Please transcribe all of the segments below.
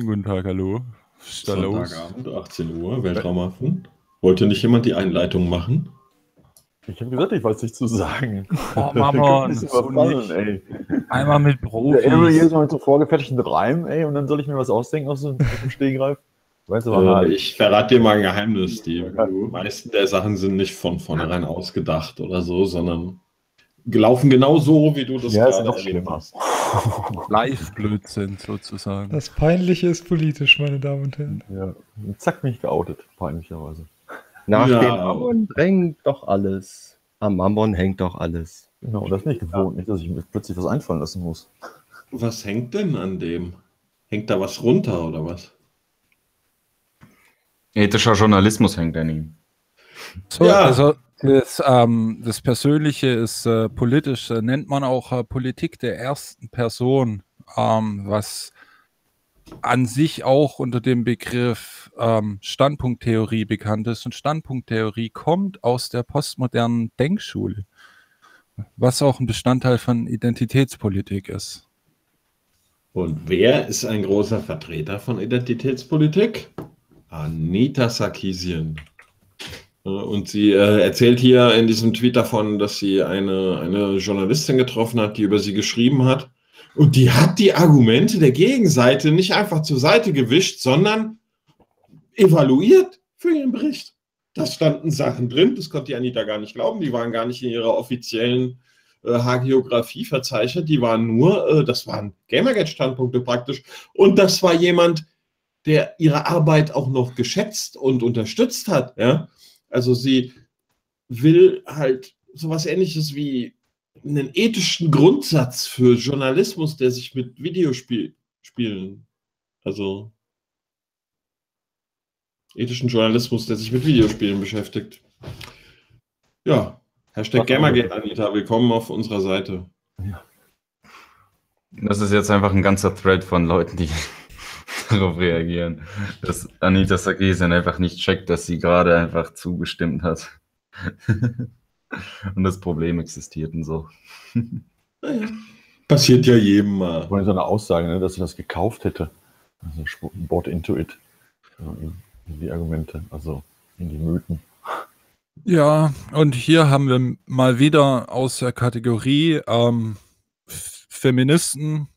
Schönen guten Tag, hallo. Sonntagabend, 18 Uhr, Weltraumaffen. Wollte nicht jemand die Einleitung machen? Ich habe gesagt, ich weiß nicht zu sagen. Oh, Mama, so nicht. ey. Einmal mit Profis. Der Ariel jedes Mal mit so vorgefertigten Reim, ey, und dann soll ich mir was ausdenken aus dem Stegreif. Weißt du, äh, ich verrate dir mal ein Geheimnis, Steve. Die meisten der Sachen sind nicht von vornherein ausgedacht oder so, sondern gelaufen genau so, wie du das ja, gerade erwähnt hast. Live-Blödsinn sozusagen. Das Peinliche ist politisch, meine Damen und Herren. Ja, zack, mich geoutet, peinlicherweise. Nach ja. dem Mammon hängt doch alles. Am Mammon hängt doch alles. Genau, das ist nicht gewohnt, nicht, dass ich mir plötzlich was einfallen lassen muss. Was hängt denn an dem? Hängt da was runter oder was? Ethischer Journalismus hängt an ihm. So, ja. also das, ähm, das Persönliche ist äh, politisch, äh, nennt man auch äh, Politik der ersten Person, ähm, was an sich auch unter dem Begriff ähm, Standpunkttheorie bekannt ist. Und Standpunkttheorie kommt aus der postmodernen Denkschule, was auch ein Bestandteil von Identitätspolitik ist. Und wer ist ein großer Vertreter von Identitätspolitik? Anita Sarkeesian. Und sie äh, erzählt hier in diesem Tweet davon, dass sie eine, eine Journalistin getroffen hat, die über sie geschrieben hat. Und die hat die Argumente der Gegenseite nicht einfach zur Seite gewischt, sondern evaluiert für ihren Bericht. Da standen Sachen drin, das konnte die Anita gar nicht glauben, die waren gar nicht in ihrer offiziellen äh, Hagiografie verzeichnet, die waren nur, äh, das waren Gamergate-Standpunkte praktisch. Und das war jemand, der ihre Arbeit auch noch geschätzt und unterstützt hat. Ja? Also sie will halt sowas ähnliches wie einen ethischen Grundsatz für Journalismus, der sich mit Videospielen, also ethischen Journalismus, der sich mit Videospielen beschäftigt. Ja, Hashtag Gamergate, Anita, willkommen auf unserer Seite. Ja. Das ist jetzt einfach ein ganzer Thread von Leuten, die darauf reagieren, dass Anita Sarkeesian einfach nicht checkt, dass sie gerade einfach zugestimmt hat. und das Problem existiert und so. Naja. Passiert ja jedem mal. Das war so eine Aussage, ne, dass sie das gekauft hätte. Also bought into it. Also in, in die Argumente, also in die Mythen. Ja, und hier haben wir mal wieder aus der Kategorie ähm, Feministen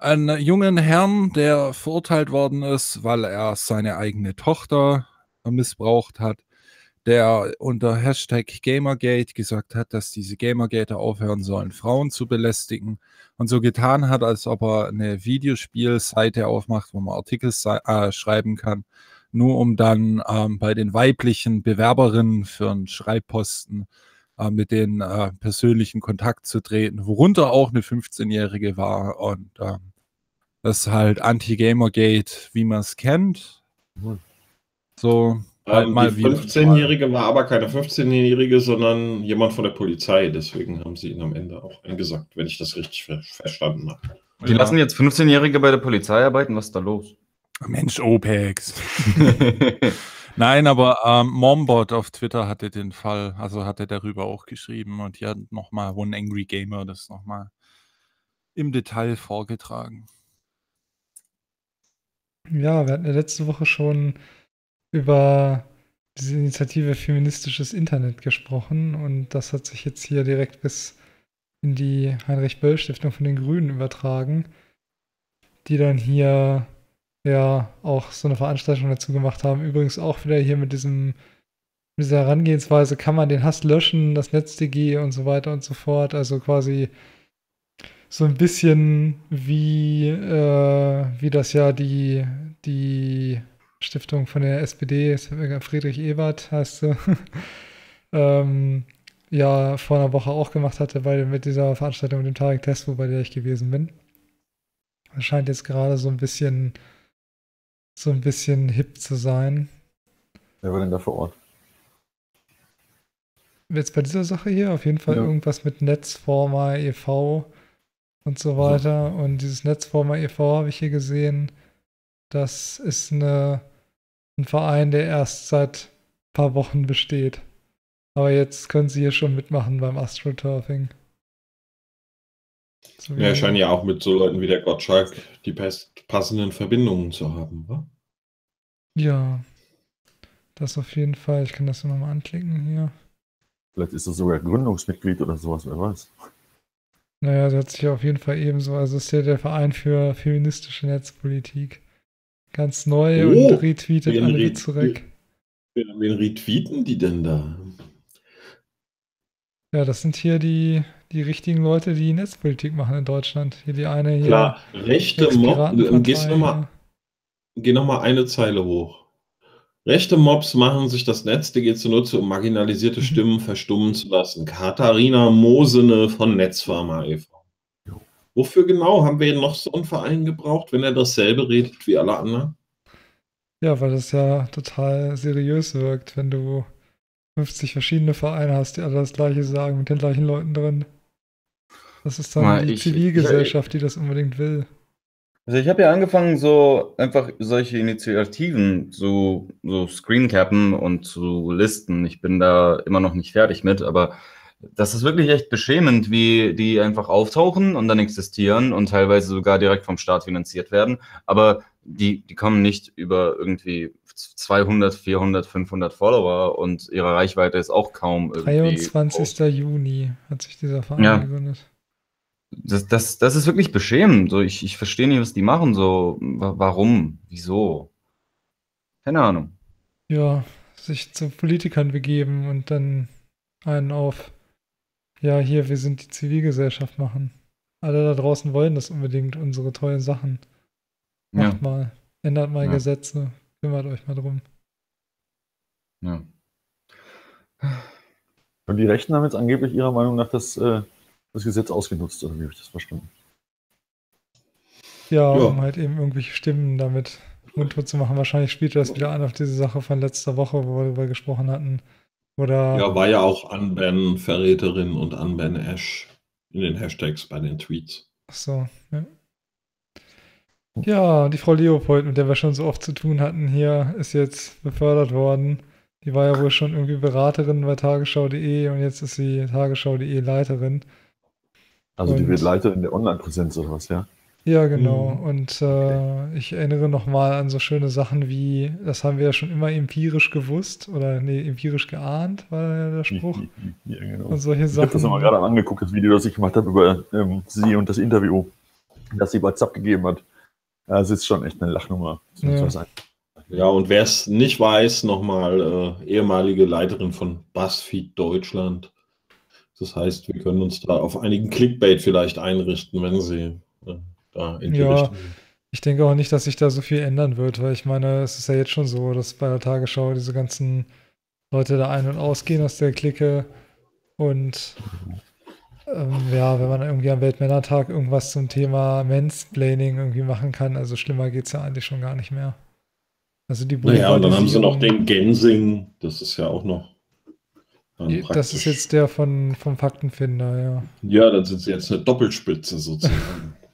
einen jungen Herrn, der verurteilt worden ist, weil er seine eigene Tochter missbraucht hat, der unter Hashtag Gamergate gesagt hat, dass diese Gamergate aufhören sollen, Frauen zu belästigen und so getan hat, als ob er eine Videospielseite aufmacht, wo man Artikel äh, schreiben kann, nur um dann ähm, bei den weiblichen Bewerberinnen für einen Schreibposten äh, mit denen äh, persönlichen Kontakt zu treten, worunter auch eine 15-Jährige war und ähm, das ist halt Anti-Gamergate, wie man es kennt. So, halt ähm, mal die 15-Jährige war aber keine 15-Jährige, sondern jemand von der Polizei. Deswegen haben sie ihn am Ende auch eingesagt, wenn ich das richtig ver verstanden habe. Die ja. lassen jetzt 15-Jährige bei der Polizei arbeiten. Was ist da los? Mensch, OPEX. Nein, aber ähm, Mombot auf Twitter hatte den Fall, also hatte darüber auch geschrieben und hier nochmal One Angry Gamer das nochmal im Detail vorgetragen. Ja, wir hatten ja letzte Woche schon über diese Initiative Feministisches Internet gesprochen und das hat sich jetzt hier direkt bis in die Heinrich-Böll-Stiftung von den Grünen übertragen, die dann hier ja auch so eine Veranstaltung dazu gemacht haben. Übrigens auch wieder hier mit diesem dieser Herangehensweise, kann man den Hass löschen, das NetzDG und so weiter und so fort. Also quasi so ein bisschen wie, äh, wie das ja die, die Stiftung von der SPD, Friedrich Ebert heißt sie, ähm, ja vor einer Woche auch gemacht hatte, weil mit dieser Veranstaltung mit dem Tarek Tesfu, bei der ich gewesen bin. Das scheint jetzt gerade so ein bisschen so ein bisschen hip zu sein. Wer war denn da vor Ort? Jetzt bei dieser Sache hier auf jeden Fall ja. irgendwas mit Netzformer e.V und so weiter. Und dieses Netzformer e.V. habe ich hier gesehen. Das ist eine, ein Verein, der erst seit ein paar Wochen besteht. Aber jetzt können sie hier schon mitmachen beim AstroTurfing. So Ja, scheint ja auch mit so Leuten wie der Gottschalk die best passenden Verbindungen zu haben. wa? Ja, das auf jeden Fall. Ich kann das nochmal anklicken hier. Vielleicht ist er sogar Gründungsmitglied oder sowas, wer weiß. Naja, der hat sich auf jeden Fall ebenso. Also ist ja der Verein für feministische Netzpolitik. Ganz neu Oh, und retweetet wen Anne Witzurek. Wen wen retweeten die denn da? Ja, das sind hier die, die richtigen Leute, die Netzpolitik machen in Deutschland. Hier die eine hier. Klar, rechte Mob. Gehst noch mal, geh noch mal eine Zeile hoch. Rechte Mobs machen sich das Netz die geht zunutze, um marginalisierte Mhm. Stimmen verstummen zu lassen. Katharina Mosene von Netzpharma e.V. Wofür genau haben wir noch so einen Verein gebraucht, wenn er dasselbe redet wie alle anderen? Ja, weil das ja total seriös wirkt, wenn du 50 verschiedene Vereine hast, die alle das gleiche sagen, mit den gleichen Leuten drin. Das ist dann Mal, die ich- Zivilgesellschaft, die das unbedingt will. Also ich habe ja angefangen, so einfach solche Initiativen zu so Screencappen und zu listen. Ich bin da immer noch nicht fertig mit, aber das ist wirklich echt beschämend, wie die einfach auftauchen und dann existieren und teilweise sogar direkt vom Staat finanziert werden. Aber die, die kommen nicht über irgendwie 200, 400, 500 Follower und ihre Reichweite ist auch kaum irgendwie. 23. Juni hat sich dieser Verein Ja. gegründet. Das, das, das ist wirklich beschämend. So, ich, ich verstehe nicht, was die machen. So, wa- warum? Wieso? Keine Ahnung. Ja, sich zu Politikern begeben und dann einen auf, ja, hier, wir sind die Zivilgesellschaft machen. Alle da draußen wollen das unbedingt, unsere tollen Sachen. Ja, Macht mal, ändert mal Ja. Gesetze, kümmert euch mal drum. ja. Und die Rechten haben jetzt angeblich ihrer Meinung nach das, äh, das Gesetz ausgenutzt, oder wie habe ich das verstanden? Ja, Ja. um halt eben irgendwelche Stimmen damit mundtot zu machen. Wahrscheinlich spielt das wieder an auf diese Sache von letzter Woche, wo wir darüber gesprochen hatten. Oder Ja, war ja auch Unban Verräterin und Unban Ash in den Hashtags bei den Tweets. Ach so, ja. Ja, die Frau Leopold, mit der wir schon so oft zu tun hatten hier, ist jetzt befördert worden. Die war ja wohl schon irgendwie Beraterin bei tagesschau.de und jetzt ist sie tagesschau.de Leiterin. Also die Und- wird Leiterin der Online-Präsenz oder was, ja? Ja, genau. Mhm. Und äh, ich erinnere nochmal an so schöne Sachen wie, das haben wir ja schon immer empirisch gewusst oder nee, empirisch geahnt, war ja der Spruch. Ja, genau. Und solche Ich habe Sachen. das nochmal gerade angeguckt, das Video, das ich gemacht habe über ähm, sie und das Interview, das sie WhatsApp gegeben hat. Das ist schon echt eine Lachnummer. Ja. Ja, und wer es nicht weiß, nochmal äh, ehemalige Leiterin von BuzzFeed Deutschland. Das heißt, wir können uns da auf einigen Clickbait vielleicht einrichten, wenn sie äh, da in die Ja. Richtung. Ich denke auch nicht, dass sich da so viel ändern wird, weil ich meine, es ist ja jetzt schon so, dass bei der Tagesschau diese ganzen Leute da ein- und ausgehen aus der Clique. Und ähm, ja, wenn man irgendwie am Weltmännertag irgendwas zum Thema Mansplaining irgendwie machen kann, also schlimmer geht es ja eigentlich schon gar nicht mehr. Also die Naja, und dann haben sie noch den Gensing, das ist ja auch noch. Das ist jetzt der von, vom Faktenfinder, ja. Ja, dann sind sie jetzt eine Doppelspitze sozusagen.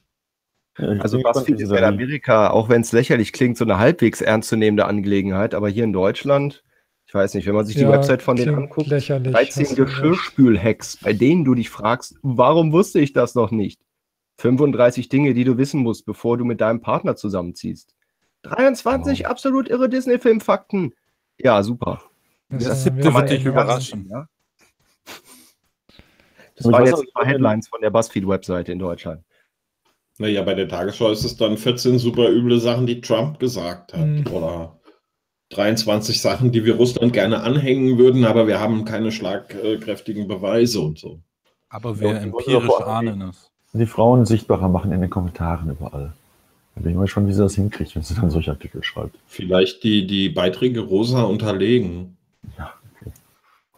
Also BuzzFeed ist in Amerika, auch wenn es lächerlich klingt, so eine halbwegs ernstzunehmende Angelegenheit. Aber hier in Deutschland, ich weiß nicht, wenn man sich die Ja, Website von denen anguckt, lächerlich, 13 hast du recht. Geschirrspülhacks, bei denen du dich fragst, warum wusste ich das noch nicht? 35 Dinge, die du wissen musst, bevor du mit deinem Partner zusammenziehst. 23 Wow. absolut irre Disney-Film-Fakten. Ja, super. Das Das ist siebte wird dich überraschen. Ja. Das waren jetzt auch ein paar wir- Headlines von der BuzzFeed-Webseite in Deutschland. Naja, bei der Tagesschau ist es dann 14 super üble Sachen, die Trump gesagt hat. Mhm. Oder 23 Sachen, die wir Russland gerne anhängen würden, aber wir haben keine schlagkräftigen Beweise und so. Aber wer Ja, empirisch ahnen ist. die Frauen sichtbarer machen in den Kommentaren überall. Da bin ich mal schon, wie sie das hinkriegt, wenn sie dann solche Artikel schreibt. Vielleicht die, die Beiträge rosa unterlegen.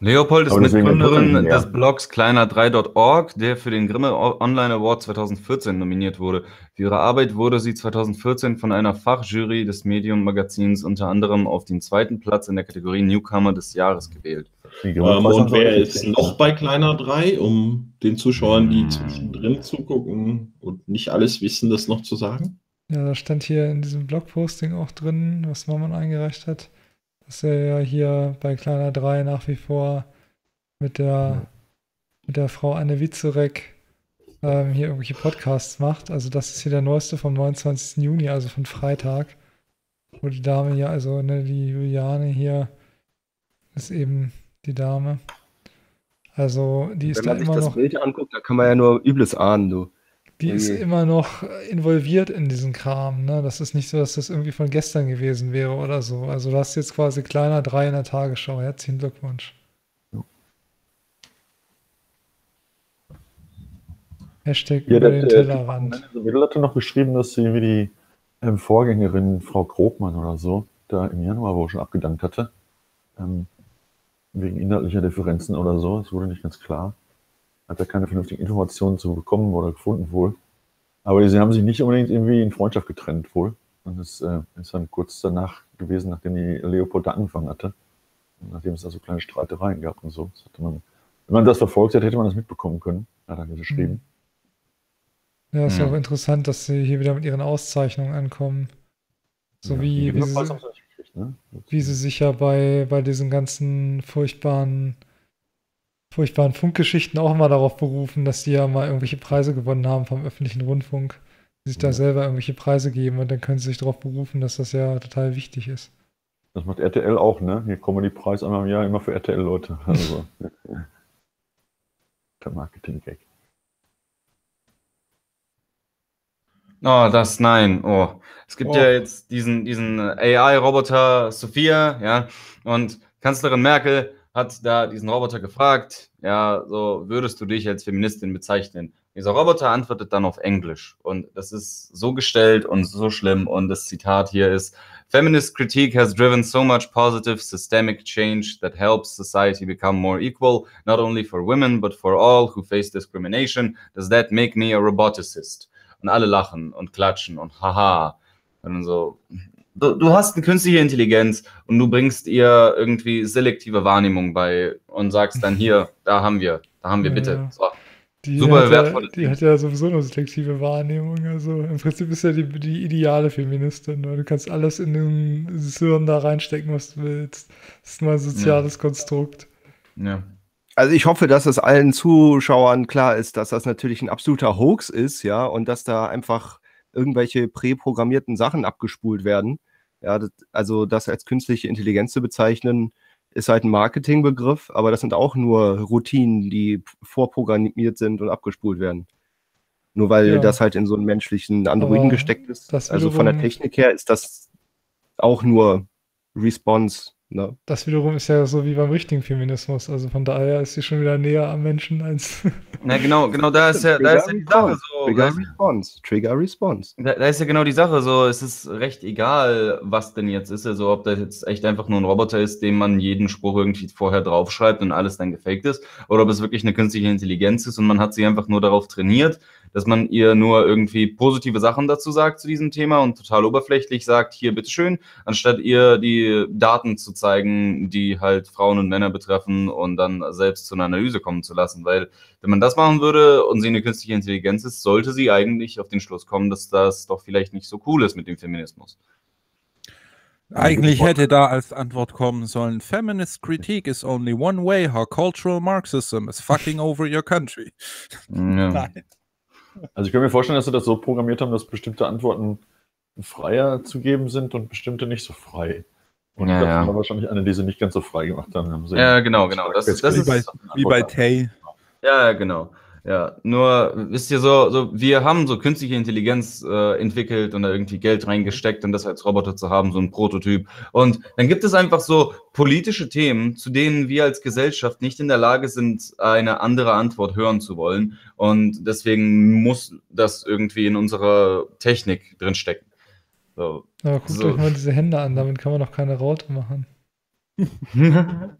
Leopold ist Mitgründerin ja. des Blogs kleiner3.org, der für den Grimme Online Award 2014 nominiert wurde. Für ihre Arbeit wurde sie 2014 von einer Fachjury des Medium-Magazins unter anderem auf den zweiten Platz in der Kategorie Newcomer des Jahres gewählt. Ähm, und sie wer ist noch bei Kleiner 3, um den Zuschauern, die Hm. zwischendrin zugucken und nicht alles wissen, das noch zu sagen? Ja, da stand hier in diesem Blogposting auch drin, was Mammon eingereicht hat, dass er ja hier bei Kleiner 3 nach wie vor mit der, mit der Frau Anne Witzurek ähm, hier irgendwelche Podcasts macht. Also das ist hier der neueste vom 29. Juni, also von Freitag. Wo die Dame hier, also ne, die Juliane hier ist eben die Dame. Also die ist Wenn da man sich das noch, Bild anguckt, da kann man ja nur Übles ahnen, du. Die ist immer noch involviert in diesen Kram. Ne? Das ist nicht so, dass das irgendwie von gestern gewesen wäre oder so. Also du hast jetzt quasi kleiner drei in der Tagesschau. Herzlichen Glückwunsch. Hashtag Ja, über der, den der Tellerrand. Mädel hatte noch geschrieben, dass sie wie die ähm, Vorgängerin Frau Grobmann oder so, da im Januar wohl schon abgedankt hatte. Ähm, wegen inhaltlicher Differenzen oder so. Es wurde nicht ganz klar. Hat er keine vernünftigen Informationen zu bekommen oder gefunden wohl. Aber sie haben sich nicht unbedingt irgendwie in Freundschaft getrennt wohl. Und es äh, ist dann kurz danach gewesen, nachdem die Leopold da angefangen hatte. Und nachdem es da so kleine Streitereien gab und so. Das man, wenn man das verfolgt hätte, hätte man das mitbekommen können. Hat er geschrieben. Ja, ist ja Hm. auch interessant, dass sie hier wieder mit ihren Auszeichnungen ankommen. So Ja, wie, wie, sie, ne? wie sie sich ja bei, bei diesen ganzen furchtbaren, furchtbaren Funkgeschichten auch mal darauf berufen, dass die ja mal irgendwelche Preise gewonnen haben vom öffentlichen Rundfunk. Die sich da Ja. selber irgendwelche Preise geben und dann können sie sich darauf berufen, dass das ja total wichtig ist. Das macht RTL auch, ne? Hier Comedy-Preis einmal im Jahr immer für RTL-Leute. Also, der Marketing-Gag. Oh, das, nein. Oh. Es gibt Oh. ja jetzt diesen, diesen AI-Roboter Sophia, ja, und Kanzlerin Merkel hat da diesen Roboter gefragt, ja, so würdest du dich als Feministin bezeichnen? Dieser Roboter antwortet dann auf Englisch und das ist so gestellt und so schlimm und das Zitat hier ist, Feminist critique has driven so much positive systemic change that helps society become more equal, not only for women, but for all who face discrimination. Does that make me a roboticist? Und alle lachen und klatschen und haha. Und so, du, du hast eine künstliche Intelligenz und du bringst ihr irgendwie selektive Wahrnehmung bei und sagst dann hier, da haben wir, da haben wir Ja, bitte. ja. So. Die Super hat ja, die hat ja sowieso eine selektive Wahrnehmung. Also im Prinzip ist ja die, die ideale Feministin. Weil du kannst alles in den Hirn da reinstecken, was du willst. Das ist mal ein soziales Konstrukt. Ja. Also ich hoffe, dass es allen Zuschauern klar ist, dass das natürlich ein absoluter Hoax ist, ja, und dass da einfach irgendwelche präprogrammierten Sachen abgespult werden. Ja, das, also das als künstliche Intelligenz zu bezeichnen, ist halt ein Marketingbegriff, aber das sind auch nur Routinen, die vorprogrammiert sind und abgespult werden. Nur weil Ja. das halt in so einen menschlichen Androiden Aber gesteckt ist. Also von der Technik her ist das auch nur Response. Ne? Das wiederum ist ja so wie beim richtigen Feminismus. Also von daher ist sie schon wieder näher am Menschen als. Na genau, genau da ist ja, da ist ja die Sache so. Trigger Response. Trigger Response. Da, da ist ja genau die Sache, so es ist recht egal, was denn jetzt ist, also ob das jetzt echt einfach nur ein Roboter ist, dem man jeden Spruch irgendwie vorher draufschreibt und alles dann gefaked ist, oder ob es wirklich eine künstliche Intelligenz ist und man hat sie einfach nur darauf trainiert, dass man ihr nur irgendwie positive Sachen dazu sagt zu diesem Thema und total oberflächlich sagt, hier bitteschön, anstatt ihr die Daten zu zeigen, die halt Frauen und Männer betreffen und dann selbst zu einer Analyse kommen zu lassen, weil wenn man das machen würde und sie eine künstliche Intelligenz ist, sollte sie eigentlich auf den Schluss kommen, dass das doch vielleicht nicht so cool ist mit dem Feminismus. Eigentlich hätte da als Antwort kommen sollen: Feminist critique is only one way how cultural Marxism is fucking over your country. Ja. Nein. Also ich kann mir vorstellen, dass sie das so programmiert haben, dass bestimmte Antworten freier zu geben sind und bestimmte nicht so frei. Und Ja, das ja. war wahrscheinlich eine, die sie nicht ganz so frei gemacht haben. haben sie Ja, genau, genau. Das, das Wie bei, ist, wie bei Tay. ja, genau. Ja, nur wisst ihr so, so wir haben so künstliche Intelligenz äh, entwickelt und da irgendwie Geld reingesteckt und das als Roboter zu haben, so ein Prototyp. Und dann gibt es einfach so politische Themen, zu denen wir als Gesellschaft nicht in der Lage sind, eine andere Antwort hören zu wollen. Und deswegen muss das irgendwie in unserer Technik drinstecken. So. Aber guckt So. euch mal diese Hände an, damit kann man noch keine Raute machen.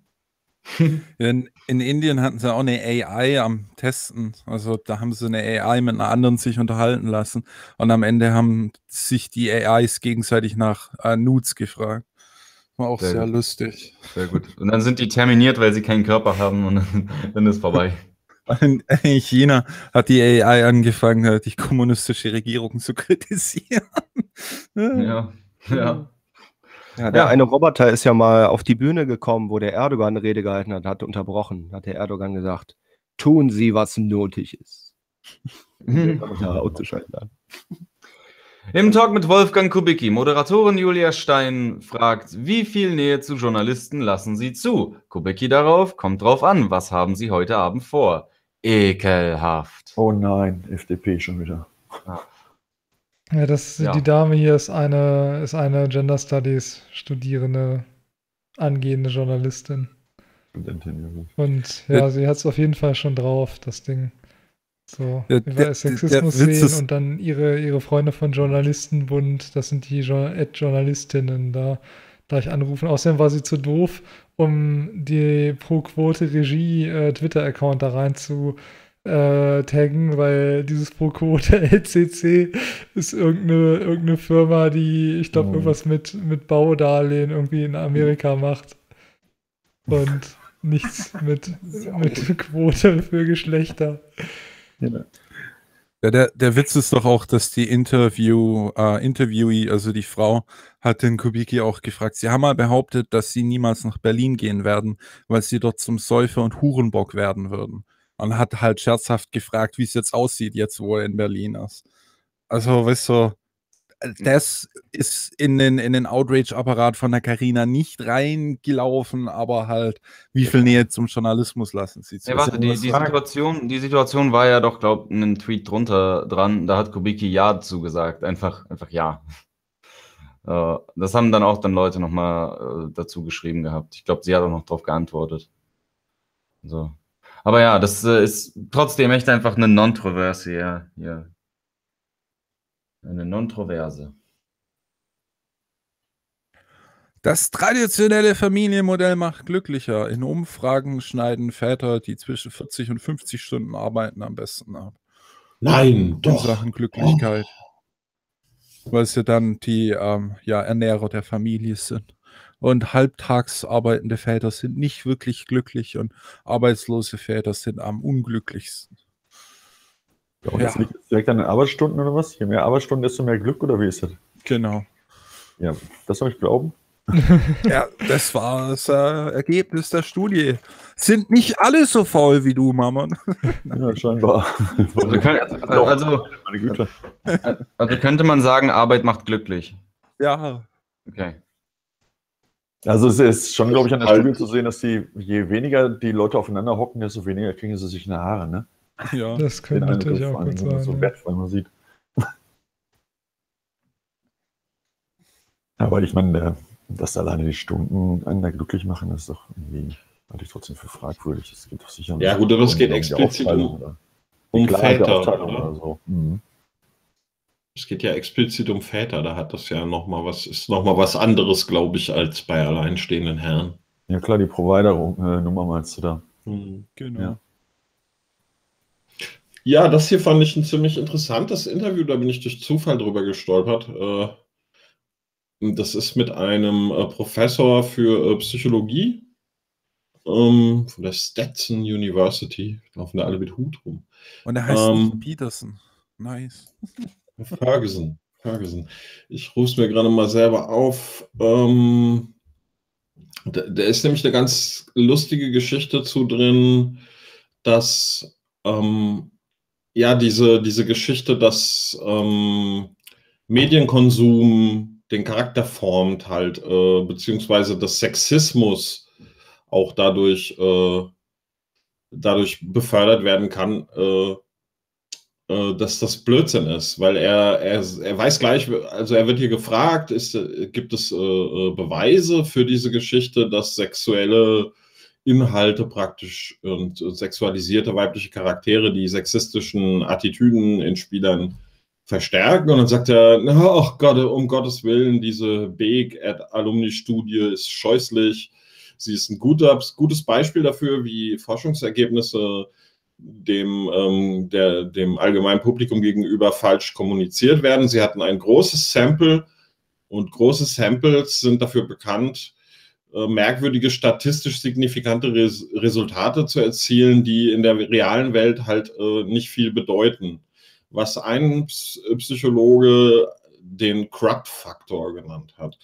In, in Indien hatten sie auch eine AI am Testen. Also da haben sie eine AI mit einer anderen sich unterhalten lassen. Und am Ende haben sich die AIs gegenseitig nach äh, Nudes gefragt. War auch Sehr sehr, lustig. Sehr gut. Und dann sind die terminiert, weil sie keinen Körper haben und dann, dann ist vorbei. In, in China hat die AI angefangen, die kommunistische Regierung zu kritisieren. Ja, ja. Ja, der Ja. eine Roboter ist ja mal auf die Bühne gekommen, wo der Erdogan eine Rede gehalten hat, hat unterbrochen. Hat der Erdogan gesagt, tun Sie, was nötig ist. Ja, auszuschalten. Im Talk mit Wolfgang Kubicki, Moderatorin Julia Stein fragt, wie viel Nähe zu Journalisten lassen Sie zu? Kubicki darauf, kommt drauf an, was haben Sie heute Abend vor? Ekelhaft. Oh nein, FDP schon wieder. Ja, das, Ja. die Dame hier ist eine, ist eine Gender Studies Studierende, angehende Journalistin. Studentin, ja. Und ja, sie hat es auf jeden Fall schon drauf, das Ding. So, Der- über der- Sexismus der sehen und dann ihre, ihre Freunde von Journalistenbund, das sind die jo Journalistinnen da, gleich anrufen. Außerdem war sie zu doof, um die Pro-Quote-Regie äh, da rein zu äh, taggen, weil dieses Pro-Quote LCC ist irgendeine, irgendeine Firma, die, ich glaube, Mhm. irgendwas mit, mit Baudarlehen irgendwie in Amerika macht. Und nichts mit, mit Quote für Geschlechter. Ja. Ja, der, der Witz ist doch auch, dass die Interview, äh, Interviewee, also die Frau, hat den Kubicki auch gefragt. Sie haben mal behauptet, dass sie niemals nach Berlin gehen werden, weil sie dort zum Säufer und Hurenbock werden würden. Und hat halt scherzhaft gefragt, wie es jetzt aussieht, jetzt wo er in Berlin ist. Also, weißt du, das ist in den, in den Outrage-Apparat von der Carina nicht reingelaufen, aber halt, wie viel Nähe zum Journalismus lassen sie zu? Ja, warte, die, die, Situation, die Situation war ja doch, glaube ich, ein Tweet drunter dran. Da hat Kubicki Ja zugesagt. Einfach, einfach Ja. Äh, das haben dann auch dann Leute nochmal äh, dazu geschrieben gehabt. Ich glaube, sie hat auch noch drauf geantwortet. So. Aber ja, das äh, ist trotzdem echt einfach eine Non-Troverse hier. hier. Eine Non-Troverse. Das traditionelle Familienmodell macht glücklicher. In Umfragen schneiden Väter, die zwischen 40 und 50 Stunden arbeiten, am besten ab. Nein, In doch. Sachen Glücklichkeit. Weil sie dann die ähm, ja, Ernährer der Familie sind. Und halbtags arbeitende Väter sind nicht wirklich glücklich und arbeitslose Väter sind am unglücklichsten. Ja, und das Ja. liegt jetzt direkt an den Arbeitsstunden oder was? Je mehr Arbeitsstunden, desto mehr Glück oder wie ist das? Genau. Ja, das soll ich glauben. Ja, das war das äh, Ergebnis der Studie. Sind nicht alle so faul wie du, Mama. Ja, scheinbar. Also, könnt, also, Meine Güte. also könnte man sagen, Arbeit macht glücklich. Ja, Okay. Also es ist schon, glaube ich, an der Halt. Studie zu sehen, dass die, je weniger die Leute aufeinander hocken, desto weniger kriegen sie sich in die Haare, ne? ja. Das könnte natürlich auch gut wenn man sein. so ja. wertvoll man sieht. Aber ich meine, dass alleine die Stunden einen da glücklich machen, ist doch irgendwie, halte ich trotzdem für fragwürdig. Es geht doch sicher Ja, gut, aber es geht um explizit um- oder Um Väter. Oder? oder so. Mhm. Es geht ja explizit um Väter. Da hat das ja nochmal was, ist nochmal was anderes, glaube ich, als bei alleinstehenden Herren. Ja klar, die Provider-Nummer meinst du da. Genau. Ja. Ja, das hier fand ich ein ziemlich interessantes Interview. Da bin ich durch Zufall drüber gestolpert. Äh, Das ist mit einem äh, Professor für äh, Psychologie ähm, von der Stetson University. Laufen da alle mit Hut rum. Und er heißt Ähm, Peterson. Nice. Ferguson. Ferguson. Ich rufe es mir gerade mal selber auf. Ähm, da, da ist nämlich eine ganz lustige Geschichte zu drin, dass ähm, ja diese, diese Geschichte, dass ähm, Medienkonsum den Charakter formt halt, äh, beziehungsweise dass Sexismus auch dadurch, äh, dadurch befördert werden kann, äh, dass das Blödsinn ist, weil er, er, er weiß gleich, also er wird hier gefragt, ist, äh, gibt es äh, äh, Beweise für diese Geschichte, dass sexuelle Inhalte praktisch und äh, sexualisierte weibliche Charaktere die sexistischen Attitüden in Spielern verstärken und dann sagt er, ach Gott, um Gottes Willen, diese Beek at Alumni-Studie ist scheußlich. Sie ist ein guter, gutes Beispiel dafür, wie Forschungsergebnisse dem, ähm, der, dem allgemeinen Publikum gegenüber falsch kommuniziert werden. Sie hatten ein großes Sample und große Samples sind dafür bekannt, äh, merkwürdige statistisch signifikante Res Resultate zu erzielen, die in der realen Welt halt äh, nicht viel bedeuten. Was ein Psychologe den Crud-Faktor genannt hat.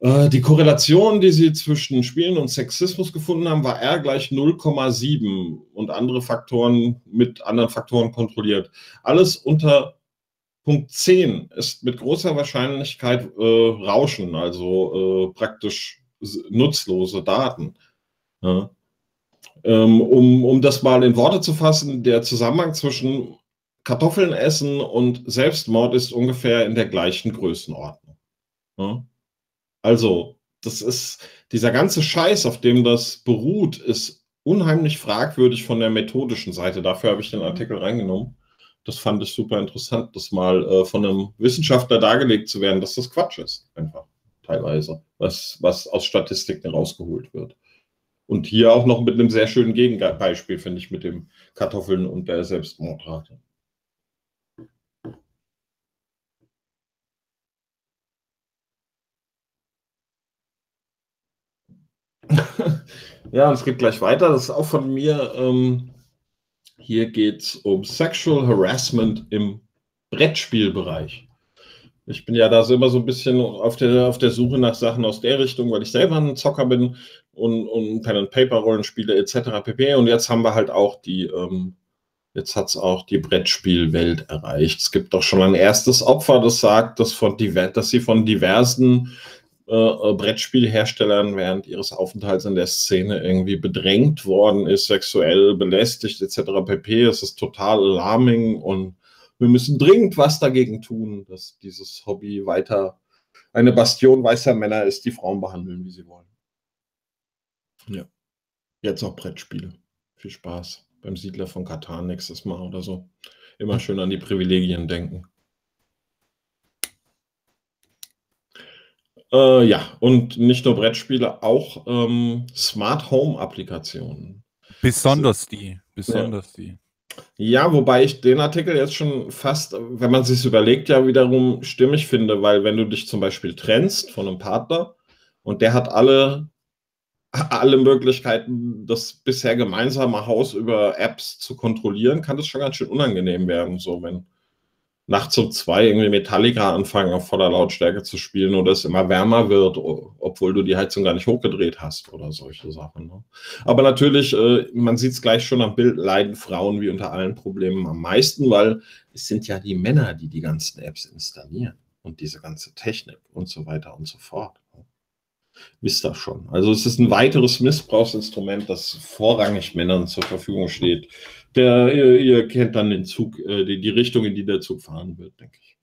Äh, die Korrelation, die sie zwischen Spielen und Sexismus gefunden haben, war R gleich 0,7 und andere Faktoren mit anderen Faktoren kontrolliert. Alles unter Punkt 10 ist mit großer Wahrscheinlichkeit äh, Rauschen, also äh, praktisch nutzlose Daten. Ja. Ähm, um, um das mal in Worte zu fassen, der Zusammenhang zwischen Kartoffeln essen und Selbstmord ist ungefähr in der gleichen Größenordnung. Ja. Also, das ist dieser ganze Scheiß, auf dem das beruht, ist unheimlich fragwürdig von der methodischen Seite. Dafür habe ich den Artikel reingenommen. Das fand ich super interessant, das mal äh, von einem Wissenschaftler dargelegt zu werden, dass das Quatsch ist, einfach teilweise, was, was aus Statistiken rausgeholt wird. Und hier auch noch mit einem sehr schönen Gegenbeispiel, finde ich, mit dem Kartoffeln und der Selbstmordrate. ja, und es geht gleich weiter. Das ist auch von mir. Ähm, hier geht es um Sexual Harassment im Brettspielbereich. Ich bin ja da so immer so ein bisschen auf der, auf der Suche nach Sachen aus der Richtung, weil ich selber ein Zocker bin und, und Pen and Paper Rollenspiele etc. pp. Und jetzt haben wir halt auch die, ähm, jetzt hat es auch die Brettspielwelt erreicht. Es gibt doch schon ein erstes Opfer, das sagt, dass, von dass sie von diversen äh, äh, Brettspielherstellern während ihres Aufenthalts in der Szene irgendwie bedrängt worden ist, sexuell belästigt etc. pp. Es ist total alarming und wir müssen dringend was dagegen tun, dass dieses Hobby weiter eine Bastion weißer Männer ist, die Frauen behandeln, wie sie wollen. Ja. Jetzt auch Brettspiele. Viel Spaß beim Siedler von Katan nächstes Mal oder so. Immer schön an die Privilegien denken. Äh, ja, und nicht nur Brettspiele, auch ähm, Smart Home Applikationen. Besonders die, besonders ja. die. Ja, wobei ich den Artikel jetzt schon fast, wenn man sich überlegt, ja wiederum stimmig finde, weil wenn du dich zum Beispiel trennst von einem Partner und der hat alle, alle Möglichkeiten, das bisher gemeinsame Haus über Apps zu kontrollieren, kann das schon ganz schön unangenehm werden, so wenn nachts um zwei irgendwie Metallica anfangen, auf voller Lautstärke zu spielen oder es immer wärmer wird, obwohl du die Heizung gar nicht hochgedreht hast oder solche Sachen. Ne? Aber natürlich, äh, man sieht es gleich schon am Bild, leiden Frauen wie unter allen Problemen am meisten, weil es sind ja die Männer, die die ganzen Apps installieren und diese ganze Technik und so weiter und so fort. Ne? Wisst ihr schon. Also es ist ein weiteres Missbrauchsinstrument, das vorrangig Männern zur Verfügung steht der, ihr, ihr, kennt dann den Zug, äh, die, die, Richtung, in die der Zug fahren wird, denke ich.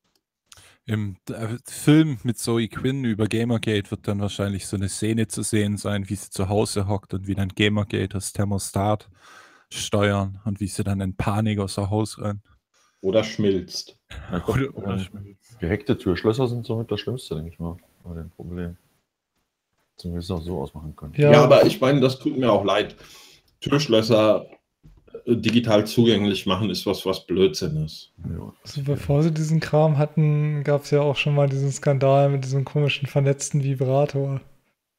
Im äh, Film mit Zoe Quinn über Gamergate wird dann wahrscheinlich so eine Szene zu sehen sein, wie sie zu Hause hockt und wie dann Gamergate das Thermostat steuern und wie sie dann in Panik aus dem Haus rennt. Oder schmilzt. Ja, oder, oder schmilzt. Gehackte Türschlösser sind somit das Schlimmste, denke ich mal, bei dem Problem. Zumindest auch so ausmachen können. Ja. ja, aber ich meine, das tut mir auch leid. Türschlösser digital zugänglich machen, ist was, was Blödsinn ist. Also bevor sie diesen Kram hatten, gab es ja auch schon mal diesen Skandal mit diesem komischen vernetzten Vibrator.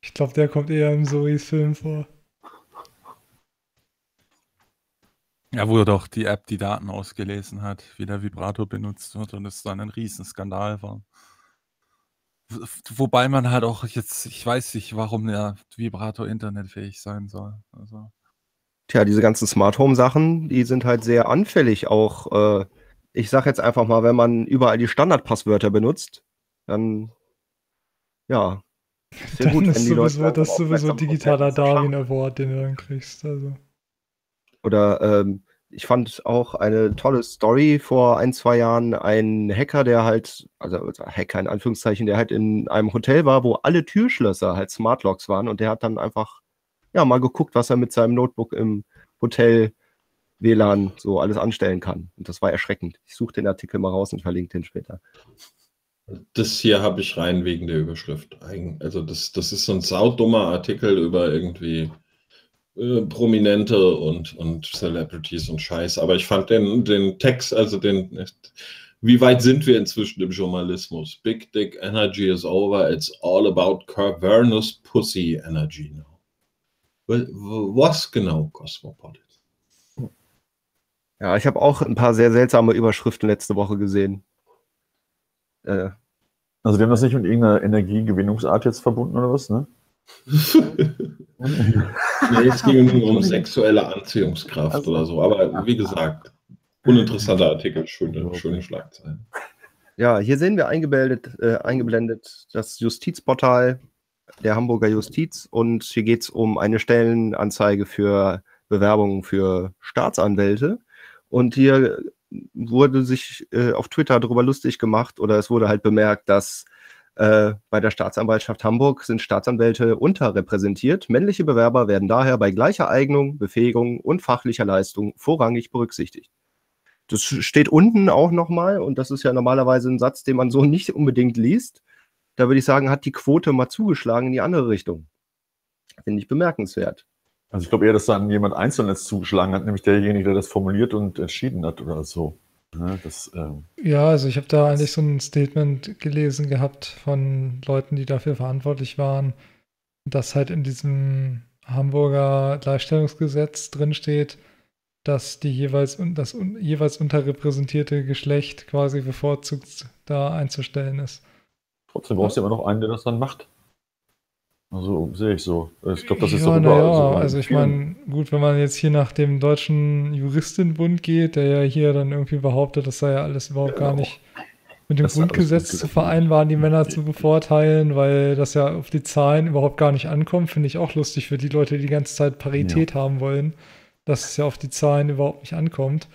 Ich glaube, der kommt eher im Zoris Film vor. Ja, wo doch die App die Daten ausgelesen hat, wie der Vibrator benutzt wird und es dann ein Riesenskandal war. Wobei man halt auch jetzt, ich weiß nicht, warum der Vibrator internetfähig sein soll. Also. Tja, diese ganzen Smart Home Sachen, die sind halt sehr anfällig auch. Äh, ich sag jetzt einfach mal, wenn man überall die Standardpasswörter benutzt, dann ja. Sehr dann gut, ist sowieso, das ist sowieso digitaler Darwin Award, den du dann kriegst. Also. Oder ähm, ich fand auch eine tolle Story vor ein, zwei Jahren. Ein Hacker, der halt, also, also Hacker in Anführungszeichen, der halt in einem Hotel war, wo alle Türschlösser halt Smart Locks waren und der hat dann einfach ja, mal geguckt, was er mit seinem Notebook im Hotel WLAN so alles anstellen kann. Und das war erschreckend. Ich suche den Artikel mal raus und verlinke den später. Das hier habe ich rein wegen der Überschrift. Also das, das ist so ein saudummer Artikel über irgendwie äh, Prominente und, und Celebrities und Scheiß. Aber ich fand den, den Text, also den, wie weit sind wir inzwischen im Journalismus? Big Dick Energy is over. It's all about cavernous pussy energy now. Was genau Cosmopolitan? Ja, ich habe auch ein paar sehr seltsame Überschriften letzte Woche gesehen. Äh, Also, die haben das nicht mit irgendeiner Energiegewinnungsart jetzt verbunden oder was, ne? nee, es ging um, um sexuelle Anziehungskraft also, oder so. Aber wie gesagt, uninteressanter Artikel, schöne, schöne Schlagzeilen. Ja, hier sehen wir eingeblendet, äh, eingeblendet das Justizportal der Hamburger Justiz und hier geht es um eine Stellenanzeige für Bewerbungen für Staatsanwälte. Und hier wurde sich äh, auf Twitter darüber lustig gemacht oder es wurde halt bemerkt, dass äh, bei der Staatsanwaltschaft Hamburg sind Staatsanwälte unterrepräsentiert. Männliche Bewerber werden daher bei gleicher Eignung, Befähigung und fachlicher Leistung vorrangig berücksichtigt. Das steht unten auch nochmal und das ist ja normalerweise ein Satz, den man so nicht unbedingt liest. Da würde ich sagen, hat die Quote mal zugeschlagen in die andere Richtung. Finde ich bemerkenswert. Also ich glaube eher, dass dann jemand Einzelnes zugeschlagen hat, nämlich derjenige, der das formuliert und entschieden hat oder so. Ja, das, ähm, ja also ich habe da eigentlich so ein Statement gelesen gehabt von Leuten, die dafür verantwortlich waren, dass halt in diesem Hamburger Gleichstellungsgesetz drinsteht, dass die jeweils das jeweils unterrepräsentierte Geschlecht quasi bevorzugt da einzustellen ist. Trotzdem brauchst du immer noch einen, der das dann macht. Also sehe ich so. Ich glaube, das ist ja, doch überall ja, so. Also ich meine, gut, wenn man jetzt hier nach dem deutschen Juristenbund geht, der ja hier dann irgendwie behauptet, das sei ja alles überhaupt gar nicht mit dem das Grundgesetz zu vereinbaren, die Männer zu bevorteilen, weil das ja auf die Zahlen überhaupt gar nicht ankommt, finde ich auch lustig für die Leute, die die ganze Zeit Parität ja. haben wollen, dass es ja auf die Zahlen überhaupt nicht ankommt.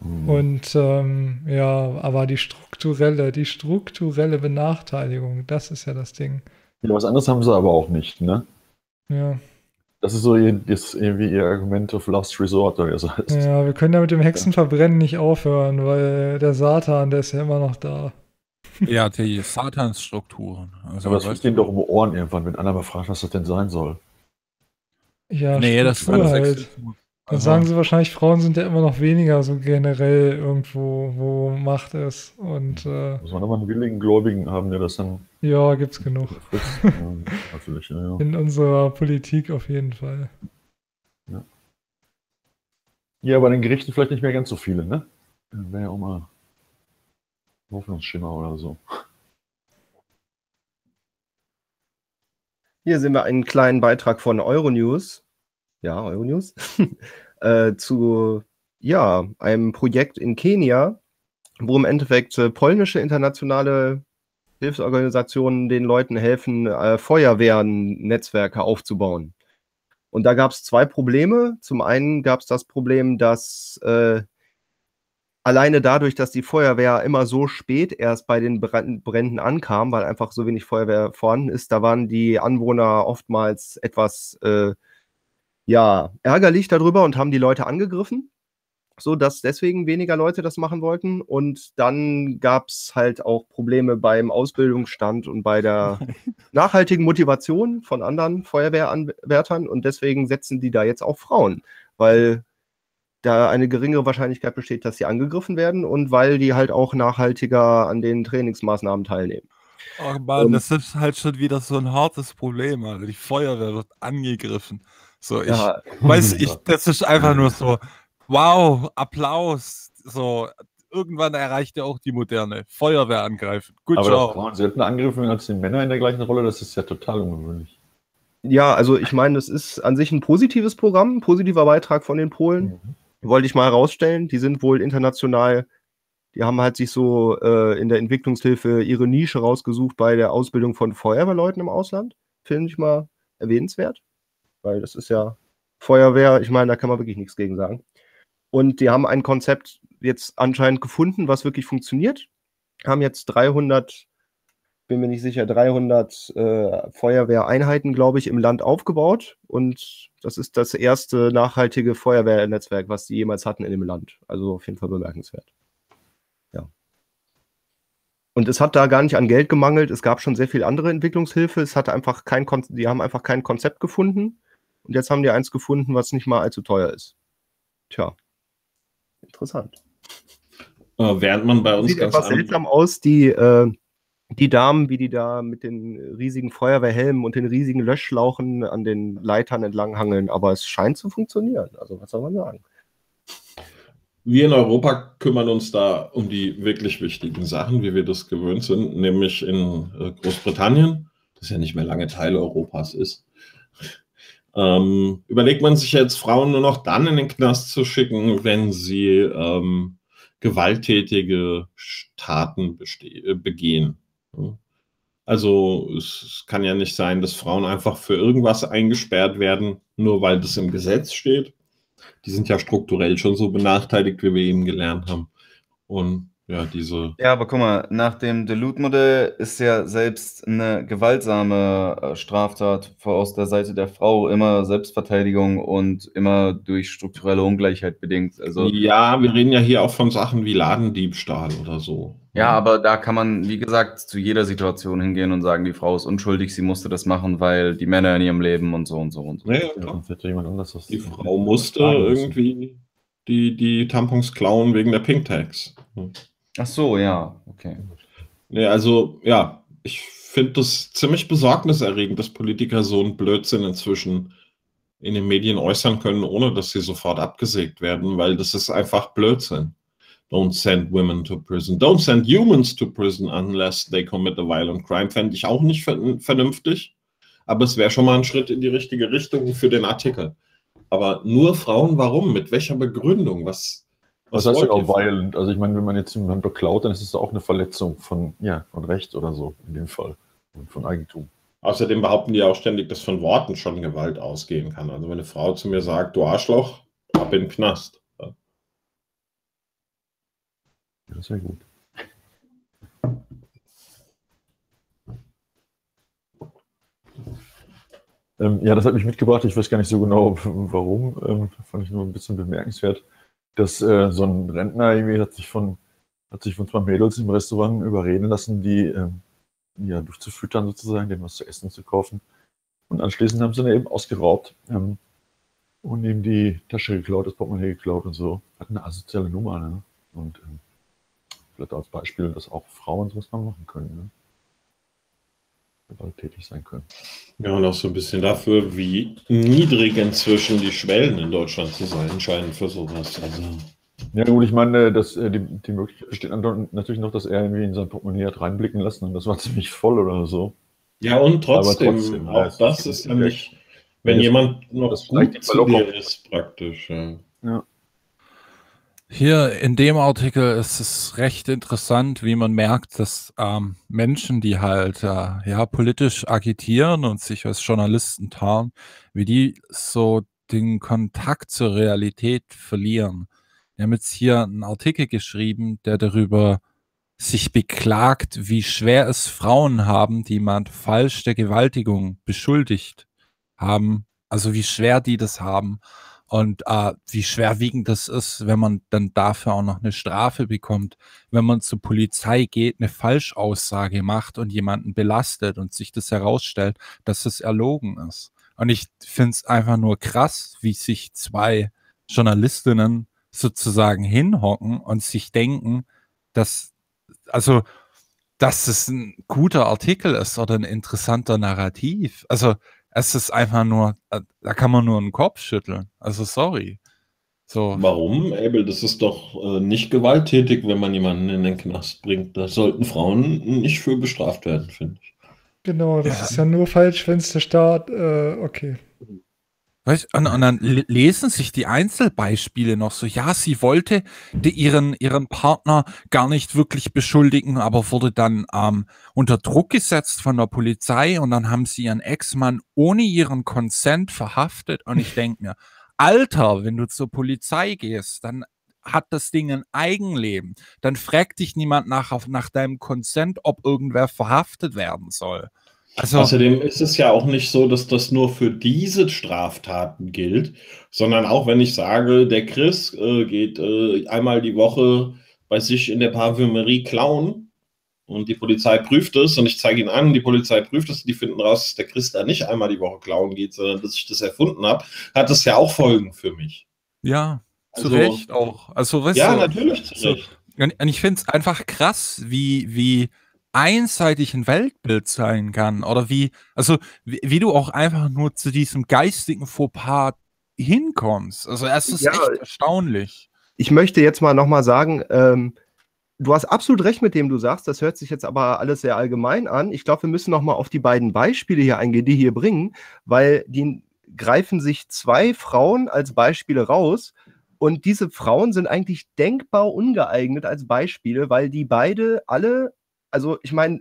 Mhm. Und ähm, ja, aber die strukturelle, die strukturelle Benachteiligung, das ist ja das Ding. Ja, was anderes haben sie aber auch nicht, ne? Ja. Das ist so ihr, das irgendwie ihr Argument of Last Resort, oder wie das heißt. Ja, wir können ja mit dem Hexenverbrennen nicht aufhören, weil der Satan, der ist ja immer noch da. Ja, die Satansstrukturen. Also, aber das fliegt ihnen doch um Ohren irgendwann, wenn einer mal fragt, was das denn sein soll. Ja, nee, das ist halt. Dann sagen sie wahrscheinlich, Frauen sind ja immer noch weniger so generell irgendwo, wo Macht ist. Und, äh, Muss man aber einen willigen Gläubigen haben, der das dann. Ja, gibt's genug. ja, natürlich, ja, ja. In unserer Politik auf jeden Fall. Ja. ja, bei den Gerichten vielleicht nicht mehr ganz so viele, ne? Wäre ja auch mal Hoffnungsschimmer oder so. Hier sehen wir einen kleinen Beitrag von Euronews ja, Euronews, äh, zu ja, einem Projekt in Kenia, wo im Endeffekt äh, polnische internationale Hilfsorganisationen den Leuten helfen, äh, Feuerwehren-Netzwerke aufzubauen. Und da gab es zwei Probleme. Zum einen gab es das Problem, dass äh, alleine dadurch, dass die Feuerwehr immer so spät erst bei den Bränden ankam, weil einfach so wenig Feuerwehr vorhanden ist, da waren die Anwohner oftmals etwas äh, ja, ärgerlich darüber und haben die Leute angegriffen, so dass deswegen weniger Leute das machen wollten. Und dann gab es halt auch Probleme beim Ausbildungsstand und bei der nachhaltigen Motivation von anderen Feuerwehranwärtern. Und deswegen setzen die da jetzt auch Frauen, weil da eine geringere Wahrscheinlichkeit besteht, dass sie angegriffen werden und weil die halt auch nachhaltiger an den Trainingsmaßnahmen teilnehmen. Oh Mann, um, das ist halt schon wieder so ein hartes Problem. Also die Feuerwehr wird angegriffen. So, ich ja. weiß, ich, das ist einfach nur so, wow, Applaus. So, irgendwann erreicht ja auch die moderne Feuerwehr angreifen. Gut Aber Job. Frauen selten angegriffen als die Männer in der gleichen Rolle, das ist ja total ungewöhnlich. Ja, also ich meine, das ist an sich ein positives Programm, ein positiver Beitrag von den Polen. Mhm. Wollte ich mal herausstellen. Die sind wohl international, die haben halt sich so äh, in der Entwicklungshilfe ihre Nische rausgesucht bei der Ausbildung von Feuerwehrleuten im Ausland. Finde ich mal erwähnenswert weil das ist ja Feuerwehr, ich meine, da kann man wirklich nichts gegen sagen. Und die haben ein Konzept jetzt anscheinend gefunden, was wirklich funktioniert. Haben jetzt 300, bin mir nicht sicher, 300 äh, Feuerwehreinheiten, glaube ich, im Land aufgebaut. Und das ist das erste nachhaltige Feuerwehrnetzwerk, was die jemals hatten in dem Land. Also auf jeden Fall bemerkenswert. Ja. Und es hat da gar nicht an Geld gemangelt. Es gab schon sehr viel andere Entwicklungshilfe. Es hatte einfach kein Kon die haben einfach kein Konzept gefunden. Und jetzt haben die eins gefunden, was nicht mal allzu teuer ist. Tja, interessant. Äh, während man bei uns Sieht ganz etwas seltsam aus, die, äh, die Damen, wie die da mit den riesigen Feuerwehrhelmen und den riesigen Löschschlauchen an den Leitern entlang hangeln, aber es scheint zu funktionieren. Also was soll man sagen? wir in Europa kümmern uns da um die wirklich wichtigen Sachen, wie wir das gewöhnt sind, nämlich in äh, Großbritannien, das ja nicht mehr lange Teil Europas ist. Ähm, überlegt man sich jetzt, Frauen nur noch dann in den Knast zu schicken, wenn sie ähm, gewalttätige Taten äh, begehen. Also es kann ja nicht sein, dass Frauen einfach für irgendwas eingesperrt werden, nur weil das im Gesetz steht. Die sind ja strukturell schon so benachteiligt, wie wir eben gelernt haben. Und ja, diese. Ja, aber guck mal, nach dem Delut-Modell ist ja selbst eine gewaltsame äh, Straftat aus der Seite der Frau immer Selbstverteidigung und immer durch strukturelle Ungleichheit bedingt. Also, ja, wir reden ja hier auch von Sachen wie Ladendiebstahl oder so. Ja, aber da kann man, wie gesagt, zu jeder Situation hingehen und sagen, die Frau ist unschuldig, sie musste das machen, weil die Männer in ihrem Leben und so und so und so. Ja, ja, jemand anders die Frau musste irgendwie die, die Tampons klauen wegen der Pink Tags. Hm. Ach so, ja, okay. Nee, also, ja, ich finde das ziemlich besorgniserregend, dass Politiker so einen Blödsinn inzwischen in den Medien äußern können, ohne dass sie sofort abgesägt werden, weil das ist einfach Blödsinn. Don't send women to prison. Don't send humans to prison unless they commit a violent crime. Fände ich auch nicht vernünftig. Aber es wäre schon mal ein Schritt in die richtige Richtung für den Artikel. Aber nur Frauen, warum? Mit welcher Begründung? Was, was, heißt denn auch violent? Also ich meine, wenn man jetzt jemanden beklaut, dann ist es auch eine Verletzung von, ja, von Recht oder so, in dem Fall. Und von Eigentum. Außerdem behaupten die auch ständig, dass von Worten schon Gewalt ausgehen kann. Also wenn eine Frau zu mir sagt, du Arschloch, ab in den Knast. Ja. Das wäre gut. Ähm, ja, das hat mich mitgebracht. Ich weiß gar nicht so genau, warum. Ähm, fand ich nur ein bisschen bemerkenswert dass äh, so ein Rentner irgendwie hat sich von, hat sich von zwei Mädels im Restaurant überreden lassen, die äh, ja, durchzufüttern sozusagen, dem was zu essen zu kaufen. Und anschließend haben sie ihn eben ausgeraubt ähm, und ihm die Tasche geklaut, das Portemonnaie geklaut und so. Hat eine asoziale Nummer, ne? Und ähm, vielleicht als Beispiel, dass auch Frauen sowas mal machen können, ne? Tätig sein können. Ja, und auch so ein bisschen dafür, wie niedrig inzwischen die Schwellen in Deutschland zu sein scheinen für sowas. Also. Ja, gut, ich meine, dass, äh, die, die Möglichkeit besteht natürlich noch, dass er irgendwie in sein Portemonnaie hat reinblicken lassen und das war ziemlich voll oder so. Ja, und trotzdem, trotzdem auch das ist ja nicht, wenn jemand noch das gut zu dir ist, praktisch. Ja. ja. Hier in dem Artikel ist es recht interessant, wie man merkt, dass ähm, Menschen, die halt äh, ja politisch agitieren und sich als Journalisten tarnen, wie die so den Kontakt zur Realität verlieren. Wir haben jetzt hier einen Artikel geschrieben, der darüber sich beklagt, wie schwer es Frauen haben, die man falsch der Gewaltigung beschuldigt haben, also wie schwer die das haben und äh, wie schwerwiegend das ist, wenn man dann dafür auch noch eine Strafe bekommt, wenn man zur Polizei geht, eine Falschaussage macht und jemanden belastet und sich das herausstellt, dass es erlogen ist. Und ich finde es einfach nur krass, wie sich zwei Journalistinnen sozusagen hinhocken und sich denken, dass, also, dass es ein guter Artikel ist oder ein interessanter Narrativ. Also, es ist einfach nur, äh, da kann man nur einen Kopf schütteln. Also sorry. So. Warum, Abel? Das ist doch äh, nicht gewalttätig, wenn man jemanden in den Knast bringt. Da sollten Frauen nicht für bestraft werden, finde ich. Genau, das ja. ist ja nur falsch, wenn es der Staat, äh, okay. Weißt, und, und, dann lesen sich die Einzelbeispiele noch so, ja, sie wollte ihren, ihren Partner gar nicht wirklich beschuldigen, aber wurde dann ähm, unter Druck gesetzt von der Polizei und dann haben sie ihren Ex-Mann ohne ihren Consent verhaftet. Und ich denke mir, Alter, wenn du zur Polizei gehst, dann hat das Ding ein Eigenleben. Dann fragt dich niemand nach, nach deinem Consent, ob irgendwer verhaftet werden soll. Also, Außerdem ist es ja auch nicht so, dass das nur für diese Straftaten gilt, sondern auch wenn ich sage, der Chris äh, geht äh, einmal die Woche bei sich in der Parfümerie klauen und die Polizei prüft es und ich zeige ihn an, die Polizei prüft es, die finden raus, dass der Chris da nicht einmal die Woche klauen geht, sondern dass ich das erfunden habe, hat das ja auch Folgen für mich. Ja, zu also, Recht auch. Also, weißt ja, du, natürlich zu Recht. So, und ich finde es einfach krass, wie, wie einseitig ein Weltbild sein kann oder wie, also wie, wie du auch einfach nur zu diesem geistigen Fauxpas hinkommst. Also es ist ja, echt erstaunlich. ich möchte jetzt mal nochmal sagen, ähm, du hast absolut recht mit dem du sagst. Das hört sich jetzt aber alles sehr allgemein an. Ich glaube, wir müssen nochmal auf die beiden Beispiele hier eingehen, die hier bringen, weil die greifen sich zwei Frauen als Beispiele raus. Und diese Frauen sind eigentlich denkbar ungeeignet als Beispiele, weil die beide alle, also ich meine,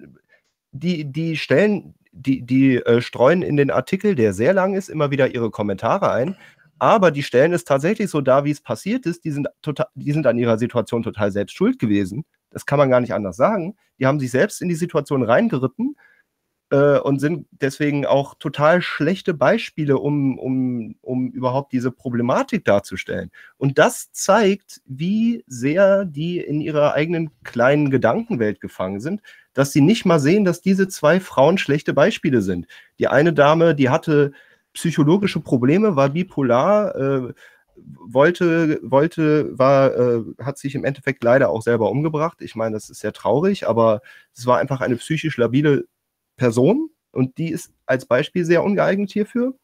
die, die stellen, die, die äh, streuen in den Artikel, der sehr lang ist, immer wieder ihre Kommentare ein. Aber die stellen es tatsächlich so dar, wie es passiert ist. Die sind, total, die sind an ihrer Situation total selbst schuld gewesen. Das kann man gar nicht anders sagen. Die haben sich selbst in die Situation reingeritten äh, und sind deswegen auch total schlechte Beispiele, um, um, um überhaupt diese Problematik darzustellen. Und das zeigt, wie sehr die in ihrer eigenen kleinen Gedankenwelt gefangen sind, dass sie nicht mal sehen, dass diese zwei Frauen schlechte Beispiele sind. Die eine Dame, die hatte psychologische Probleme, war bipolar, äh, wollte, wollte, war, äh, hat sich im Endeffekt leider auch selber umgebracht. Ich meine, das ist sehr traurig, aber es war einfach eine psychisch labile Person und die ist als Beispiel sehr ungeeignet hierfür.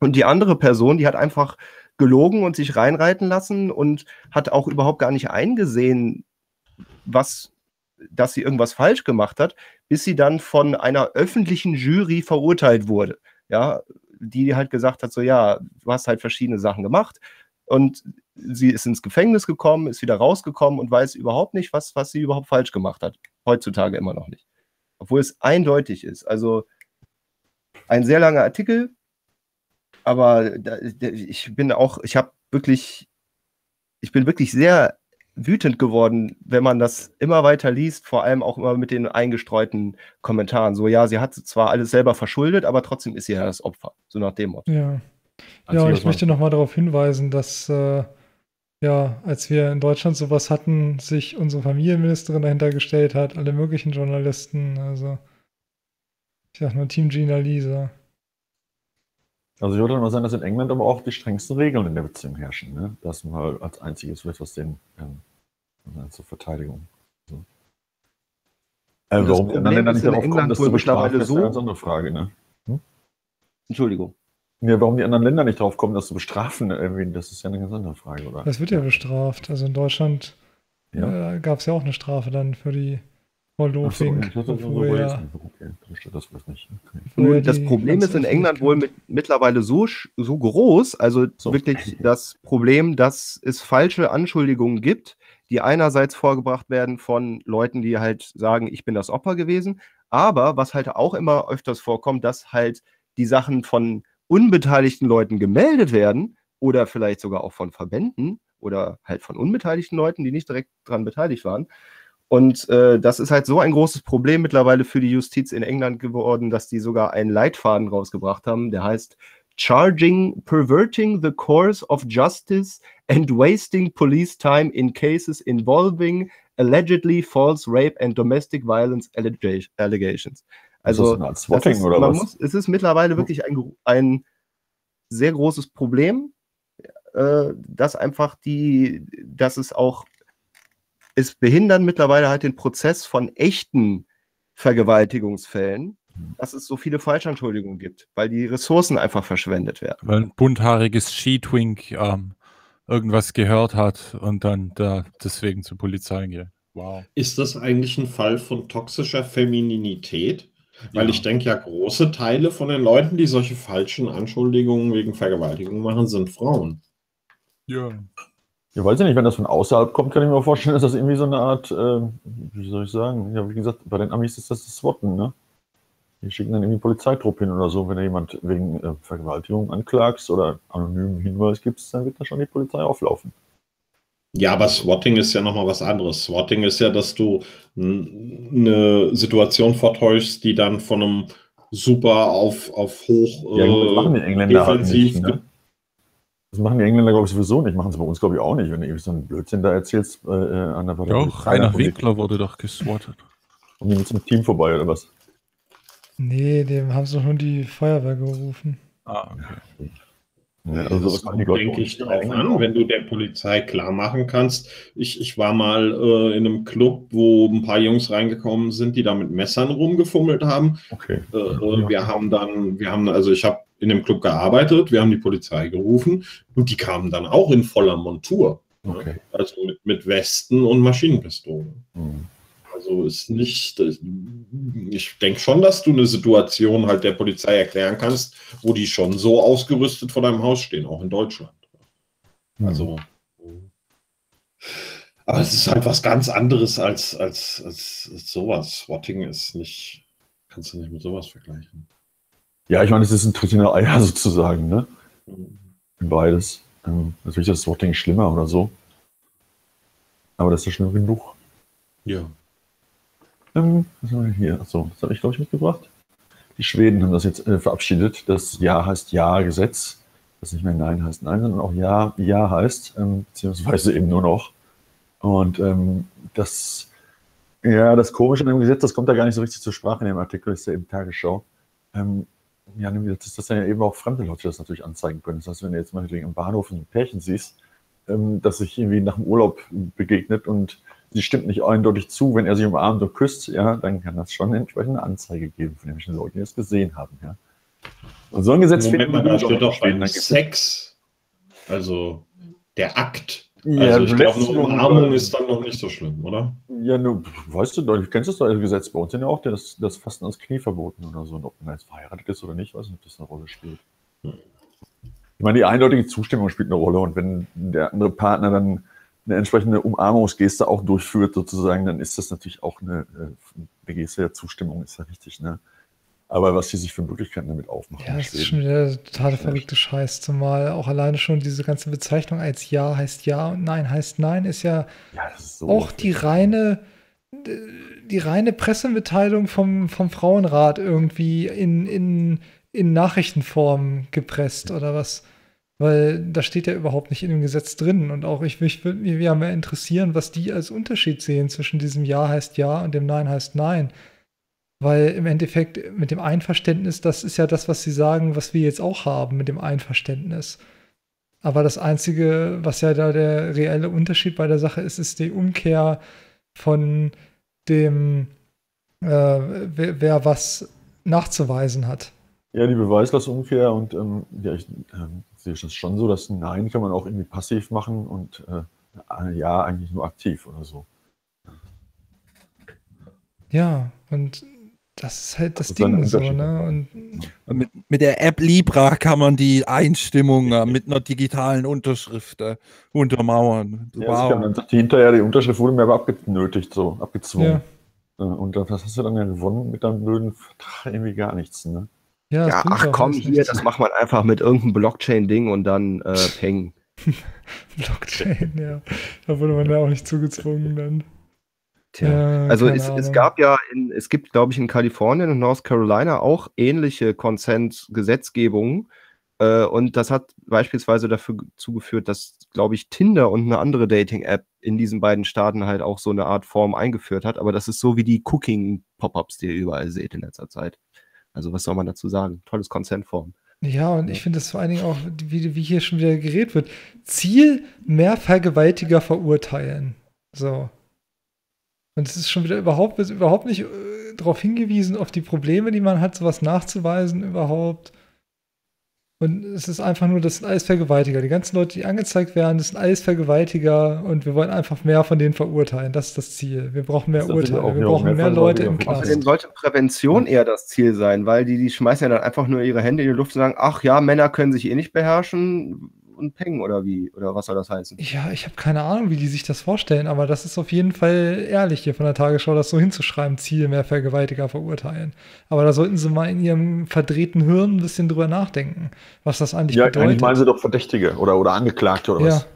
Und die andere Person, die hat einfach gelogen und sich reinreiten lassen und hat auch überhaupt gar nicht eingesehen, was, dass sie irgendwas falsch gemacht hat, bis sie dann von einer öffentlichen Jury verurteilt wurde. Ja, die halt gesagt hat, so ja, du hast halt verschiedene Sachen gemacht und sie ist ins Gefängnis gekommen, ist wieder rausgekommen und weiß überhaupt nicht, was, was sie überhaupt falsch gemacht hat. Heutzutage immer noch nicht obwohl es eindeutig ist. Also ein sehr langer Artikel, aber da, ich bin auch, ich habe wirklich, ich bin wirklich sehr wütend geworden, wenn man das immer weiter liest, vor allem auch immer mit den eingestreuten Kommentaren. So, ja, sie hat zwar alles selber verschuldet, aber trotzdem ist sie ja das Opfer. So nach dem Motto. Ja, ja und ich möchte nochmal darauf hinweisen, dass äh, ja, als wir in Deutschland sowas hatten, sich unsere Familienministerin dahinter gestellt hat, alle möglichen Journalisten, also ich sag nur Team Gina Lisa. Also ich würde mal sagen, dass in England aber auch die strengsten Regeln in der Beziehung herrschen. Ne? Das mal als einziges vielleicht was den ähm, zur Verteidigung. So. Äh, warum die anderen Länder nicht darauf kommen, das zu bestrafen, so ist eine andere Frage. Ne? Hm? Entschuldigung. Ja, warum die anderen Länder nicht drauf kommen, das zu bestrafen, irgendwie, das ist ja eine ganz andere Frage, oder? Das wird ja bestraft. Also in Deutschland ja. äh, gab es ja auch eine Strafe dann für die. So, das, so ja, okay, das, nicht. Okay. das Problem ist in England wohl mit, mittlerweile so, so groß, also so. wirklich das Problem, dass es falsche Anschuldigungen gibt, die einerseits vorgebracht werden von Leuten, die halt sagen, ich bin das Opfer gewesen, aber was halt auch immer öfters vorkommt, dass halt die Sachen von unbeteiligten Leuten gemeldet werden oder vielleicht sogar auch von Verbänden oder halt von unbeteiligten Leuten, die nicht direkt daran beteiligt waren. Und äh, das ist halt so ein großes Problem mittlerweile für die Justiz in England geworden, dass die sogar einen Leitfaden rausgebracht haben, der heißt Charging Perverting the Course of Justice and Wasting Police Time in Cases Involving Allegedly False Rape and Domestic Violence Allegations. Also, ist das Swatting ist, oder was? Muss, es ist mittlerweile wirklich ein, ein sehr großes Problem, äh, dass einfach die, dass es auch, es behindern mittlerweile halt den Prozess von echten Vergewaltigungsfällen, dass es so viele Falschanschuldigungen gibt, weil die Ressourcen einfach verschwendet werden. Weil ein bunthaariges Sheetwink ähm, irgendwas gehört hat und dann da deswegen zur Polizei geht. Wow. Ist das eigentlich ein Fall von toxischer Femininität? Weil ja. ich denke ja, große Teile von den Leuten, die solche falschen Anschuldigungen wegen Vergewaltigung machen, sind Frauen. Ja. Ja, weiß ich nicht, wenn das von außerhalb kommt, kann ich mir vorstellen, dass das irgendwie so eine Art, äh, wie soll ich sagen, ja, wie gesagt, bei den Amis ist das das SWATen, ne? Die schicken dann irgendwie Polizeitrupp hin oder so, wenn da jemand wegen äh, Vergewaltigung anklagst oder anonymen Hinweis gibt, dann wird da schon die Polizei auflaufen. Ja, aber Swatting ist ja nochmal was anderes. Swatting ist ja, dass du eine Situation vortäuschst, die dann von einem super auf, auf hoch ja, das machen die Engländer halt nicht, ne? Das machen die Engländer, glaube ich, sowieso nicht. Machen sie bei uns, glaube ich, auch nicht. Wenn du so einen Blödsinn da erzählst äh, äh an der Partei. Doch, Rainer Winkler wurde doch geswattet. Und die mit dem Team vorbei, oder was? Nee, dem haben sie doch nur die Feuerwehr gerufen. Ah, okay. Ja, also das kommt, denke ich, drauf an, wenn du der Polizei klar machen kannst. Ich, ich war mal äh, in einem Club, wo ein paar Jungs reingekommen sind, die da mit Messern rumgefummelt haben. Okay. Äh, ja. Wir haben dann, wir haben, also ich habe in dem Club gearbeitet, wir haben die Polizei gerufen und die kamen dann auch in voller Montur. Okay. Also mit, mit Westen und Maschinenpistolen. Hm. Also ist nicht, ich denke schon, dass du eine Situation halt der Polizei erklären kannst, wo die schon so ausgerüstet vor deinem Haus stehen, auch in Deutschland. Hm. Also. Aber es ist halt was ganz anderes als, als, als, als sowas. Swatting ist nicht, kannst du nicht mit sowas vergleichen. Ja, ich meine, es ist ein Tritt in der Eier sozusagen, ne? Beides. Ähm, natürlich ist das Swatting schlimmer oder so. Aber das ist ja schlimm genug. Ja. Ähm, was haben wir hier? Achso, das habe ich, glaube ich, mitgebracht. Die Schweden haben das jetzt äh, verabschiedet. Das Ja heißt Ja-Gesetz. Das nicht mehr Nein heißt Nein, sondern auch Ja, Ja heißt, ähm, beziehungsweise eben nur noch. Und ähm, das, ja, das Komische an dem Gesetz, das kommt da gar nicht so richtig zur Sprache in dem Artikel, ist ja eben Tagesschau. Ähm, ja, nämlich, dass das ja eben auch fremde Leute das natürlich anzeigen können. Das heißt, wenn du jetzt mal im Bahnhof ein Pärchen siehst, ähm, das sich irgendwie nach dem Urlaub begegnet und sie stimmt nicht eindeutig zu, wenn er sie umarmt und küsst, ja, dann kann das schon entsprechende Anzeige geben von den Leuten, die das gesehen haben, ja. Und so ein Gesetz mal, wir da doch steht doch beim Sex. Also der Akt. Ja, also ich glaube, eine Umarmung ist dann noch nicht so schlimm, oder? Ja, nu, weißt du, du kennst das doch, das Gesetz bei uns ja auch das, das Fasten ans Knie verboten oder so. Und ob man jetzt verheiratet ist oder nicht, weiß nicht, ob das eine Rolle spielt. Ich meine, die eindeutige Zustimmung spielt eine Rolle und wenn der andere Partner dann eine entsprechende Umarmungsgeste auch durchführt, sozusagen, dann ist das natürlich auch eine, äh, eine Geste der Zustimmung, ist ja richtig, ne? Aber was die sich für Möglichkeiten damit aufmachen. Ja, das ist schon wieder der totale verrückte Scheiß. Zumal auch alleine schon diese ganze Bezeichnung als Ja heißt Ja und Nein heißt Nein ist ja ja, ist so auch die reine, die reine Pressemitteilung vom, vom Frauenrat irgendwie in, in, in Nachrichtenform gepresst oder was. Weil da steht ja überhaupt nicht in dem Gesetz drin. Und auch ich, ich würde mich ja mehr interessieren, was die als Unterschied sehen zwischen diesem Ja heißt Ja und dem Nein heißt Nein. Weil im Endeffekt mit dem Einverständnis, das ist ja das, was sie sagen, was wir jetzt auch haben mit dem Einverständnis. Aber das Einzige, was ja da der reelle Unterschied bei der Sache ist, ist die Umkehr von dem, äh, wer, wer was nachzuweisen hat. Ja, die Beweislastumkehr und ähm, ja, ich ähm, sehe das schon so, dass ein Nein kann man auch irgendwie passiv machen und äh, ein Ja eigentlich nur aktiv oder so. Ja, und das ist halt das Das ist ein Ding so, ne? Und Mit, mit der App Libra kann man die Einstimmung äh, mit einer digitalen Unterschrift äh, untermauern. Ja, sicher. Und dann sagt die hinterher, die Unterschrift wurde mir aber abgenötigt, so, abgezwungen. ja, Äh, Und das hast du dann ja gewonnen mit deinem blöden Vertrag irgendwie gar nichts. Ne? Ja, Ja, ach komm, hier, das macht man einfach mit irgendeinem Blockchain-Ding und dann äh, peng. Blockchain, ja. Da wurde man ja auch nicht zugezwungen dann. Tja. Ja, Also es, es gab ja, in, es gibt, glaube ich, in Kalifornien und North Carolina auch ähnliche Consent-Gesetzgebungen. Äh, und das hat beispielsweise dafür zugeführt, dass, glaube ich, Tinder und eine andere Dating-App in diesen beiden Staaten halt auch so eine Art Form eingeführt hat. Aber das ist so wie die Cooking-Pop-Ups, die ihr überall seht in letzter Zeit. Also was soll man dazu sagen? Tolles Consent-Form. Ja, und ich finde das vor allen Dingen auch, wie, wie hier schon wieder geredet wird. Ziel, mehr Vergewaltiger verurteilen. So. Und es ist schon wieder überhaupt, überhaupt nicht äh, darauf hingewiesen, auf die Probleme, die man hat, sowas nachzuweisen überhaupt. Und es ist einfach nur, das sind alles Vergewaltiger. Die ganzen Leute, die angezeigt werden, das sind alles Vergewaltiger und wir wollen einfach mehr von denen verurteilen. Das ist das Ziel. Wir brauchen mehr Urteile. Wir brauchen mehr mehr Leute im. Knast. Außerdem sollte Prävention eher das Ziel sein, weil die, die schmeißen ja dann einfach nur ihre Hände in die Luft und sagen, ach ja, Männer können sich eh nicht beherrschen und pengen oder wie, oder was soll das heißen? Ja, ich habe keine Ahnung, wie die sich das vorstellen, aber das ist auf jeden Fall ehrlich hier von der Tagesschau, das so hinzuschreiben, Ziel mehr Vergewaltiger verurteilen. Aber da sollten sie mal in ihrem verdrehten Hirn ein bisschen drüber nachdenken, was das eigentlich Ja, eigentlich bedeutet. meinen sie doch Verdächtige oder, oder Angeklagte oder ja, was.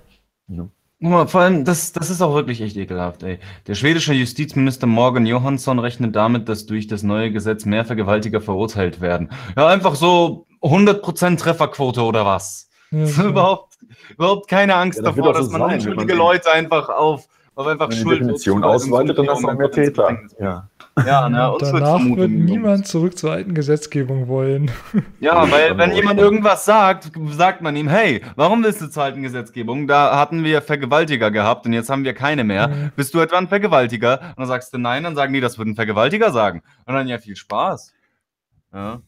Ja. Mal, vor allem, das, das ist auch wirklich echt ekelhaft, ey. Der schwedische Justizminister Morgan Johansson rechnet damit, dass durch das neue Gesetz mehr Vergewaltiger verurteilt werden. Ja, einfach so 100% Trefferquote oder was? Ja, So so. überhaupt, überhaupt keine Angst Ja, das wird davor, auch so dass man unschuldige man- Leute einfach auf, auf einfach Wenn die Schuld Definition ausweitet, dann hast du mehr Täter. Ja. Ja, ne, Und uns danach wird Jungs. niemand zurück zur alten Gesetzgebung wollen. Ja, weil wenn jemand man- irgendwas sagt, sagt man ihm, hey, warum willst du zur alten Gesetzgebung? Da hatten wir Vergewaltiger gehabt und jetzt haben wir keine mehr. Mhm. Bist du etwa ein Vergewaltiger? Und dann sagst du nein, dann sagen die, das würden Vergewaltiger sagen. Und dann ja, viel Spaß. Ja.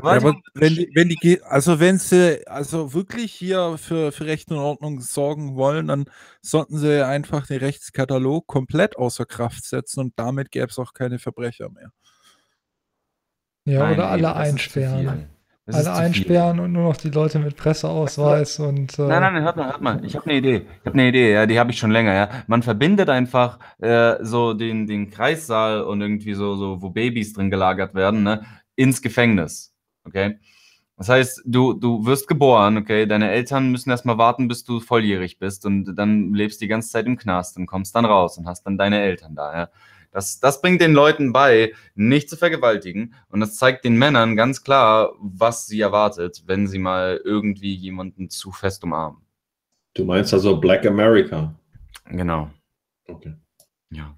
Aber wenn die, wenn die, also wenn sie also wirklich hier für, für Recht und Ordnung sorgen wollen, dann sollten sie einfach den Rechtskatalog komplett außer Kraft setzen und damit gäbe es auch keine Verbrecher mehr. Ja, Nein, oder alle zu einsperren. Alle einsperren und nur noch die Leute mit Presseausweis und äh, Nein, nein, nein, hört mal, hört mal. Ich habe eine Idee. Ich habe eine Idee, ja, die habe ich schon länger, ja. Man verbindet einfach äh, so den, den Kreissaal und irgendwie so, so, wo Babys drin gelagert werden, ne, ins Gefängnis. Okay? Das heißt, du, du wirst geboren, okay, deine Eltern müssen erstmal warten, bis du volljährig bist und dann lebst die ganze Zeit im Knast und kommst dann raus und hast dann deine Eltern da, ja. Das, das bringt den Leuten bei, nicht zu vergewaltigen. Und das zeigt den Männern ganz klar, was sie erwartet, wenn sie mal irgendwie jemanden zu fest umarmen. Du meinst also Black America. Genau. Okay. Ja.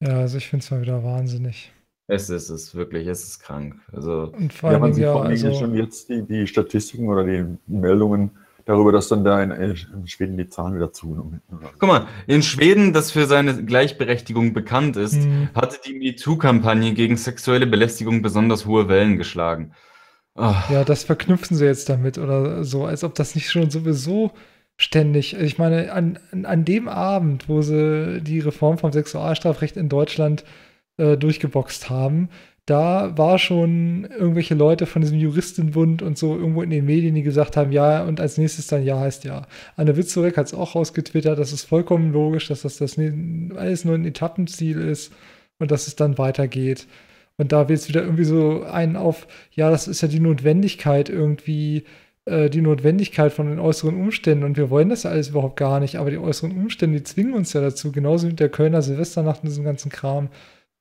ja, also ich finde es mal wieder wahnsinnig. Es ist es wirklich, es ist krank. Also, Und vor Ja, allen man Dingen sieht ja, vor allem also, schon jetzt die, die Statistiken oder die Meldungen darüber, dass dann da in, in Schweden die Zahlen wieder zugenommen hätten. guck mal, in Schweden, das für seine Gleichberechtigung bekannt ist, hm, hatte die MeToo-Kampagne gegen sexuelle Belästigung besonders hohe Wellen geschlagen. Ah, ja, das verknüpfen sie jetzt damit oder so, als ob das nicht schon sowieso ständig, ich meine, an, an, an dem Abend, wo sie die Reform vom Sexualstrafrecht in Deutschland äh, durchgeboxt haben, da war schon irgendwelche Leute von diesem Juristenbund und so irgendwo in den Medien, die gesagt haben, ja, und als nächstes dann ja heißt ja. Anne Witzorek hat es auch rausgetwittert, das ist vollkommen logisch, dass das, das nie- alles nur ein Etappenziel ist und dass es dann weitergeht. Und da wird es wieder irgendwie so einen auf, ja, das ist ja die Notwendigkeit irgendwie, äh, die Notwendigkeit von den äußeren Umständen und wir wollen das ja alles überhaupt gar nicht, aber die äußeren Umstände, die zwingen uns ja dazu, genauso mit der Kölner Silvesternacht und diesem ganzen Kram.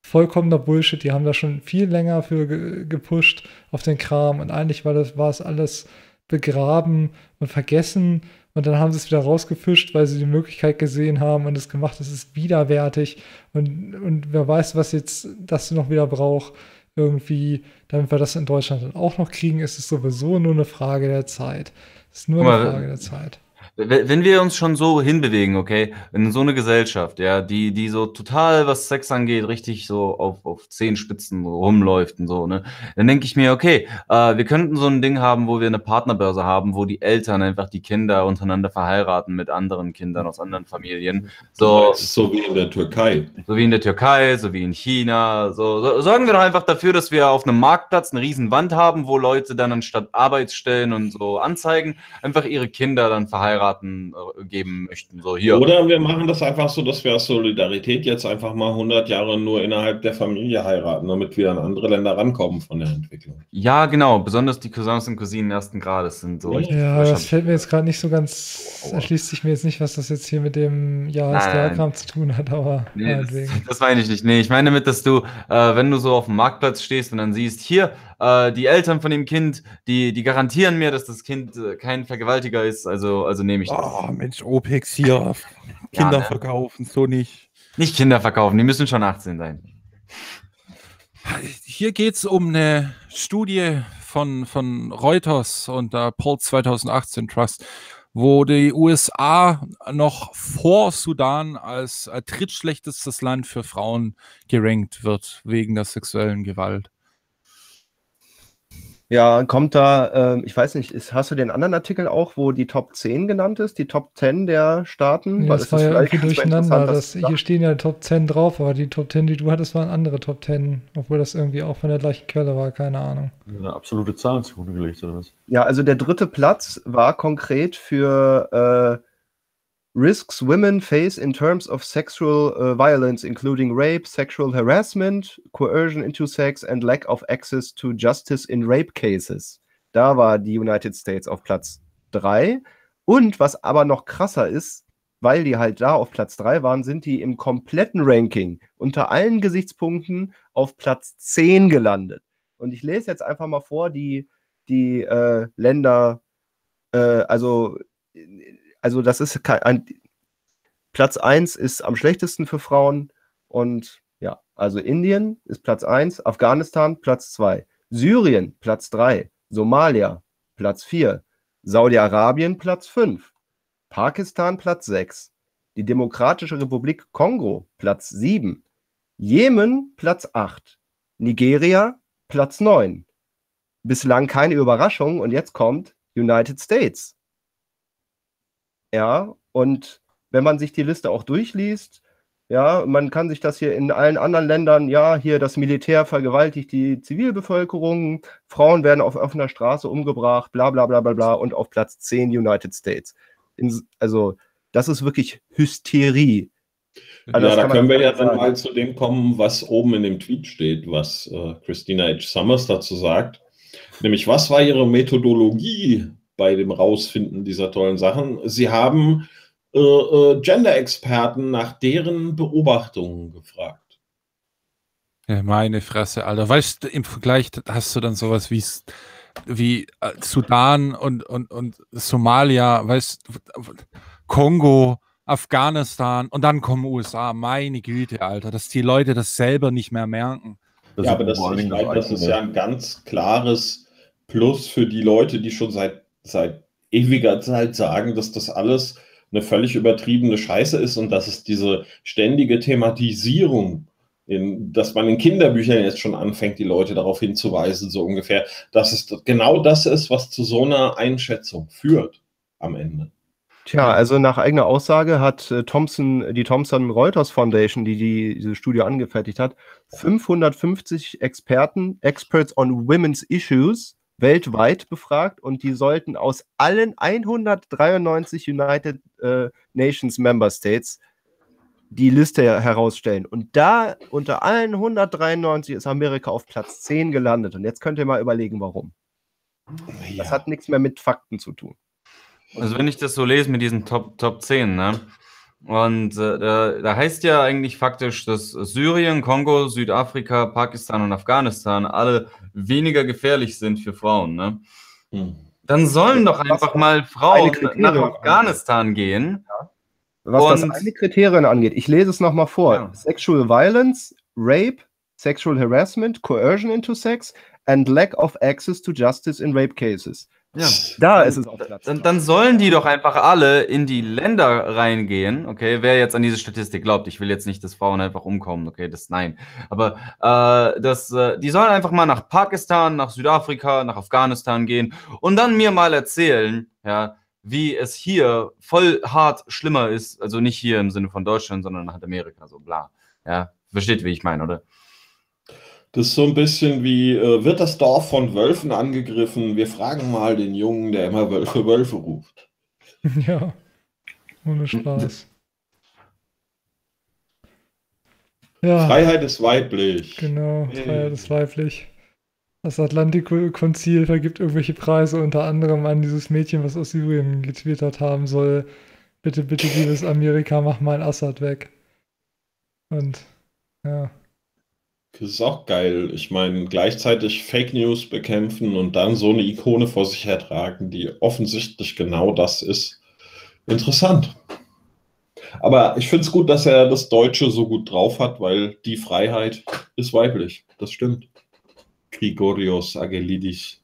Vollkommener Bullshit, die haben da schon viel länger für ge gepusht auf den Kram und eigentlich war das, war es alles begraben und vergessen. Und dann haben sie es wieder rausgefischt, weil sie die Möglichkeit gesehen haben und es gemacht, es ist widerwärtig. Und, und wer weiß, was jetzt das noch wieder braucht, irgendwie, damit wir das in Deutschland dann auch noch kriegen, ist es sowieso nur eine Frage der Zeit. Es ist nur Guck eine mal, Frage der Zeit. Wenn wir uns schon so hinbewegen, okay, in so eine Gesellschaft, ja, die, die so total, was Sex angeht, richtig so auf, auf Zehenspitzen rumläuft und so, ne, dann denke ich mir, okay, äh, wir könnten so ein Ding haben, wo wir eine Partnerbörse haben, wo die Eltern einfach die Kinder untereinander verheiraten mit anderen Kindern aus anderen Familien. So, So wie in der Türkei. so wie in der Türkei, so wie in China. So, so sorgen wir doch einfach dafür, dass wir auf einem Marktplatz eine riesen Wand haben, wo Leute dann anstatt Arbeitsstellen und so Anzeigen einfach ihre Kinder dann verheiraten äh, geben möchten. So hier. Oder wir machen das einfach so, dass wir aus Solidarität jetzt einfach mal 100 Jahre nur innerhalb der Familie heiraten, damit wir an andere Länder rankommen von der Entwicklung. Ja, genau. Besonders die Cousins und Cousinen ersten Grades sind so. Ja, richtig Ja, das fällt mir jetzt gerade nicht so ganz, erschließt sich mir jetzt nicht, was das jetzt hier mit dem Ja, ist Nein, der nein. Kram zu tun hat, aber Nee, das, das meine ich nicht. Nee, ich meine damit, dass du, äh, wenn du so auf dem Marktplatz stehst und dann siehst, hier, äh, die Eltern von dem Kind, die, die garantieren mir, dass das Kind äh, kein Vergewaltiger ist, also, also nehme ich das. Oh, Mensch, OPEX hier. Kinder ne? verkaufen, so nicht. Nicht Kinder verkaufen, die müssen schon 18 sein. Hier geht es um eine Studie von, von Reuters und der Poll 2018 Trust, wo die USA noch vor Sudan als drittschlechtestes Land für Frauen gerankt wird, wegen der sexuellen Gewalt. Ja, kommt da, ähm, ich weiß nicht, ist, hast du den anderen Artikel auch, wo die Top 10 genannt ist, die Top 10 der Staaten? Ja, Weil das es war ist ja irgendwie durcheinander. Das, hier stehen ja Top 10 drauf, aber die Top 10, die du hattest, waren andere Top 10, obwohl das irgendwie auch von der gleichen Quelle war, keine Ahnung. Eine absolute Zahl zugrunde gelegt oder was? Ja, also der dritte Platz war konkret für äh, Risks women face in terms of sexual uh, violence, including rape, sexual harassment, coercion into sex and lack of access to justice in rape cases. Da war die United States auf Platz 3. Und was aber noch krasser ist, weil die halt da auf Platz 3 waren, sind die im kompletten Ranking unter allen Gesichtspunkten auf Platz 10 gelandet. Und ich lese jetzt einfach mal vor, die, die äh, Länder, äh, also, also das ist kein, ein, Platz 1 ist am schlechtesten für Frauen und ja, also Indien ist Platz 1, Afghanistan Platz 2, Syrien Platz 3, Somalia Platz 4, Saudi-Arabien Platz 5, Pakistan Platz 6, die Demokratische Republik Kongo Platz 7, Jemen Platz 8, Nigeria Platz 9, bislang keine Überraschung und jetzt kommt United States. Ja, und wenn man sich die Liste auch durchliest, ja, man kann sich das hier in allen anderen Ländern, ja, hier das Militär vergewaltigt die Zivilbevölkerung, Frauen werden auf offener Straße umgebracht, bla bla bla bla bla und auf Platz 10 United States. In, also, das ist wirklich Hysterie. Also ja, da können wir ja dann mal zu dem kommen, was oben in dem Tweet steht, was äh, Christina H. Summers dazu sagt. Nämlich, was war ihre Methodologie bei dem Rausfinden dieser tollen Sachen? Sie haben äh, äh, Gender-Experten nach deren Beobachtungen gefragt. Ja, meine Fresse, Alter. Weißt du, im Vergleich hast du dann sowas wie, wie äh, Sudan und, und, und Somalia, weißt Kongo, Afghanistan und dann kommen USA. Meine Güte, Alter, dass die Leute das selber nicht mehr merken. Das ja, aber das, ich meine, das ist ja ein ganz klares Plus für die Leute, die schon seit, seit ewiger Zeit sagen, dass das alles eine völlig übertriebene Scheiße ist und dass es diese ständige Thematisierung, in, dass man in Kinderbüchern jetzt schon anfängt, die Leute darauf hinzuweisen, so ungefähr, dass es genau das ist, was zu so einer Einschätzung führt am Ende. Tja, also nach eigener Aussage hat äh, Thompson, die Thomson Reuters Foundation, die, die diese Studie angefertigt hat, 550 Experten, Experts on Women's Issues weltweit befragt und die sollten aus allen 193 United äh, Nations Member States die Liste herausstellen. Und da unter allen 193 ist Amerika auf Platz 10 gelandet. Und jetzt könnt ihr mal überlegen, warum. Ja. Das hat nichts mehr mit Fakten zu tun. Also wenn ich das so lese mit diesen Top, Top 10, ne? Und äh, da, heißt ja eigentlich faktisch, dass Syrien, Kongo, Südafrika, Pakistan und Afghanistan alle weniger gefährlich sind für Frauen. Ne? Hm. Dann sollen doch einfach mal Frauen nach Afghanistan gehen. Ja. Was das eine Kriterien angeht, ich lese es nochmal vor. Ja. Sexual Violence, Rape, Sexual Harassment, Coercion into Sex and Lack of Access to Justice in Rape Cases. Ja, da ist es auf Platz. Dann, dann, sollen die doch einfach alle in die Länder reingehen, okay? Wer jetzt an diese Statistik glaubt, ich will jetzt nicht, dass Frauen einfach umkommen, okay? Das nein. Aber äh, das, äh, die sollen einfach mal nach Pakistan, nach Südafrika, nach Afghanistan gehen und dann mir mal erzählen, ja, wie es hier voll hart schlimmer ist. Also nicht hier im Sinne von Deutschland, sondern nach Amerika, so bla. Ja, versteht, wie ich meine, oder? Das ist so ein bisschen wie, äh, wird das Dorf von Wölfen angegriffen? Wir fragen mal den Jungen, der immer Wölfe, Wölfe ruft. Ja, ohne Spaß. Ja. Freiheit ist weiblich. Genau, Freiheit ist weiblich. Das Atlantikkonzil vergibt irgendwelche Preise, unter anderem an dieses Mädchen, was aus Syrien getwittert haben soll. Bitte, bitte, liebes Amerika, mach mal Assad weg. Und ja. Das ist auch geil. Ich meine, gleichzeitig Fake News bekämpfen und dann so eine Ikone vor sich hertragen, die offensichtlich genau das ist. Interessant. Aber ich finde es gut, dass er das Deutsche so gut drauf hat, weil die Freiheit ist weiblich. Das stimmt. Grigorios Agelidis.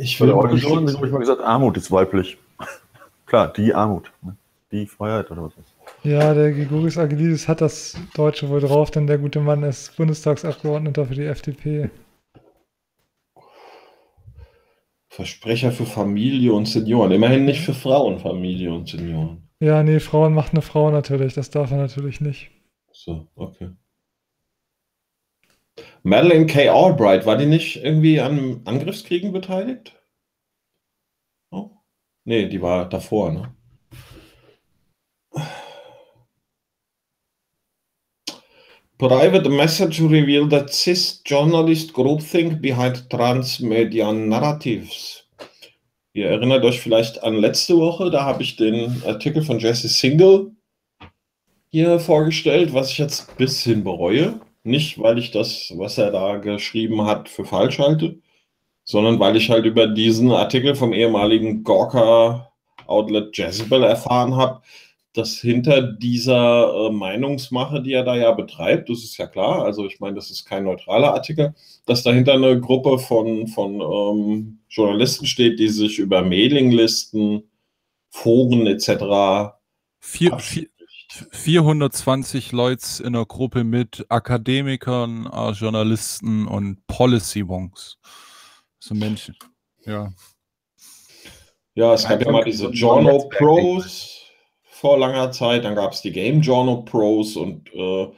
Ich will auch schon, habe ich mal gesagt, Armut ist weiblich. Klar, die Armut. Ne? Die Freiheit oder was ist ja, der Gegoris Agilidis hat das Deutsche wohl drauf, denn der gute Mann ist Bundestagsabgeordneter für die FDP. Versprecher für Familie und Senioren. Immerhin nicht für Frauen, Familie und Senioren. Ja, nee, Frauen macht eine Frau natürlich. Das darf er natürlich nicht. So, okay. Madeleine K. Albright, war die nicht irgendwie an Angriffskriegen beteiligt? Oh. Nee, die war davor, ne? Private message revealed that cis journalist groupthink behind transmedia narratives. Ihr erinnert euch vielleicht an letzte Woche, da habe ich den Artikel von Jesse Single hier vorgestellt, was ich jetzt ein bisschen bereue. Nicht, weil ich das, was er da geschrieben hat, für falsch halte, sondern weil ich halt über diesen Artikel vom ehemaligen Gawker Outlet Jezebel erfahren habe, dass hinter dieser äh, Meinungsmache, die er da ja betreibt, das ist ja klar, also ich meine, das ist kein neutraler Artikel, dass dahinter eine Gruppe von, von ähm, Journalisten steht, die sich über Mailinglisten, Foren etc. Vier, vier, 420 Leute in der Gruppe mit Akademikern, äh, Journalisten und Policy Wonks. So Menschen, ja. Ja, es gab ja mal diese Journal Pros vor langer Zeit, dann gab es die Game Journal Pros und äh,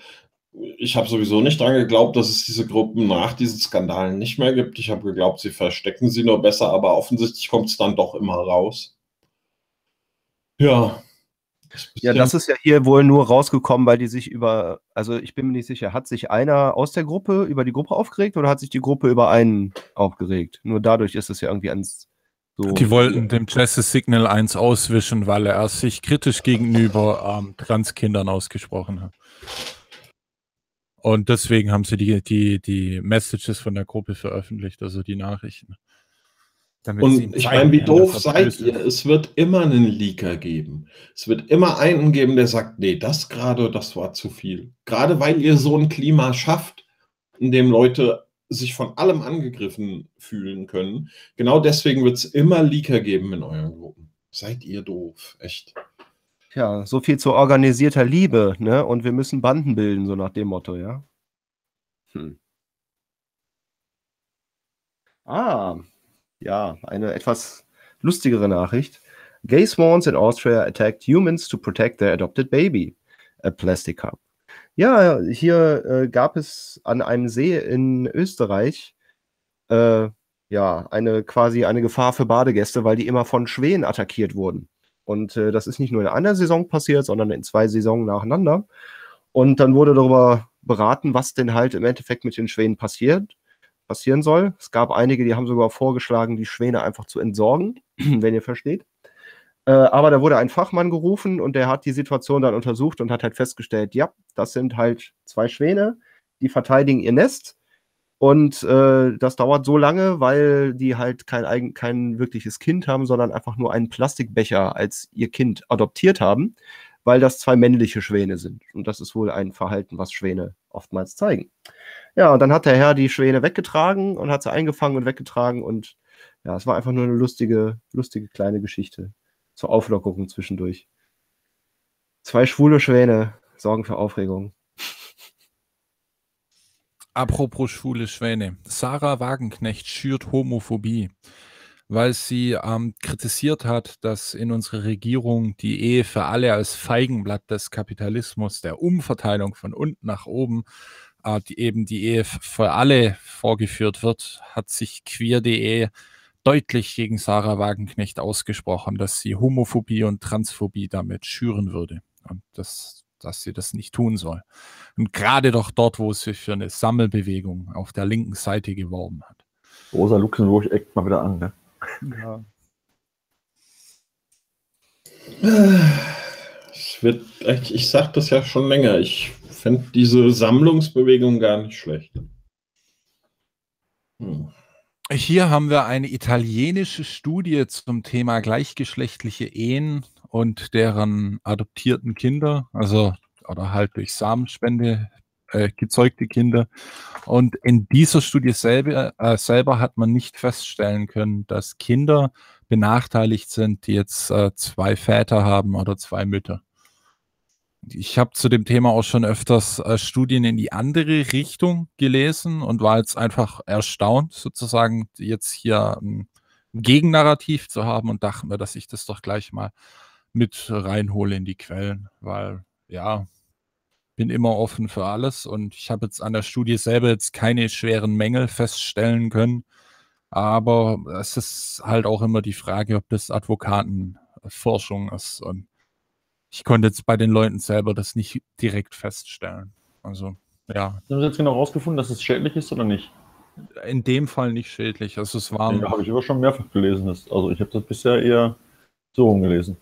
ich habe sowieso nicht daran geglaubt, dass es diese Gruppen nach diesen Skandalen nicht mehr gibt. Ich habe geglaubt, sie verstecken sie nur besser, aber offensichtlich kommt es dann doch immer raus. Ja. Ja, das ist ja hier wohl nur rausgekommen, weil die sich über, also ich bin mir nicht sicher, hat sich einer aus der Gruppe über die Gruppe aufgeregt oder hat sich die Gruppe über einen aufgeregt? Nur dadurch ist es ja irgendwie ans so. Die wollten dem Jesse Signal 1 auswischen, weil er sich kritisch gegenüber ähm, Transkindern ausgesprochen hat. Und deswegen haben sie die, die, die Messages von der Gruppe veröffentlicht, also die Nachrichten. und ich meine, wie doof seid ihr? Es wird immer einen Leaker geben. Es wird immer einen geben, der sagt, nee, das gerade, das war zu viel. Gerade weil ihr so ein Klima schafft, in dem Leute sich von allem angegriffen fühlen können. Genau deswegen wird es immer Leaker geben in euren Gruppen. Seid ihr doof, echt. Ja, so viel zu organisierter Liebe, ne? Und wir müssen Banden bilden, so nach dem Motto, ja. Hm. Ah, ja, eine etwas lustigere Nachricht. Gay swans in Austria attacked humans to protect their adopted baby. A plastic cup. Ja, hier äh, gab es an einem See in Österreich äh, ja eine quasi eine Gefahr für Badegäste, weil die immer von Schwänen attackiert wurden. Und äh, das ist nicht nur in einer Saison passiert, sondern in zwei Saisonen nacheinander. Und dann wurde darüber beraten, was denn halt im Endeffekt mit den Schwänen passiert, passieren soll. Es gab einige, die haben sogar vorgeschlagen, die Schwäne einfach zu entsorgen, wenn ihr versteht. Äh, aber da wurde ein Fachmann gerufen und der hat die Situation dann untersucht und hat halt festgestellt, ja, das sind halt zwei Schwäne, die verteidigen ihr Nest. Und äh, das dauert so lange, weil die halt kein, eigen, kein wirkliches Kind haben, sondern einfach nur einen Plastikbecher als ihr Kind adoptiert haben, weil das zwei männliche Schwäne sind. Und das ist wohl ein Verhalten, was Schwäne oftmals zeigen. Ja, und dann hat der Herr die Schwäne weggetragen und hat sie eingefangen und weggetragen und ja, es war einfach nur eine lustige, lustige kleine Geschichte zur Auflockerung zwischendurch. Zwei schwule Schwäne sorgen für Aufregung. Apropos schwule Schwäne. Sarah Wagenknecht schürt Homophobie, weil sie ähm, kritisiert hat, dass in unserer Regierung die Ehe für alle als Feigenblatt des Kapitalismus, der Umverteilung von unten nach oben, äh, die eben die Ehe für alle vorgeführt wird, hat sich queer.de deutlich gegen Sarah Wagenknecht ausgesprochen, dass sie Homophobie und Transphobie damit schüren würde und das, dass sie das nicht tun soll. Und gerade doch dort, wo sie für eine Sammelbewegung auf der linken Seite geworben hat. Rosa Luxemburg eckt mal wieder an, ne? Ja. Es wird, ich, ich sag das ja schon länger, ich fände diese Sammlungsbewegung gar nicht schlecht. Hm. Hier haben wir eine italienische Studie zum Thema gleichgeschlechtliche Ehen und deren adoptierten Kinder, also oder halt durch Samenspende äh, gezeugte Kinder. Und in dieser Studie selber, äh, selber hat man nicht feststellen können, dass Kinder benachteiligt sind, die jetzt äh, zwei Väter haben oder zwei Mütter. Ich habe zu dem Thema auch schon öfters äh, Studien in die andere Richtung gelesen und war jetzt einfach erstaunt, sozusagen jetzt hier ein Gegennarrativ zu haben und dachte mir, dass ich das doch gleich mal mit reinhole in die Quellen, weil ja, bin immer offen für alles und ich habe jetzt an der Studie selber jetzt keine schweren Mängel feststellen können, aber es ist halt auch immer die Frage, ob das Advokatenforschung ist und ich konnte jetzt bei den Leuten selber das nicht direkt feststellen. Also, ja. Haben Sie jetzt genau rausgefunden, dass es schädlich ist oder nicht? In dem Fall nicht schädlich. Also es war. Ja, habe ich aber schon mehrfach gelesen. Also ich habe das bisher eher so rumgelesen.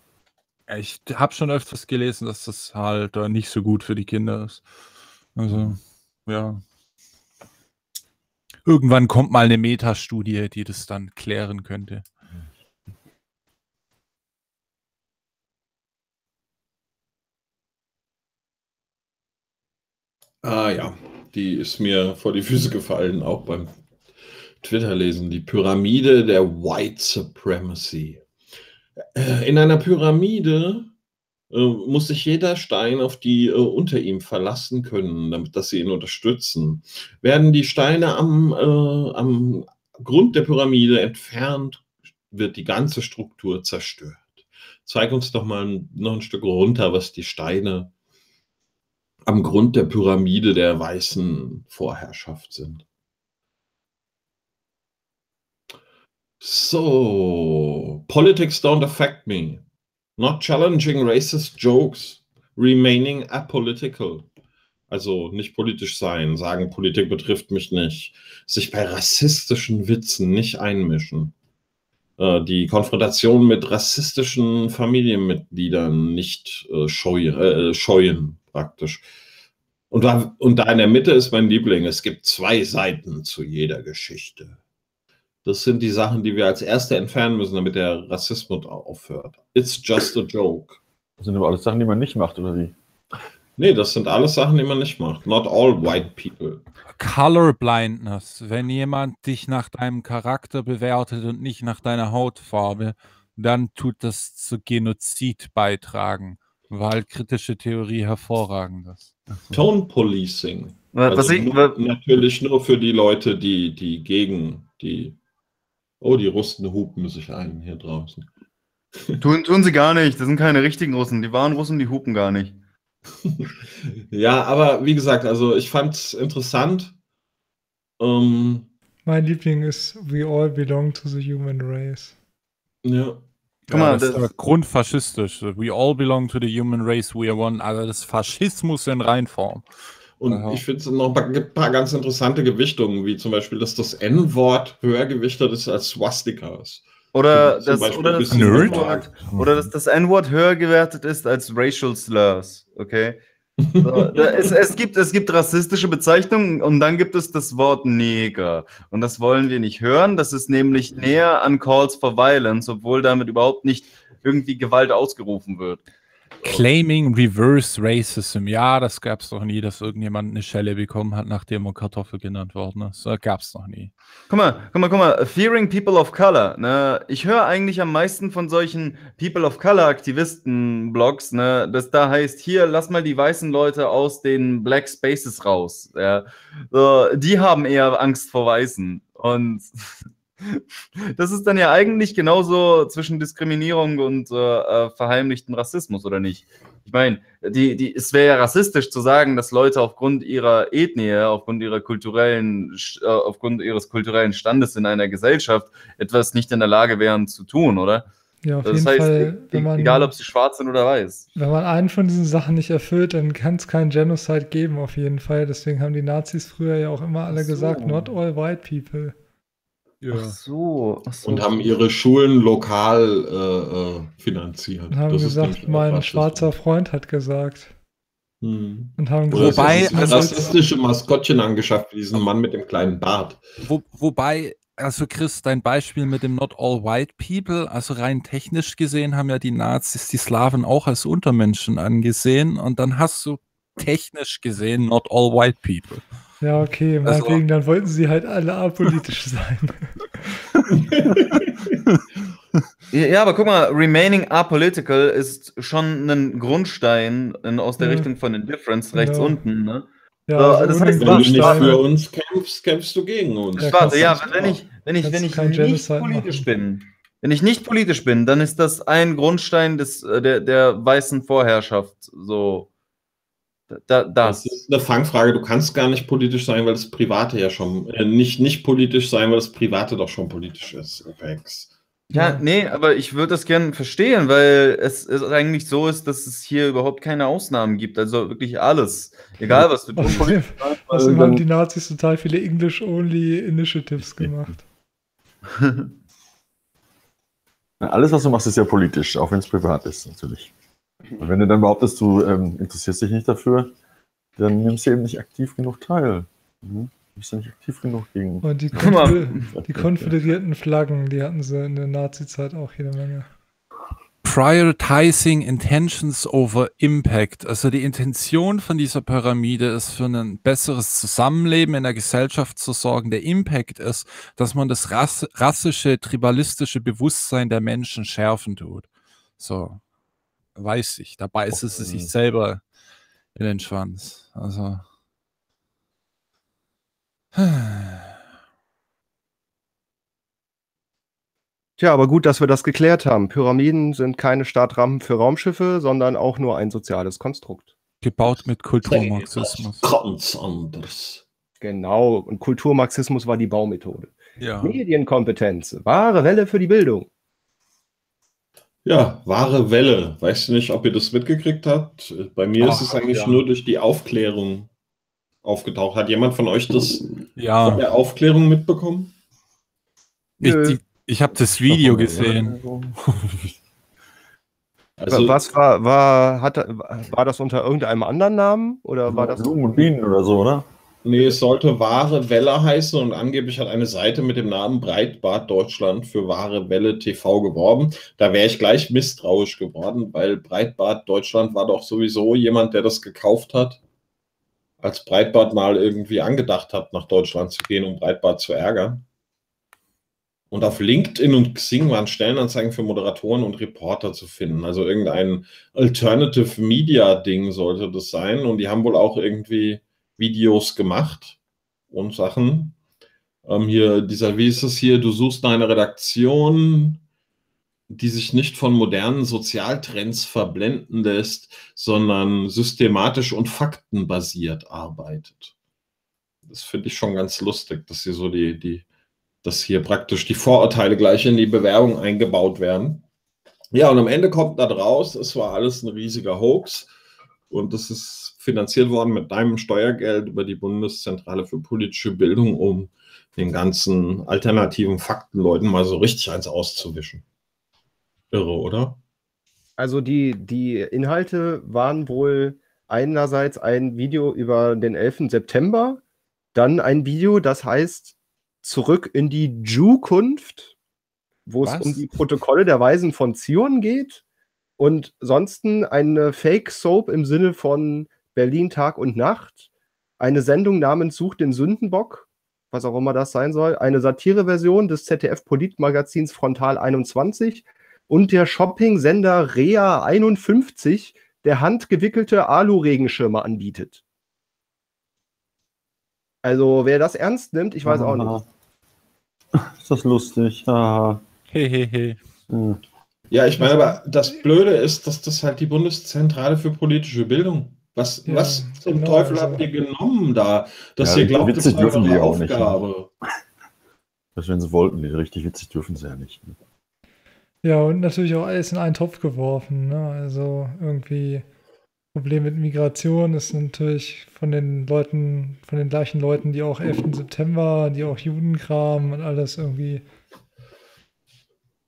Ich habe schon öfters gelesen, dass das halt äh, nicht so gut für die Kinder ist. Also, ja. Irgendwann kommt mal eine Metastudie, die das dann klären könnte. Ah ja, die ist mir vor die Füße gefallen, auch beim Twitter-Lesen. Die Pyramide der White Supremacy. Äh, in einer Pyramide äh, muss sich jeder Stein auf die äh, unter ihm verlassen können, damit dass sie ihn unterstützen. Werden die Steine am, äh, am Grund der Pyramide entfernt, wird die ganze Struktur zerstört. Zeig uns doch mal noch ein Stück runter, was die Steine am Grund der Pyramide der weißen Vorherrschaft sind. So, politics don't affect me. Not challenging racist jokes, remaining apolitical. Also nicht politisch sein, sagen, Politik betrifft mich nicht. Sich bei rassistischen Witzen nicht einmischen. Äh, die Konfrontation mit rassistischen Familienmitgliedern nicht äh, scheuen, äh, scheuen, praktisch. Und da, und da in der Mitte ist mein Liebling, es gibt zwei Seiten zu jeder Geschichte. Das sind die Sachen, die wir als erste entfernen müssen, damit der Rassismus aufhört. It's just a joke. Das sind aber alles Sachen, die man nicht macht, oder wie? Nee, das sind alles Sachen, die man nicht macht. Not all white people. Color Blindness. Wenn jemand dich nach deinem Charakter bewertet und nicht nach deiner Hautfarbe, dann tut das zu Genozid beitragen. Wahlkritische Theorie hervorragendes. Tone Policing. Was Also ich, nur, natürlich nur für die Leute, die, die gegen die. Oh, die Russen hupen sich ein hier draußen. tun, tun sie gar nicht. Das sind keine richtigen Russen. Die wahren Russen, die hupen gar nicht. Ja, aber wie gesagt, also ich fand es interessant. Ähm, Mein Liebling ist We all belong to the human race. ja. Guck mal, das ist das- aber grundfaschistisch. We all belong to the human race, we are one. Also das ist Faschismus in Reinform. Und Aha. ich finde es noch ein paar, gibt ein paar ganz interessante Gewichtungen, wie zum Beispiel, dass das N-Wort höher gewichtet ist als Swastikas. Oder Zum das, Beispiel oder das. N-Wort, oder dass das N-Wort höher gewertet ist als Racial Slurs, okay? So, da, es, es, gibt, es gibt rassistische Bezeichnungen und dann gibt es das Wort Neger. Und das wollen wir nicht hören. Das ist nämlich näher an Calls for Violence, obwohl damit überhaupt nicht irgendwie Gewalt ausgerufen wird. Claiming Reverse Racism. Ja, das gab es doch nie, dass irgendjemand eine Schelle bekommen hat, nachdem er Kartoffel genannt worden ist. Das gab es noch nie. Guck mal, guck mal, guck mal, Fearing People of Color, ne? Ich höre eigentlich am meisten von solchen People of Color Aktivisten-Blogs, ne? Das da heißt, hier, lass mal die weißen Leute aus den Black Spaces raus. Ja? So, die haben eher Angst vor Weißen. Und das ist dann ja eigentlich genauso zwischen Diskriminierung und äh, äh, verheimlichten Rassismus, oder nicht? Ich meine, die, die, es wäre ja rassistisch zu sagen, dass Leute aufgrund ihrer Ethnie, aufgrund ihrer kulturellen, äh, aufgrund ihres kulturellen Standes in einer Gesellschaft etwas nicht in der Lage wären zu tun, oder? Ja, auf Das jeden heißt, Fall, e- wenn man, egal ob sie schwarz sind oder weiß. wenn man einen von diesen Sachen nicht erfüllt, dann kann es keinen Genocide geben, auf jeden Fall. Deswegen haben die Nazis früher ja auch immer alle so. gesagt, not all white people. Ach so, ach so. Und haben ihre Schulen lokal äh, äh, finanziert. Und haben Das gesagt, mein schwarzer Freund hat gesagt. Hm. Und haben gesagt, Wobei, Wobei, also- rassistische Maskottchen angeschafft, diesen Mann mit dem kleinen Bart. Wo, wobei, also Chris, dein Beispiel mit dem Not All White People, also rein technisch gesehen haben ja die Nazis die Slawen auch als Untermenschen angesehen und dann hast du technisch gesehen Not All White People. Ja, okay, Also- meinetwegen, dann wollten sie halt alle apolitisch sein. Ja, aber guck mal, remaining apolitical ist schon ein Grundstein in, aus der Ja. Richtung von Indifference rechts Ja. unten, ne? Ja, So, also das heißt, Wenn du nicht für uns kämpfst, kämpfst du gegen uns. Ja, Warte, ja, wenn ich, wenn ich, wenn ich kein nicht Genocide politisch machen. bin, wenn ich nicht politisch bin, dann ist das ein Grundstein des, äh, der, der weißen Vorherrschaft. So, da, Das das. ist eine Fangfrage. Du kannst gar nicht politisch sein, weil das Private ja schon äh, nicht, nicht politisch sein, weil das Private doch schon politisch ist. Apex. Ja, nee, aber ich würde das gern verstehen, weil es, es eigentlich so ist, dass es hier überhaupt keine Ausnahmen gibt. Also wirklich alles. Egal, was du tust. Außerdem, dann- haben die Nazis total viele English-Only-Initiatives gemacht. Ja, Alles, was du machst, ist ja politisch, auch wenn es privat ist, natürlich. Und wenn du dann behauptest, du ähm, interessierst dich nicht dafür, dann nimmst du eben nicht aktiv genug teil. Mhm. Du bist ja nicht aktiv genug gegen. Und die. Konfö die konföderierten Flaggen, die hatten sie in der Nazi-Zeit auch jede Menge. Prioritizing Intentions over Impact. Also die Intention von dieser Pyramide ist für ein besseres Zusammenleben in der Gesellschaft zu sorgen. Der Impact ist, dass man das rass rassische, tribalistische Bewusstsein der Menschen schärfen tut. So. Weiß ich. Da beißt es sich selber in den Schwanz. Also. Tja, aber gut, dass wir das geklärt haben. Pyramiden sind keine Startrampen für Raumschiffe, sondern auch nur ein soziales Konstrukt. Gebaut mit Kulturmarxismus. Ganz anders. Genau. Und Kulturmarxismus war die Baumethode. Ja. Medienkompetenz. Wahre Welle für die Bildung. Ja, wahre Welle. Weiß nicht, ob ihr das mitgekriegt habt. Bei mir ist Ach, es eigentlich ja. nur durch die Aufklärung aufgetaucht. Hat jemand von euch das von Ja. der Aufklärung mitbekommen? Ich, die, ich habe das Video gesehen. Also, Was war, war, hat, war das unter irgendeinem anderen Namen? Oder war das. Blumen und Bienen oder so, oder? Nee, es sollte wahre Welle heißen und angeblich hat eine Seite mit dem Namen Breitbart Deutschland für wahre Welle TV geworben. Da wäre ich gleich misstrauisch geworden, weil Breitbart Deutschland war doch sowieso jemand, der das gekauft hat, als Breitbart mal irgendwie angedacht hat, nach Deutschland zu gehen, um Breitbart zu ärgern. Und auf LinkedIn und Xing waren Stellenanzeigen für Moderatoren und Reporter zu finden. Also irgendein Alternative Media Ding sollte das sein. Und die haben wohl auch irgendwie Videos gemacht und Sachen. Ähm, hier, dieser, wie ist es hier? Du suchst eine Redaktion, die sich nicht von modernen Sozialtrends verblenden lässt, sondern systematisch und faktenbasiert arbeitet. Das finde ich schon ganz lustig, dass hier so die, die, dass hier praktisch die Vorurteile gleich in die Bewerbung eingebaut werden. Ja, und am Ende kommt da raus, es war alles ein riesiger Hoax. Und das ist finanziert worden mit deinem Steuergeld über die Bundeszentrale für politische Bildung, um den ganzen alternativen Faktenleuten mal so richtig eins auszuwischen. Irre, oder? Also die, die Inhalte waren wohl einerseits ein Video über den 11. September, dann ein Video, das heißt Zurück in die Zukunft, wo es Was? um die Protokolle der Weisen von Zion geht und sonsten eine Fake-Soap im Sinne von Berlin Tag und Nacht, eine Sendung namens Such den Sündenbock, was auch immer das sein soll, eine Satireversion des ZDF-Politmagazins Frontal 21 und der Shopping-Sender Rea 51, der handgewickelte Alu-Regenschirme anbietet. Also, wer das ernst nimmt, ich weiß auch nicht. Ist das lustig? Ah, Hehehe. hm. Ja, ich meine, aber das Blöde ist, dass das halt die Bundeszentrale für politische Bildung. Was, Ja, was zum genau, Teufel also- habt ihr genommen da? Dass Ja, ihr glaubt, witzig das dürfen die auch nicht, ne? Aufgabe. Das, wenn sie wollten, die richtig witzig dürfen sie ja nicht. ne? Ja, und natürlich auch alles in einen Topf geworfen. Ne? Also irgendwie Problem mit Migration ist natürlich von den Leuten, von den gleichen Leuten, die auch 11. September, die auch Judenkram und alles irgendwie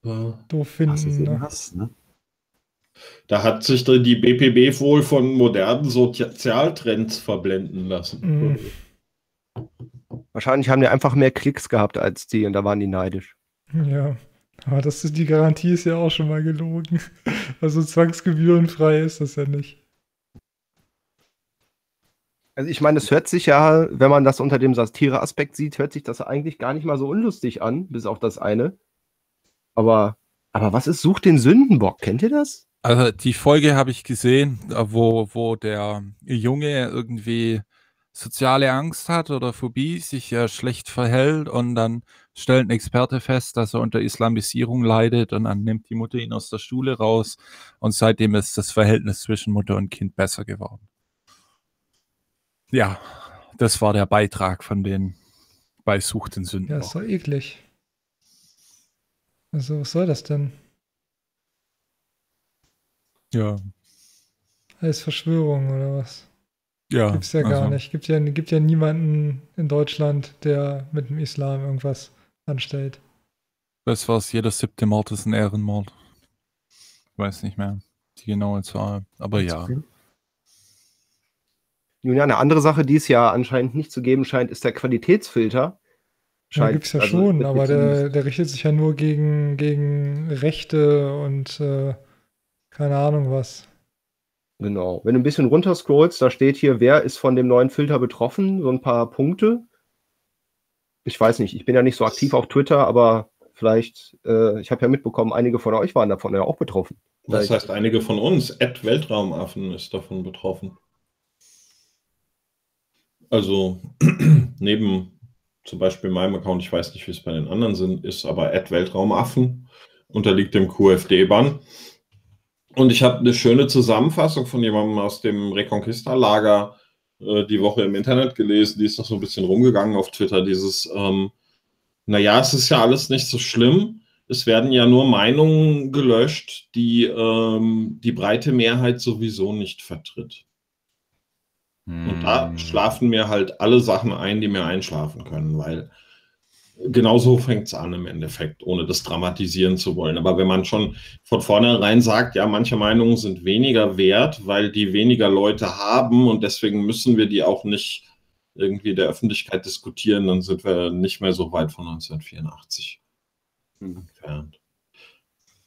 Ja. doof Das ist finden. eben Ne? Hass, ne? Da hat sich dann die BPB wohl von modernen Sozialtrends verblenden lassen. Mhm. Wahrscheinlich haben die einfach mehr Klicks gehabt als die und da waren die neidisch. Ja, aber das ist, die Garantie ist ja auch schon mal gelogen. Also zwangsgebührenfrei ist das ja nicht. Also ich meine, es hört sich ja, wenn man das unter dem Satire-Aspekt sieht, hört sich das eigentlich gar nicht mal so unlustig an, bis auf das eine. Aber, aber was ist Such den Sündenbock? Kennt ihr das? Also die Folge habe ich gesehen, äh, wo, wo der Junge irgendwie soziale Angst hat oder Phobie, sich äh, schlecht verhält und dann stellt ein Experte fest, dass er unter Islamisierung leidet und dann nimmt die Mutter ihn aus der Schule raus und seitdem ist das Verhältnis zwischen Mutter und Kind besser geworden. Ja, das war der Beitrag von den bei Such den Ja, Sünden. ist doch eklig. Also, was soll das denn? Ja, Alles Verschwörung oder was? ja. Gibt's ja gar also, nicht. Gibt ja, gibt ja niemanden in Deutschland, der mit dem Islam irgendwas anstellt. Das war's, jeder siebte Mord ist ein Ehrenmord. Ich weiß nicht mehr die genaue Zahl, aber ja. Nun ja, eine andere Sache, die es ja anscheinend nicht zu geben scheint, ist der Qualitätsfilter. Ja, gibt's ja also, schon, aber der, der richtet sich ja nur gegen, gegen Rechte und äh, keine Ahnung was. Genau. Wenn du ein bisschen runterscrollst, da steht hier, wer ist von dem neuen Filter betroffen, so ein paar Punkte. Ich weiß nicht, ich bin ja nicht so aktiv auf Twitter, aber vielleicht, äh, ich habe ja mitbekommen, einige von euch waren davon ja auch betroffen. Das heißt, einige von uns, Ed Weltraumaffen ist davon betroffen. Also neben zum Beispiel meinem Account, ich weiß nicht, wie es bei den anderen sind, ist aber Ed Weltraumaffen, unterliegt dem QFD-Bann. Und ich habe eine schöne Zusammenfassung von jemandem aus dem Reconquista-Lager äh, die Woche im Internet gelesen, die ist noch so ein bisschen rumgegangen auf Twitter, dieses, ähm, naja, es ist ja alles nicht so schlimm, es werden ja nur Meinungen gelöscht, die ähm, die breite Mehrheit sowieso nicht vertritt. Hm. Und da hm. schlafen mir halt alle Sachen ein, die mir einschlafen können, weil genauso fängt es an im Endeffekt, ohne das dramatisieren zu wollen. Aber wenn man schon von vornherein sagt, ja, manche Meinungen sind weniger wert, weil die weniger Leute haben und deswegen müssen wir die auch nicht irgendwie der Öffentlichkeit diskutieren, dann sind wir nicht mehr so weit von 1984 entfernt.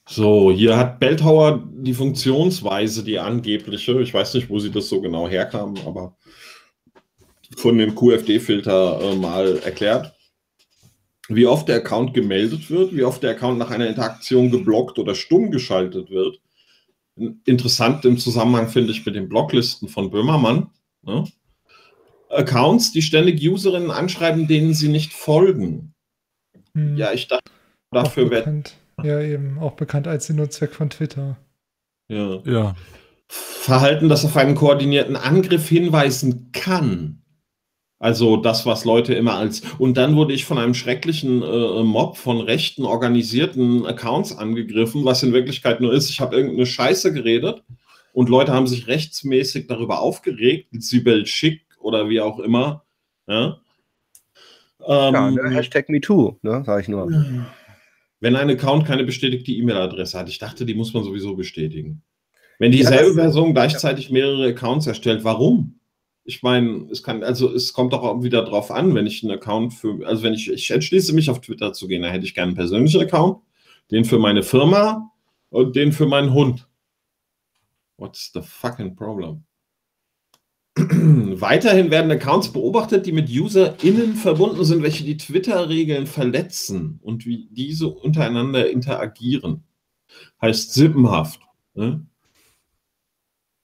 So, hier hat Beltauer die Funktionsweise, die angebliche, ich weiß nicht, wo sie das so genau herkam, aber von dem QFD-Filter äh, mal erklärt, wie oft der Account gemeldet wird, wie oft der Account nach einer Interaktion geblockt oder stumm geschaltet wird. Interessant im Zusammenhang finde ich mit den Blocklisten von Böhmermann. Ne? Accounts, die ständig Userinnen anschreiben, denen sie nicht folgen. Hm. Ja, ich dachte, dafür wird. Ja, eben, auch bekannt als Sinn und Zweck von Twitter. Ja. ja. Verhalten, das auf einen koordinierten Angriff hinweisen kann. Also das, was Leute immer als. Und dann wurde ich von einem schrecklichen äh, Mob von rechten organisierten Accounts angegriffen, was in Wirklichkeit nur ist, ich habe irgendeine Scheiße geredet und Leute haben sich rechtsmäßig darüber aufgeregt, Sibel Schick oder wie auch immer. Ja, ähm, ja ne, Hashtag MeToo, ne, sage ich nur. Wenn ein Account keine bestätigte E-Mail-Adresse hat, ich dachte, die muss man sowieso bestätigen. Wenn dieselbe ja, Person gleichzeitig mehrere Accounts erstellt, warum? Ich meine, es kann, also es kommt auch wieder drauf an, wenn ich einen Account für, also wenn ich, ich entschließe mich auf Twitter zu gehen, dann hätte ich gerne einen persönlichen Account, den für meine Firma und den für meinen Hund. What's the fucking problem? Weiterhin werden Accounts beobachtet, die mit UserInnen verbunden sind, welche die Twitter-Regeln verletzen und wie diese untereinander interagieren. Heißt sippenhaft. Ne?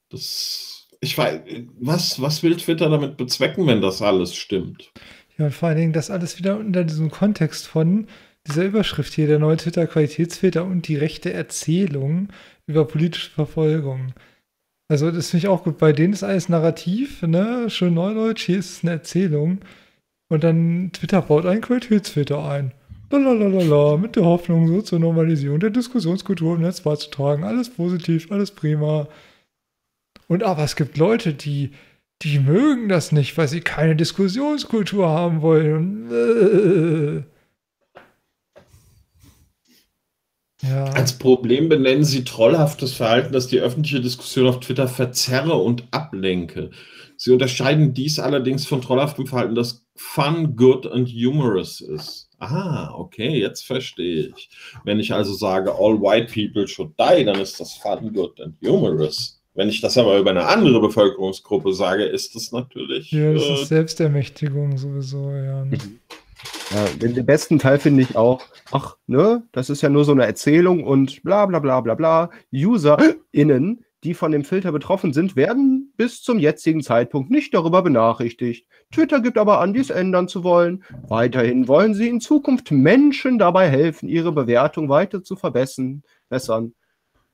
Das ich weiß, was, was will Twitter damit bezwecken, wenn das alles stimmt? Ja, und vor allen Dingen das alles wieder unter diesem Kontext von dieser Überschrift hier, der neue Twitter-Qualitätsfilter und die rechte Erzählung über politische Verfolgung. Also das finde ich auch gut. Bei denen ist alles Narrativ, ne? Schön neudeutsch, hier ist es eine Erzählung. Und dann Twitter baut einen Qualitätsfilter ein. Lalalala, mit der Hoffnung, so zur Normalisierung der Diskussionskultur im Netz beizutragen. Alles positiv, alles prima. Und aber es gibt Leute, die, die mögen das nicht, weil sie keine Diskussionskultur haben wollen. Äh. ja. Als Problem benennen sie trollhaftes Verhalten, das die öffentliche Diskussion auf Twitter verzerre und ablenke. Sie unterscheiden dies allerdings von trollhaftem Verhalten, das fun, good and humorous ist. Ah, okay, jetzt verstehe ich. Wenn ich also sage, all white people should die, dann ist das fun, good and humorous. Wenn ich das aber über eine andere Bevölkerungsgruppe sage, ist das natürlich. Ja, das äh, ist Selbstermächtigung sowieso, ja. ja. Den besten Teil finde ich auch, ach, ne, das ist ja nur so eine Erzählung und bla bla bla bla bla. UserInnen, die von dem Filter betroffen sind, werden bis zum jetzigen Zeitpunkt nicht darüber benachrichtigt. Twitter gibt aber an, dies ändern zu wollen. Weiterhin wollen sie in Zukunft Menschen dabei helfen, ihre Bewertung weiter zu verbessern.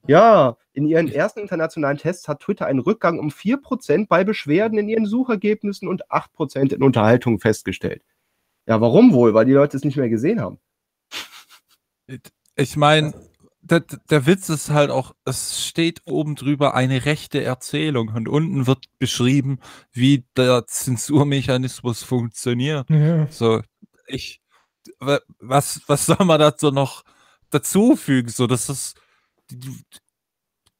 Ja, in ihren ersten internationalen Tests hat Twitter einen Rückgang um 4% bei Beschwerden in ihren Suchergebnissen und 8% in Unterhaltungen festgestellt. Ja, warum wohl? Weil die Leute es nicht mehr gesehen haben. Ich meine, der, der, Witz ist halt auch, es steht oben drüber eine rechte Erzählung und unten wird beschrieben, wie der Zensurmechanismus funktioniert. Ja. So, ich, was, was soll man dazu noch dazufügen? So, das ist,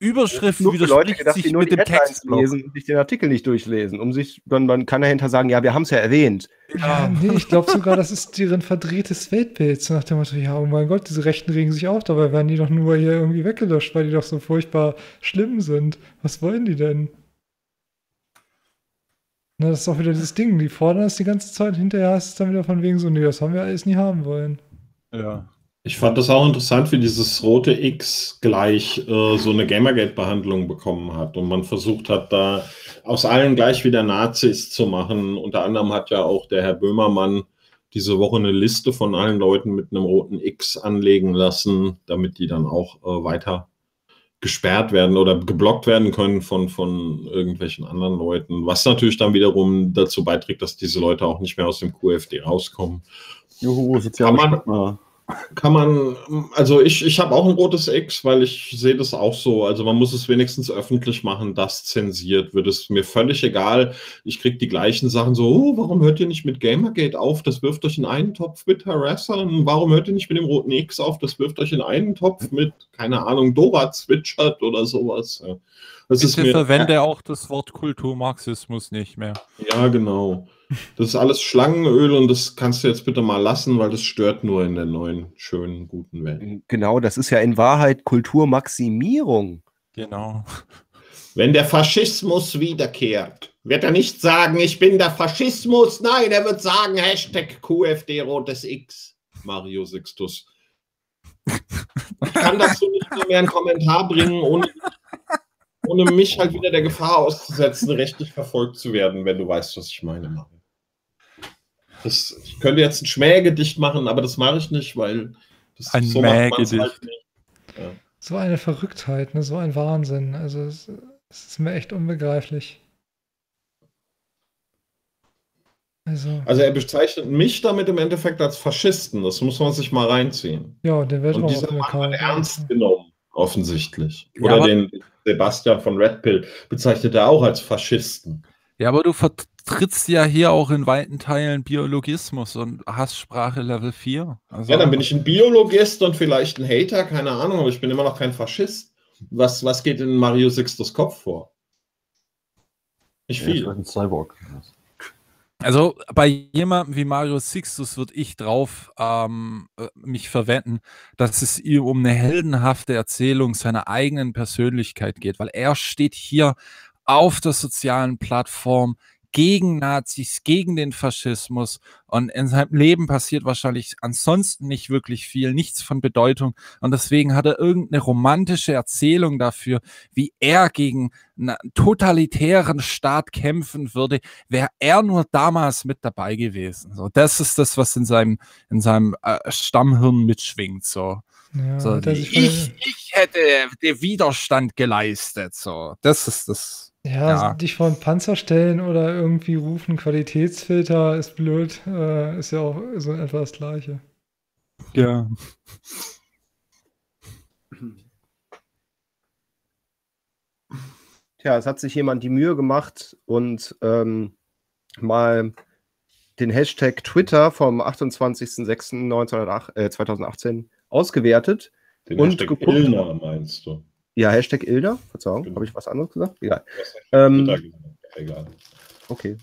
Überschrift nur Leute gedacht, sich die nur mit die dem Text lesen und sich den Artikel nicht durchlesen, um sich dann man kann dahinter sagen, ja, wir haben es ja erwähnt. Ja, nee, ich glaube sogar, das ist deren verdrehtes Weltbild. So nach dem Motto, ja, oh mein Gott, diese Rechten regen sich auf, dabei werden die doch nur hier irgendwie weggelöscht, weil die doch so furchtbar schlimm sind. Was wollen die denn? Na, das ist auch wieder dieses Ding. Die fordern es die ganze Zeit, hinterher ist es dann wieder von wegen so, nee, das haben wir alles nie haben wollen. Ja. Ich fand das auch interessant, wie dieses rote X gleich äh, so eine Gamergate-Behandlung bekommen hat und man versucht hat, da aus allen gleich wieder Nazis zu machen. Unter anderem hat ja auch der Herr Böhmermann diese Woche eine Liste von allen Leuten mit einem roten X anlegen lassen, damit die dann auch äh, weiter gesperrt werden oder geblockt werden können von, von irgendwelchen anderen Leuten, was natürlich dann wiederum dazu beiträgt, dass diese Leute auch nicht mehr aus dem QFD rauskommen. Juhu, soziale Kann man- Kann man, also ich, ich habe auch ein rotes X, weil ich sehe das auch so. Also man muss es wenigstens öffentlich machen, das zensiert wird. Es mir völlig egal. Ich kriege die gleichen Sachen so, oh, warum hört ihr nicht mit Gamergate auf? Das wirft euch in einen Topf mit Harassern. Warum hört ihr nicht mit dem roten X auf? Das wirft euch in einen Topf mit, keine Ahnung, Dora zwitschert oder sowas. Das ist Bitte mir, verwende auch das Wort Kulturmarxismus nicht mehr. ja, genau. Das ist alles Schlangenöl und das kannst du jetzt bitte mal lassen, weil das stört nur in der neuen, schönen, guten Welt. Genau, das ist ja in Wahrheit Kulturmaximierung. Genau. Wenn der Faschismus wiederkehrt, wird er nicht sagen, ich bin der Faschismus. Nein, er wird sagen, Hashtag QFD rotes X. Mario Sixtus. Ich kann dazu nicht mehr, mehr einen Kommentar bringen, ohne, ohne mich halt wieder der Gefahr auszusetzen, rechtlich verfolgt zu werden, wenn du weißt, was ich meine, Mario. Das, ich könnte jetzt ein Schmähgedicht machen, aber das mache ich nicht, weil das Ein so Mähgedicht. halt. So eine Verrücktheit, ne? so ein Wahnsinn. Also es, es ist mir echt unbegreiflich. Also, Also er bezeichnet mich damit im Endeffekt als Faschisten. Das muss man sich mal reinziehen. ja, den wird Und man dieser Mann wird ernst genommen, offensichtlich. Ja, Oder aber- den Sebastian von Red Pill bezeichnet er auch als Faschisten. Ja, aber du vertrittst ja hier auch in weiten Teilen Biologismus und Hasssprache Level 4. Also, Ja, dann bin ich ein Biologist und vielleicht ein Hater, keine Ahnung, aber ich bin immer noch kein Faschist. Was, was geht in Mario Sixtus Kopf vor? Nicht Ja, viel. vielleicht ein Cyborg. Also bei jemandem wie Mario Sixtus würde ich drauf ähm, äh, mich verwenden, dass es ihm um eine heldenhafte Erzählung seiner eigenen Persönlichkeit geht, weil er steht hier auf der sozialen Plattform gegen Nazis, gegen den Faschismus und in seinem Leben passiert wahrscheinlich ansonsten nicht wirklich viel, nichts von Bedeutung und deswegen hat er irgendeine romantische Erzählung dafür, wie er gegen einen totalitären Staat kämpfen würde, wäre er nur damals mit dabei gewesen. So, das ist das, was in seinem, in seinem äh, Stammhirn mitschwingt. So, Ja, so ich, ich hätte den Widerstand geleistet. So, das ist das. Ja, Ja. dich vor einen Panzer stellen oder irgendwie rufen, Qualitätsfilter ist blöd, äh, ist ja auch so etwa das Gleiche. Ja. Tja, es hat sich jemand die Mühe gemacht und ähm, mal den Hashtag Twitter vom 28.06.2018 ausgewertet. Den Und Hashtag geguckt. Illner meinst du? Ja, Hashtag Ilda, Verzeihung, Genau. habe ich was anderes gesagt? Egal. Ähm? Egal. Okay.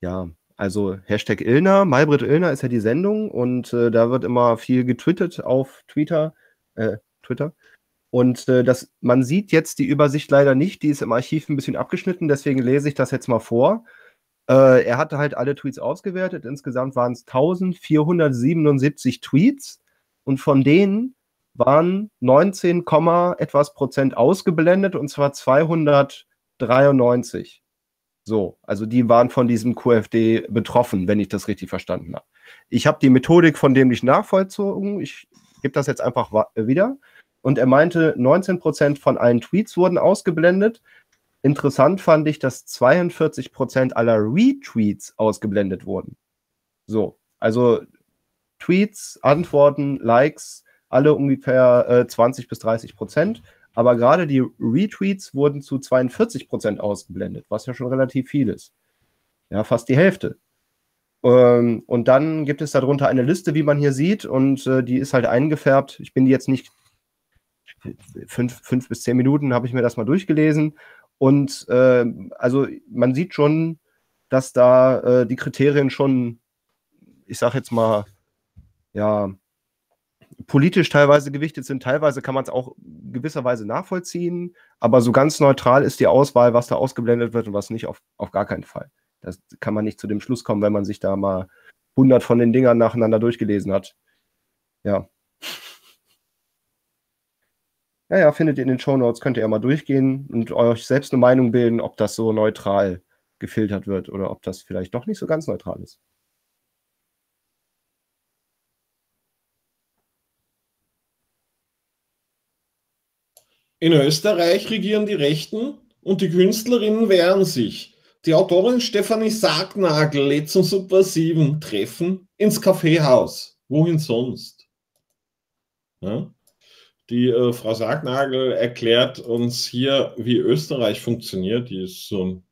Ja, also Hashtag Ilna, Malbrit Ilna ist ja die Sendung und äh, da wird immer viel getwittert auf Twitter, äh, Twitter. Und äh, das, man sieht jetzt die Übersicht leider nicht, die ist im Archiv ein bisschen abgeschnitten, deswegen lese ich das jetzt mal vor. Äh, er hatte halt alle Tweets ausgewertet, insgesamt waren es 1477 Tweets und von denen waren 19, Komma etwas Prozent ausgeblendet und zwar 293. So, also die waren von diesem QFD betroffen, wenn ich das richtig verstanden habe. Ich habe die Methodik von dem nicht nachvollzogen. Ich gebe das jetzt einfach wieder. Und er meinte, 19% von allen Tweets wurden ausgeblendet. Interessant fand ich, dass 42% aller Retweets ausgeblendet wurden. So, also Tweets, Antworten, Likes, alle ungefähr äh, 20 bis 30 Prozent. Aber gerade die Retweets wurden zu 42 Prozent ausgeblendet, was ja schon relativ viel ist. Ja, fast die Hälfte. Ähm, und dann gibt es darunter eine Liste, wie man hier sieht, und äh, die ist halt eingefärbt. Ich bin jetzt nicht fünf, fünf bis zehn Minuten habe ich mir das mal durchgelesen. Und äh, also man sieht schon, dass da äh, die Kriterien schon, ich sage jetzt mal, ja, politisch teilweise gewichtet sind. Teilweise kann man es auch gewisserweise nachvollziehen, aber so ganz neutral ist die Auswahl, was da ausgeblendet wird und was nicht, auf, auf gar keinen Fall. Das kann man nicht zu dem Schluss kommen, wenn man sich da mal 100 von den Dingern nacheinander durchgelesen hat. Ja. Ja, ja, findet ihr in den Show Notes, könnt ihr ja mal durchgehen und euch selbst eine Meinung bilden, ob das so neutral gefiltert wird oder ob das vielleicht doch nicht so ganz neutral ist. In Österreich regieren die Rechten und die Künstlerinnen wehren sich. Die Autorin Stefanie Sargnagel lädt zum subversiven Treffen ins Kaffeehaus. Wohin sonst? Ja? Die äh, Frau Sargnagel erklärt uns hier, wie Österreich funktioniert. Die ist so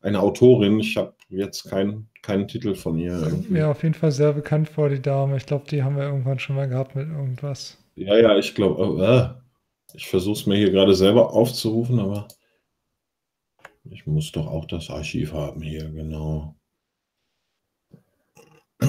eine Autorin. Ich habe jetzt keinen keinen Titel von ihr. Irgendwie. Ja, auf jeden Fall sehr bekannt vor, die Dame. Ich glaube, die haben wir irgendwann schon mal gehabt mit irgendwas. Ja, ja, ich glaube, oh, äh, ich versuche es mir hier gerade selber aufzurufen, aber ich muss doch auch das Archiv haben hier, genau.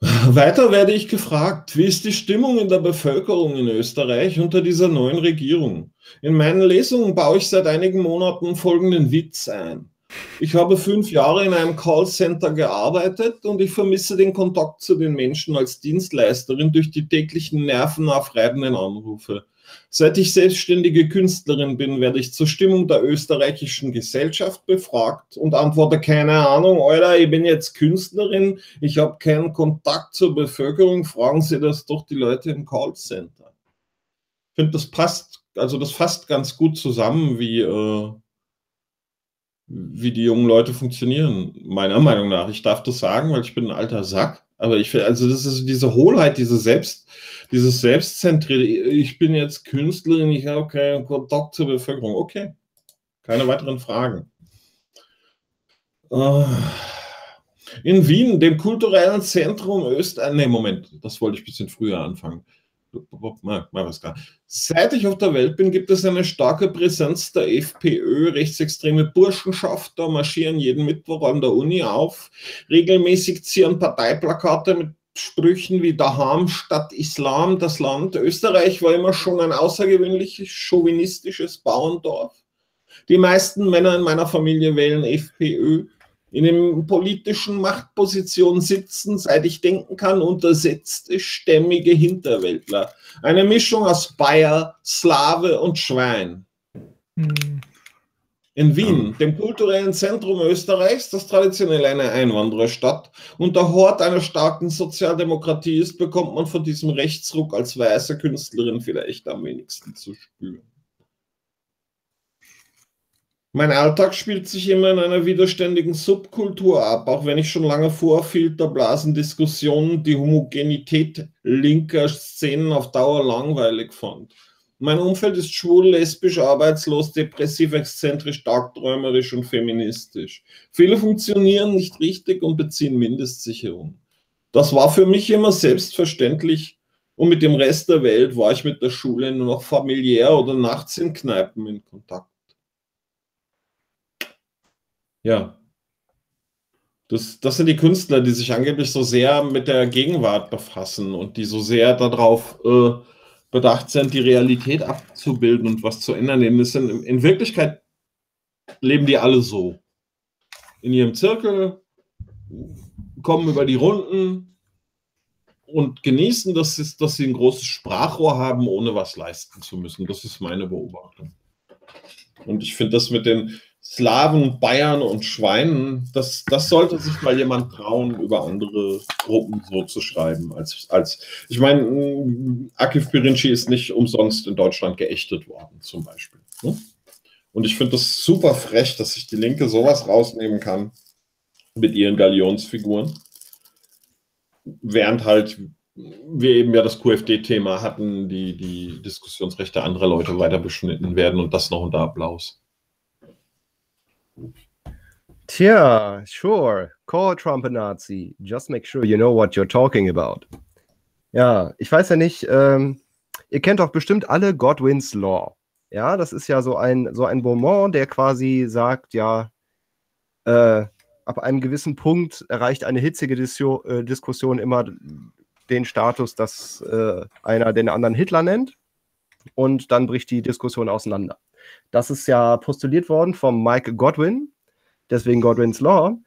Weiter werde ich gefragt, wie ist die Stimmung in der Bevölkerung in Österreich unter dieser neuen Regierung? In meinen Lesungen baue ich seit einigen Monaten folgenden Witz ein. Ich habe fünf Jahre in einem Callcenter gearbeitet und ich vermisse den Kontakt zu den Menschen als Dienstleisterin durch die täglichen nervenaufreibenden Anrufe. Seit ich selbstständige Künstlerin bin, werde ich zur Stimmung der österreichischen Gesellschaft befragt und antworte keine Ahnung, Alter, ich bin jetzt Künstlerin, ich habe keinen Kontakt zur Bevölkerung, fragen Sie das doch die Leute im Callcenter. Ich finde, das passt, also das fasst ganz gut zusammen, wie, äh, wie die jungen Leute funktionieren, meiner Meinung nach. Ich darf das sagen, weil ich bin ein alter Sack. Aber ich finde, also das ist diese Hohlheit, diese Selbst, dieses Selbstzentrierte. Ich bin jetzt Künstlerin, ich habe keinen Kontakt zur Bevölkerung. Okay, keine weiteren Fragen. Äh, in Wien, dem kulturellen Zentrum Österreich. Nee, Moment, das wollte ich ein bisschen früher anfangen. Seit ich auf der Welt bin, gibt es eine starke Präsenz der FPÖ, rechtsextreme Burschenschaft, da marschieren jeden Mittwoch an der Uni auf. Regelmäßig ziehen Parteiplakate mit Sprüchen wie Daham statt Islam das Land. Österreich war immer schon ein außergewöhnlich chauvinistisches Bauerndorf. Die meisten Männer in meiner Familie wählen FPÖ in den politischen Machtpositionen sitzen, seit ich denken kann, untersetzte stämmige Hinterwäldler. Eine Mischung aus Bayer, Slave und Schwein. Hm. In Wien, dem kulturellen Zentrum Österreichs, das traditionell eine Einwandererstadt und der Hort einer starken Sozialdemokratie ist, bekommt man von diesem Rechtsruck als weiße Künstlerin vielleicht am wenigsten zu spüren. Mein Alltag spielt sich immer in einer widerständigen Subkultur ab, auch wenn ich schon lange vor Filterblasendiskussionen die Homogenität linker Szenen auf Dauer langweilig fand. Mein Umfeld ist schwul, lesbisch, arbeitslos, depressiv, exzentrisch, tagträumerisch und feministisch. Viele funktionieren nicht richtig und beziehen Mindestsicherung. Das war für mich immer selbstverständlich und mit dem Rest der Welt war ich mit der Schule nur noch familiär oder nachts in Kneipen in Kontakt. Ja. Das, das sind die Künstler, die sich angeblich so sehr mit der Gegenwart befassen und die so sehr darauf äh, bedacht sind, die Realität abzubilden und was zu ändern. In, in Wirklichkeit leben die alle so. In ihrem Zirkel, kommen über die Runden und genießen, dass, es, dass sie ein großes Sprachrohr haben, ohne was leisten zu müssen. Das ist meine Beobachtung. Und ich finde das mit den Slawen, Bayern und Schweinen, das, das sollte sich mal jemand trauen, über andere Gruppen so zu schreiben. Als, als ich meine, Akif Pirinci ist nicht umsonst in Deutschland geächtet worden, zum Beispiel. Ne? Und ich finde das super frech, dass sich die Linke sowas rausnehmen kann mit ihren Galionsfiguren. Während halt wir eben ja das QFD-Thema hatten, die, die Diskussionsrechte anderer Leute weiter beschnitten werden und das noch unter Applaus. Tja, sure. Call Trump a Nazi. Just make sure you know what you're talking about. Ja, ich weiß ja nicht, ähm, ihr kennt doch bestimmt alle Godwin's Law. Ja, das ist ja so ein, so ein Bonbon, der quasi sagt, ja, äh, ab einem gewissen Punkt erreicht eine hitzige Disio äh, Diskussion immer den Status, dass äh, einer den anderen Hitler nennt. Und dann bricht die Diskussion auseinander. Das ist ja postuliert worden vom Mike Godwin, deswegen Godwin's Law.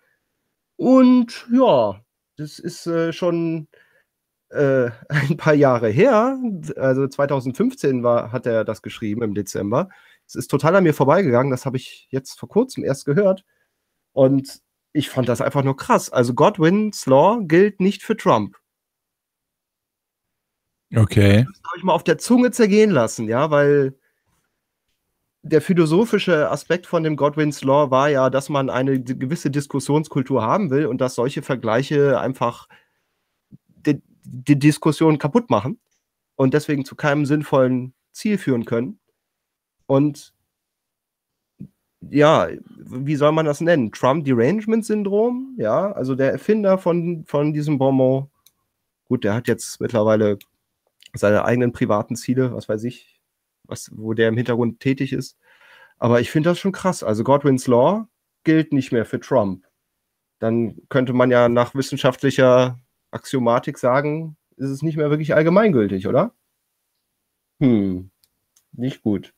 Und ja, das ist äh, schon äh, ein paar Jahre her, also 2015 war, hat er das geschrieben im Dezember. Es ist total an mir vorbeigegangen, das habe ich jetzt vor kurzem erst gehört. Und ich fand das einfach nur krass. Also Godwin's Law gilt nicht für Trump. Okay. Das habe ich mal auf der Zunge zergehen lassen, ja, weil der philosophische Aspekt von dem Godwin's Law war ja, dass man eine gewisse Diskussionskultur haben will und dass solche Vergleiche einfach die, die Diskussion kaputt machen und deswegen zu keinem sinnvollen Ziel führen können. Und ja, wie soll man das nennen? Trump Derangement Syndrom, ja, also der Erfinder von, von diesem Bonbon. Gut, der hat jetzt mittlerweile seine eigenen privaten Ziele, was weiß ich, was, wo der im Hintergrund tätig ist. Aber ich finde das schon krass. Also Godwin's Law gilt nicht mehr für Trump. Dann könnte man ja nach wissenschaftlicher Axiomatik sagen, ist es nicht mehr wirklich allgemeingültig, oder? Hm, nicht gut.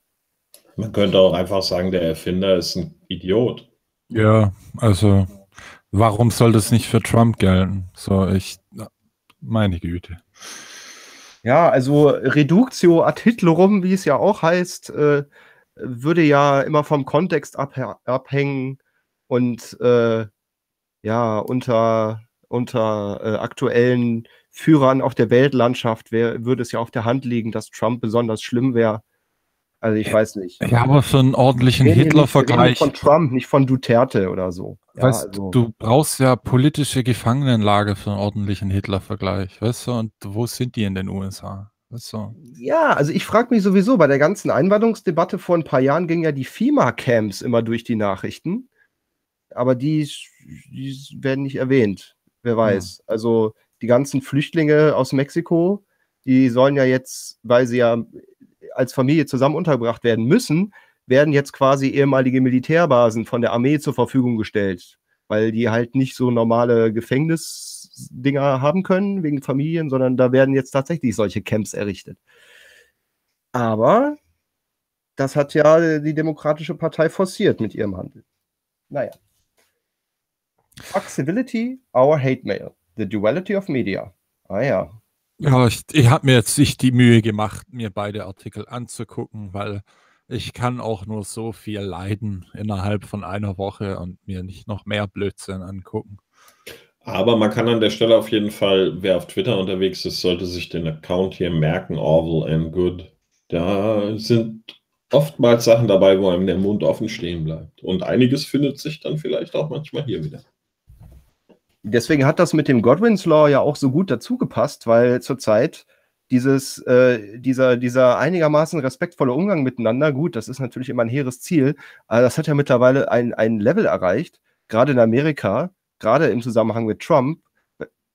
Man könnte auch einfach sagen, der Erfinder ist ein Idiot. Ja, also warum soll das nicht für Trump gelten? So, ich, meine Güte. Ja, also Reductio ad Hitlerum, wie es ja auch heißt, äh, würde ja immer vom Kontext abhängen und äh, ja, unter, unter äh, aktuellen Führern auf der Weltlandschaft wär, würde es ja auf der Hand liegen, dass Trump besonders schlimm wäre. Also ich weiß nicht. Ja, aber für einen ordentlichen Hitler-Vergleich. Von Trump, nicht von Duterte oder so. Ja, weißt, also. Du brauchst ja politische Gefangenenlage für einen ordentlichen Hitler-Vergleich, weißt du? Und wo sind die in den USA? Weißt du? Ja, also ich frage mich sowieso, bei der ganzen Einwanderungsdebatte vor ein paar Jahren gingen ja die FEMA-Camps immer durch die Nachrichten. Aber die, die werden nicht erwähnt. Wer weiß. Ja. Also die ganzen Flüchtlinge aus Mexiko, die sollen ja jetzt, weil sie ja als Familie zusammen untergebracht werden müssen, werden jetzt quasi ehemalige Militärbasen von der Armee zur Verfügung gestellt, weil die halt nicht so normale Gefängnisdinger haben können wegen Familien, sondern da werden jetzt tatsächlich solche Camps errichtet. Aber das hat ja die Demokratische Partei forciert mit ihrem Handel. Naja. Fuck Civility, our hate mail. The duality of media. Ah ja, ja, ich, ich habe mir jetzt nicht die Mühe gemacht, mir beide Artikel anzugucken, weil ich kann auch nur so viel leiden innerhalb von einer Woche und mir nicht noch mehr Blödsinn angucken. Aber man kann an der Stelle auf jeden Fall, wer auf Twitter unterwegs ist, sollte sich den Account hier merken, Orwell and Good. Da sind oftmals Sachen dabei, wo einem der Mund offen stehen bleibt. Und einiges findet sich dann vielleicht auch manchmal hier wieder. Deswegen hat das mit dem Godwin's Law ja auch so gut dazu gepasst, weil zurzeit dieses, äh, dieser, dieser einigermaßen respektvolle Umgang miteinander, gut, das ist natürlich immer ein hehres Ziel, aber das hat ja mittlerweile ein, ein Level erreicht, gerade in Amerika, gerade im Zusammenhang mit Trump.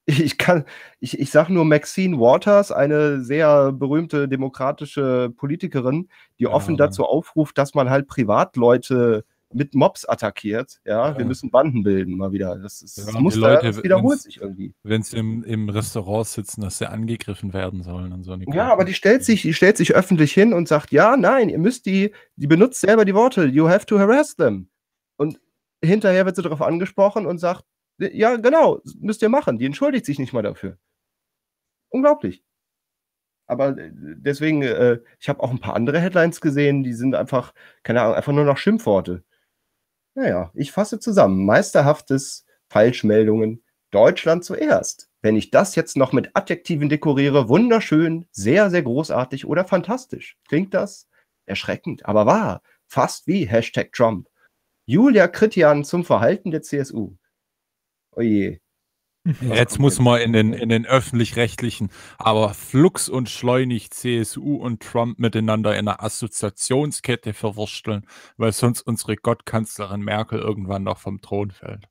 Ich kann, ich, ich sage nur Maxine Waters, eine sehr berühmte demokratische Politikerin, die offen ja. dazu aufruft, dass man halt Privatleute mit Mobs attackiert. Ja, ja. wir müssen Banden bilden mal wieder. Das, ist, das Muster Leute, das wiederholt sich irgendwie. Wenn sie im, im Restaurant sitzen, dass sie angegriffen werden sollen und so. Ja, aber die stellt sich, die stellt sich öffentlich hin und sagt, ja, nein, ihr müsst die, die benutzt selber die Worte, you have to harass them. Und hinterher wird sie darauf angesprochen und sagt, ja, genau, müsst ihr machen. Die entschuldigt sich nicht mal dafür. Unglaublich. Aber äh, deswegen, äh, ich habe auch ein paar andere Headlines gesehen, die sind einfach, keine Ahnung, einfach nur noch Schimpfworte. Naja, ich fasse zusammen. Meisterhaftes Falschmeldungen. Deutschland zuerst. Wenn ich das jetzt noch mit Adjektiven dekoriere, wunderschön, sehr, sehr großartig oder fantastisch. Klingt das? Erschreckend, aber wahr. Fast wie Hashtag Trump. Julia Kritian zum Verhalten der CSU. Oje. Jetzt muss man in den, in den öffentlich-rechtlichen, aber flux und schleunig CSU und Trump miteinander in einer Assoziationskette verwursteln, weil sonst unsere Gottkanzlerin Merkel irgendwann noch vom Thron fällt.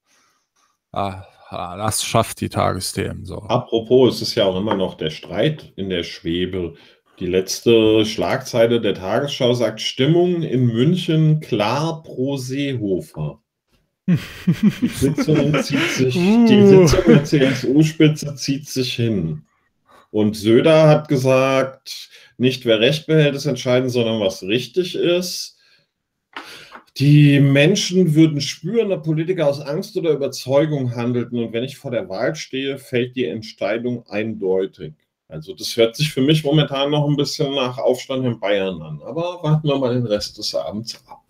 Ah, ah, das schafft die Tagesthemen so. Apropos, es ist ja auch immer noch der Streit in der Schwebe. Die letzte Schlagzeile der Tagesschau sagt Stimmung in München klar pro Seehofer. Die Sitzung zieht sich, die Sitzung der CSU-Spitze zieht sich hin. Und Söder hat gesagt, nicht wer Recht behält, ist entscheidend, sondern was richtig ist. Die Menschen würden spüren, dass Politiker aus Angst oder Überzeugung handelten und wenn ich vor der Wahl stehe, fällt die Entscheidung eindeutig. Also das hört sich für mich momentan noch ein bisschen nach Aufstand in Bayern an, aber warten wir mal den Rest des Abends ab.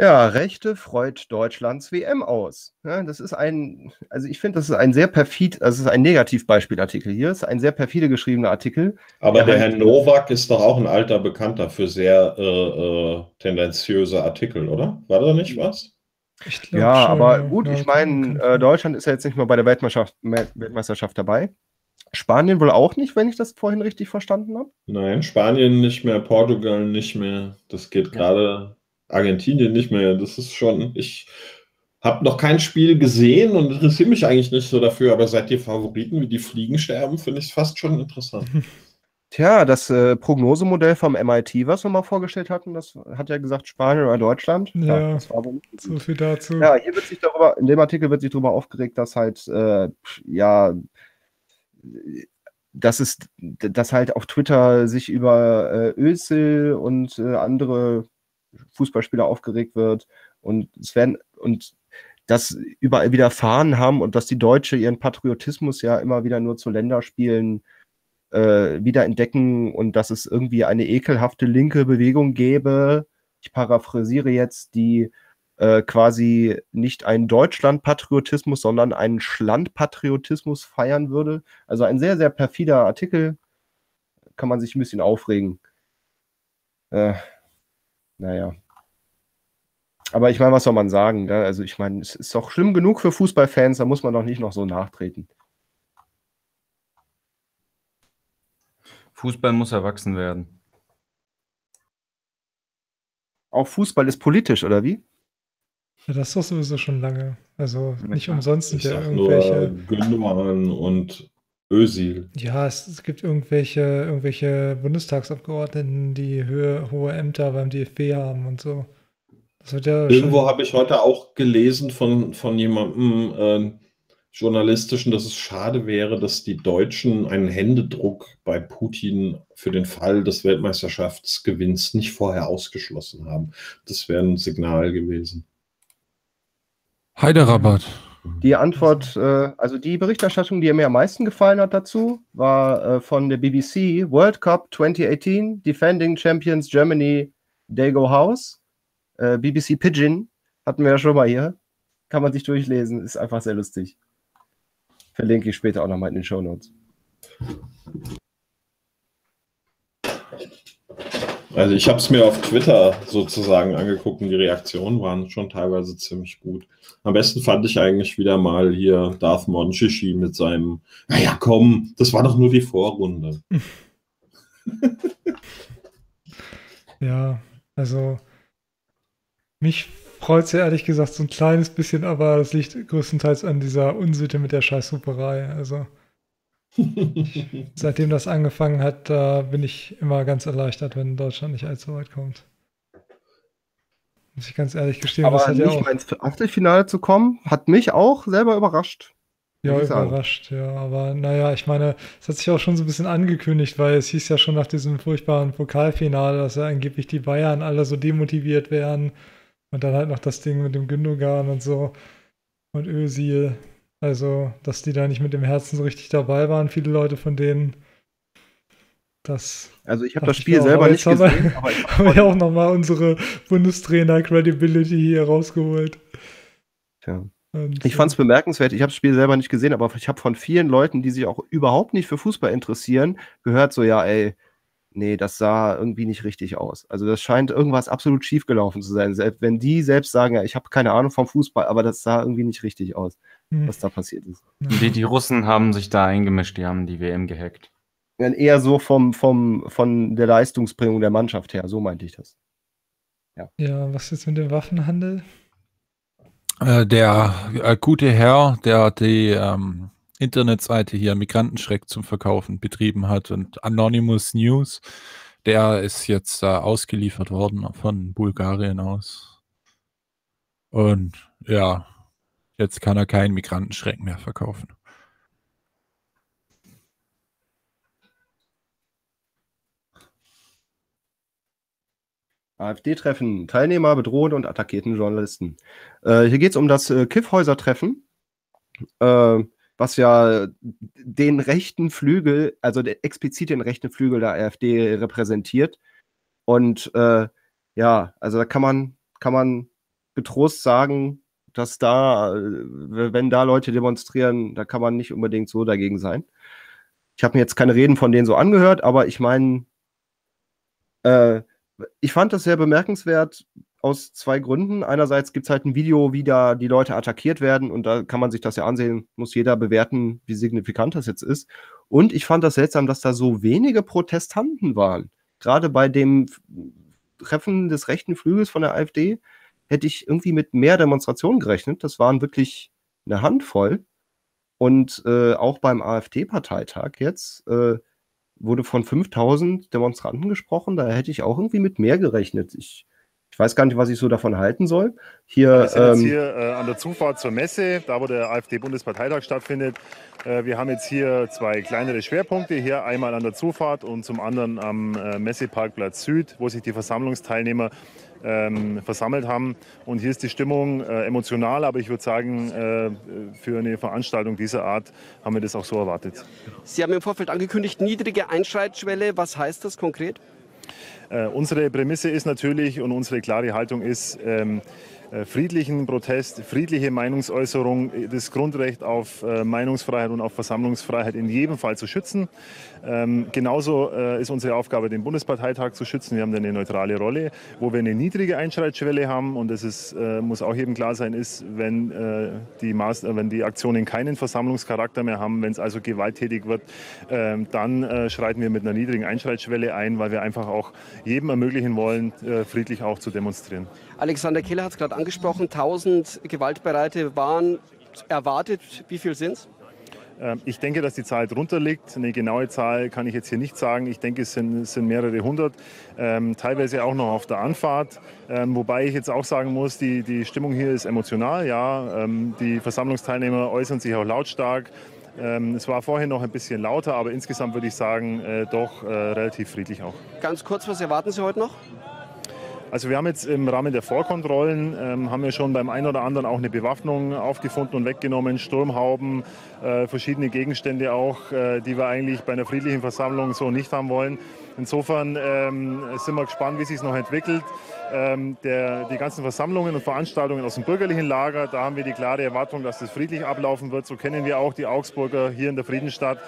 Ja, Rechte freut Deutschlands WM aus. Ja, das ist ein, also ich finde, das ist ein sehr perfid, es ist ein Negativbeispielartikel hier, es ist ein sehr perfide geschriebener Artikel. Aber der, der Herr Nowak ist doch auch ein alter Bekannter für sehr äh, äh, tendenziöse Artikel, oder? War da nicht was? Ja, schon, aber ja. gut, Ja, ich meine, äh, Deutschland ist ja jetzt nicht mal bei der Weltmeisterschaft, Me- Weltmeisterschaft dabei. Spanien wohl auch nicht, wenn ich das vorhin richtig verstanden habe. Nein, Spanien nicht mehr, Portugal nicht mehr. Das geht gerade Argentinien nicht mehr. Das ist schon, ich habe noch kein Spiel gesehen und interessiere mich eigentlich nicht so dafür, aber seit die Favoriten wie die Fliegen sterben, finde ich es fast schon interessant. Tja, das äh, Prognosemodell vom MIT, was wir mal vorgestellt hatten, das hat ja gesagt Spanien oder Deutschland. Ja. das war wohl So viel dazu. Ja, hier wird sich darüber, in dem Artikel wird sich darüber aufgeregt, dass halt, äh, ja, dass es, dass halt auf Twitter sich über äh, Özil und äh, andere Fußballspieler aufgeregt wird und es werden und das überall wieder Fahnen haben und dass die Deutsche ihren Patriotismus ja immer wieder nur zu Länderspielen äh, wieder entdecken und dass es irgendwie eine ekelhafte linke Bewegung gäbe. Ich paraphrasiere jetzt, die äh, quasi nicht einen Deutschland-Patriotismus, sondern einen Schland-Patriotismus feiern würde. Also ein sehr, sehr perfider Artikel. Kann man sich ein bisschen aufregen. Äh, naja. Aber ich meine, was soll man sagen? Ne? Also ich meine, es ist doch schlimm genug für Fußballfans, da muss man doch nicht noch so nachtreten. Fußball muss erwachsen werden. Auch Fußball ist politisch, oder wie? Ja, das ist doch sowieso schon lange. Also nicht umsonst sind ja sag nur irgendwelche. Gündogan und Özil. Ja, es, es gibt irgendwelche, irgendwelche Bundestagsabgeordneten, die höhe, hohe Ämter beim DFB haben und so. Das wird ja Irgendwo habe ich heute auch gelesen von, von jemandem äh, journalistischen, dass es schade wäre, dass die Deutschen einen Händedruck bei Putin für den Fall des Weltmeisterschaftsgewinns nicht vorher ausgeschlossen haben. Das wäre ein Signal gewesen. Heiderabatt. Die Antwort, äh, also die Berichterstattung, die mir am meisten gefallen hat dazu, war äh, von der BBC World Cup 2018, Defending Champions Germany, They Go House. Äh, BBC Pigeon hatten wir ja schon mal hier. Kann man sich durchlesen, ist einfach sehr lustig. Verlinke ich später auch nochmal in den Show Notes. Also ich habe es mir auf Twitter sozusagen angeguckt und die Reaktionen waren schon teilweise ziemlich gut. Am besten fand ich eigentlich wieder mal hier Darth Monchichi mit seinem, naja komm, das war doch nur die Vorrunde. ja, also mich freut es ja ehrlich gesagt so ein kleines bisschen, aber das liegt größtenteils an dieser Unsitte mit der Scheißsuperei. Also seitdem das angefangen hat, da bin ich immer ganz erleichtert, wenn Deutschland nicht allzu weit kommt. Muss ich ganz ehrlich gestehen, Aber das hat ja nicht auch mal ins Achtelfinale zu kommen, hat mich auch selber überrascht. Ja, überrascht, ja. Aber naja, ich meine, es hat sich auch schon so ein bisschen angekündigt, weil es hieß ja schon nach diesem furchtbaren Pokalfinale, dass ja angeblich die Bayern alle so demotiviert wären. Und dann halt noch das Ding mit dem Gündogan und so. Und Özil. Also, dass die da nicht mit dem Herzen so richtig dabei waren, viele Leute von denen. Das Also ich habe das Spiel selber nicht jetzt haben wir- gesehen, aber ich hab haben wir ja auch nochmal unsere Bundestrainer-Credibility hier rausgeholt. Tja. Und, Ich fand es bemerkenswert, ich habe das Spiel selber nicht gesehen, aber ich habe von vielen Leuten, die sich auch überhaupt nicht für Fußball interessieren, gehört so, ja, ey, nee, das sah irgendwie nicht richtig aus. Also das scheint irgendwas absolut schief gelaufen zu sein. Selbst wenn die selbst sagen, ja, ich habe keine Ahnung vom Fußball, aber das sah irgendwie nicht richtig aus. Was da passiert ist. Die, die Russen haben sich da eingemischt, die haben die WM gehackt. Ja, Eher so vom, vom, von der Leistungsbringung der Mannschaft her, so meinte ich das. Ja, was jetzt mit dem Waffenhandel? Äh, der äh, gute Herr, der die ähm, Internetseite hier Migrantenschreck zum Verkaufen betrieben hat und Anonymous News, der ist jetzt äh, ausgeliefert worden von Bulgarien aus. Und ja, jetzt kann er keinen Migrantenschreck mehr verkaufen. AfD-Treffen. Teilnehmer bedrohen und attackierten Journalisten. Äh, hier geht es um das äh, Kiffhäuser-Treffen, äh, was ja den rechten Flügel, also der, explizit den rechten Flügel der AfD repräsentiert. Und äh, ja, also da kann man, kann man getrost sagen, dass da, äh, wenn da Leute demonstrieren, da kann man nicht unbedingt so dagegen sein. Ich habe mir jetzt keine Reden von denen so angehört, aber ich meine, äh, ich fand das sehr bemerkenswert aus zwei Gründen. Einerseits gibt es halt ein Video, wie da die Leute attackiert werden und da kann man sich das ja ansehen, muss jeder bewerten, wie signifikant das jetzt ist. Und ich fand das seltsam, dass da so wenige Protestanten waren. Gerade bei dem Treffen des rechten Flügels von der AfD hätte ich irgendwie mit mehr Demonstrationen gerechnet. Das waren wirklich eine Handvoll. Und äh, auch beim AfD-Parteitag jetzt äh, wurde von 5000 Demonstranten gesprochen. Da hätte ich auch irgendwie mit mehr gerechnet. Ich, ich weiß gar nicht, was ich so davon halten soll. Hier, wir sind jetzt ähm, hier äh, an der Zufahrt zur Messe, da wo der AfD-Bundesparteitag stattfindet. Äh, wir haben jetzt hier zwei kleinere Schwerpunkte. Hier einmal an der Zufahrt und zum anderen am äh, Messeparkplatz Süd, wo sich die Versammlungsteilnehmer ähm, versammelt haben. Und hier ist die Stimmung äh, emotional, aber ich würde sagen, äh, für eine Veranstaltung dieser Art haben wir das auch so erwartet. Sie haben im Vorfeld angekündigt, niedrige Einschreitschwelle. Was heißt das konkret? Äh, unsere Prämisse ist natürlich und unsere klare Haltung ist, ähm, äh, friedlichen Protest, friedliche Meinungsäußerung, äh, das Grundrecht auf äh, Meinungsfreiheit und auf Versammlungsfreiheit in jedem Fall zu schützen. Ähm, genauso äh, ist unsere Aufgabe, den Bundesparteitag zu schützen. Wir haben da eine neutrale Rolle, wo wir eine niedrige Einschreitschwelle haben und das ist, äh, muss auch jedem klar sein, ist, wenn, äh, die Maß wenn die Aktionen keinen Versammlungscharakter mehr haben, wenn es also gewalttätig wird, ähm, dann schreiten wir mit einer niedrigen Einschreitschwelle ein, weil wir einfach auch jedem ermöglichen wollen, friedlich auch zu demonstrieren. Alexander Keller hat es gerade angesprochen, 1000 Gewaltbereite waren erwartet. Wie viel sind es? Ähm, ich denke, dass die Zahl drunter liegt. Eine genaue Zahl kann ich jetzt hier nicht sagen. Ich denke, es sind, es sind mehrere hundert, ähm, teilweise auch noch auf der Anfahrt. Ähm, wobei ich jetzt auch sagen muss, die, die Stimmung hier ist emotional. Ja, ähm, die Versammlungsteilnehmer äußern sich auch lautstark. Ähm, es war vorhin noch ein bisschen lauter, aber insgesamt würde ich sagen, äh, doch äh, relativ friedlich auch. Ganz kurz, was erwarten Sie heute noch? Also wir haben jetzt im Rahmen der Vorkontrollen, ähm, haben wir schon beim einen oder anderen auch eine Bewaffnung aufgefunden und weggenommen, Sturmhauben, äh, verschiedene Gegenstände auch, äh, die wir eigentlich bei einer friedlichen Versammlung so nicht haben wollen. Insofern ähm, sind wir gespannt, wie sich es noch entwickelt. Ähm, der, die ganzen Versammlungen und Veranstaltungen aus dem bürgerlichen Lager, da haben wir die klare Erwartung, dass das friedlich ablaufen wird. So kennen wir auch die Augsburger hier in der Friedensstadt.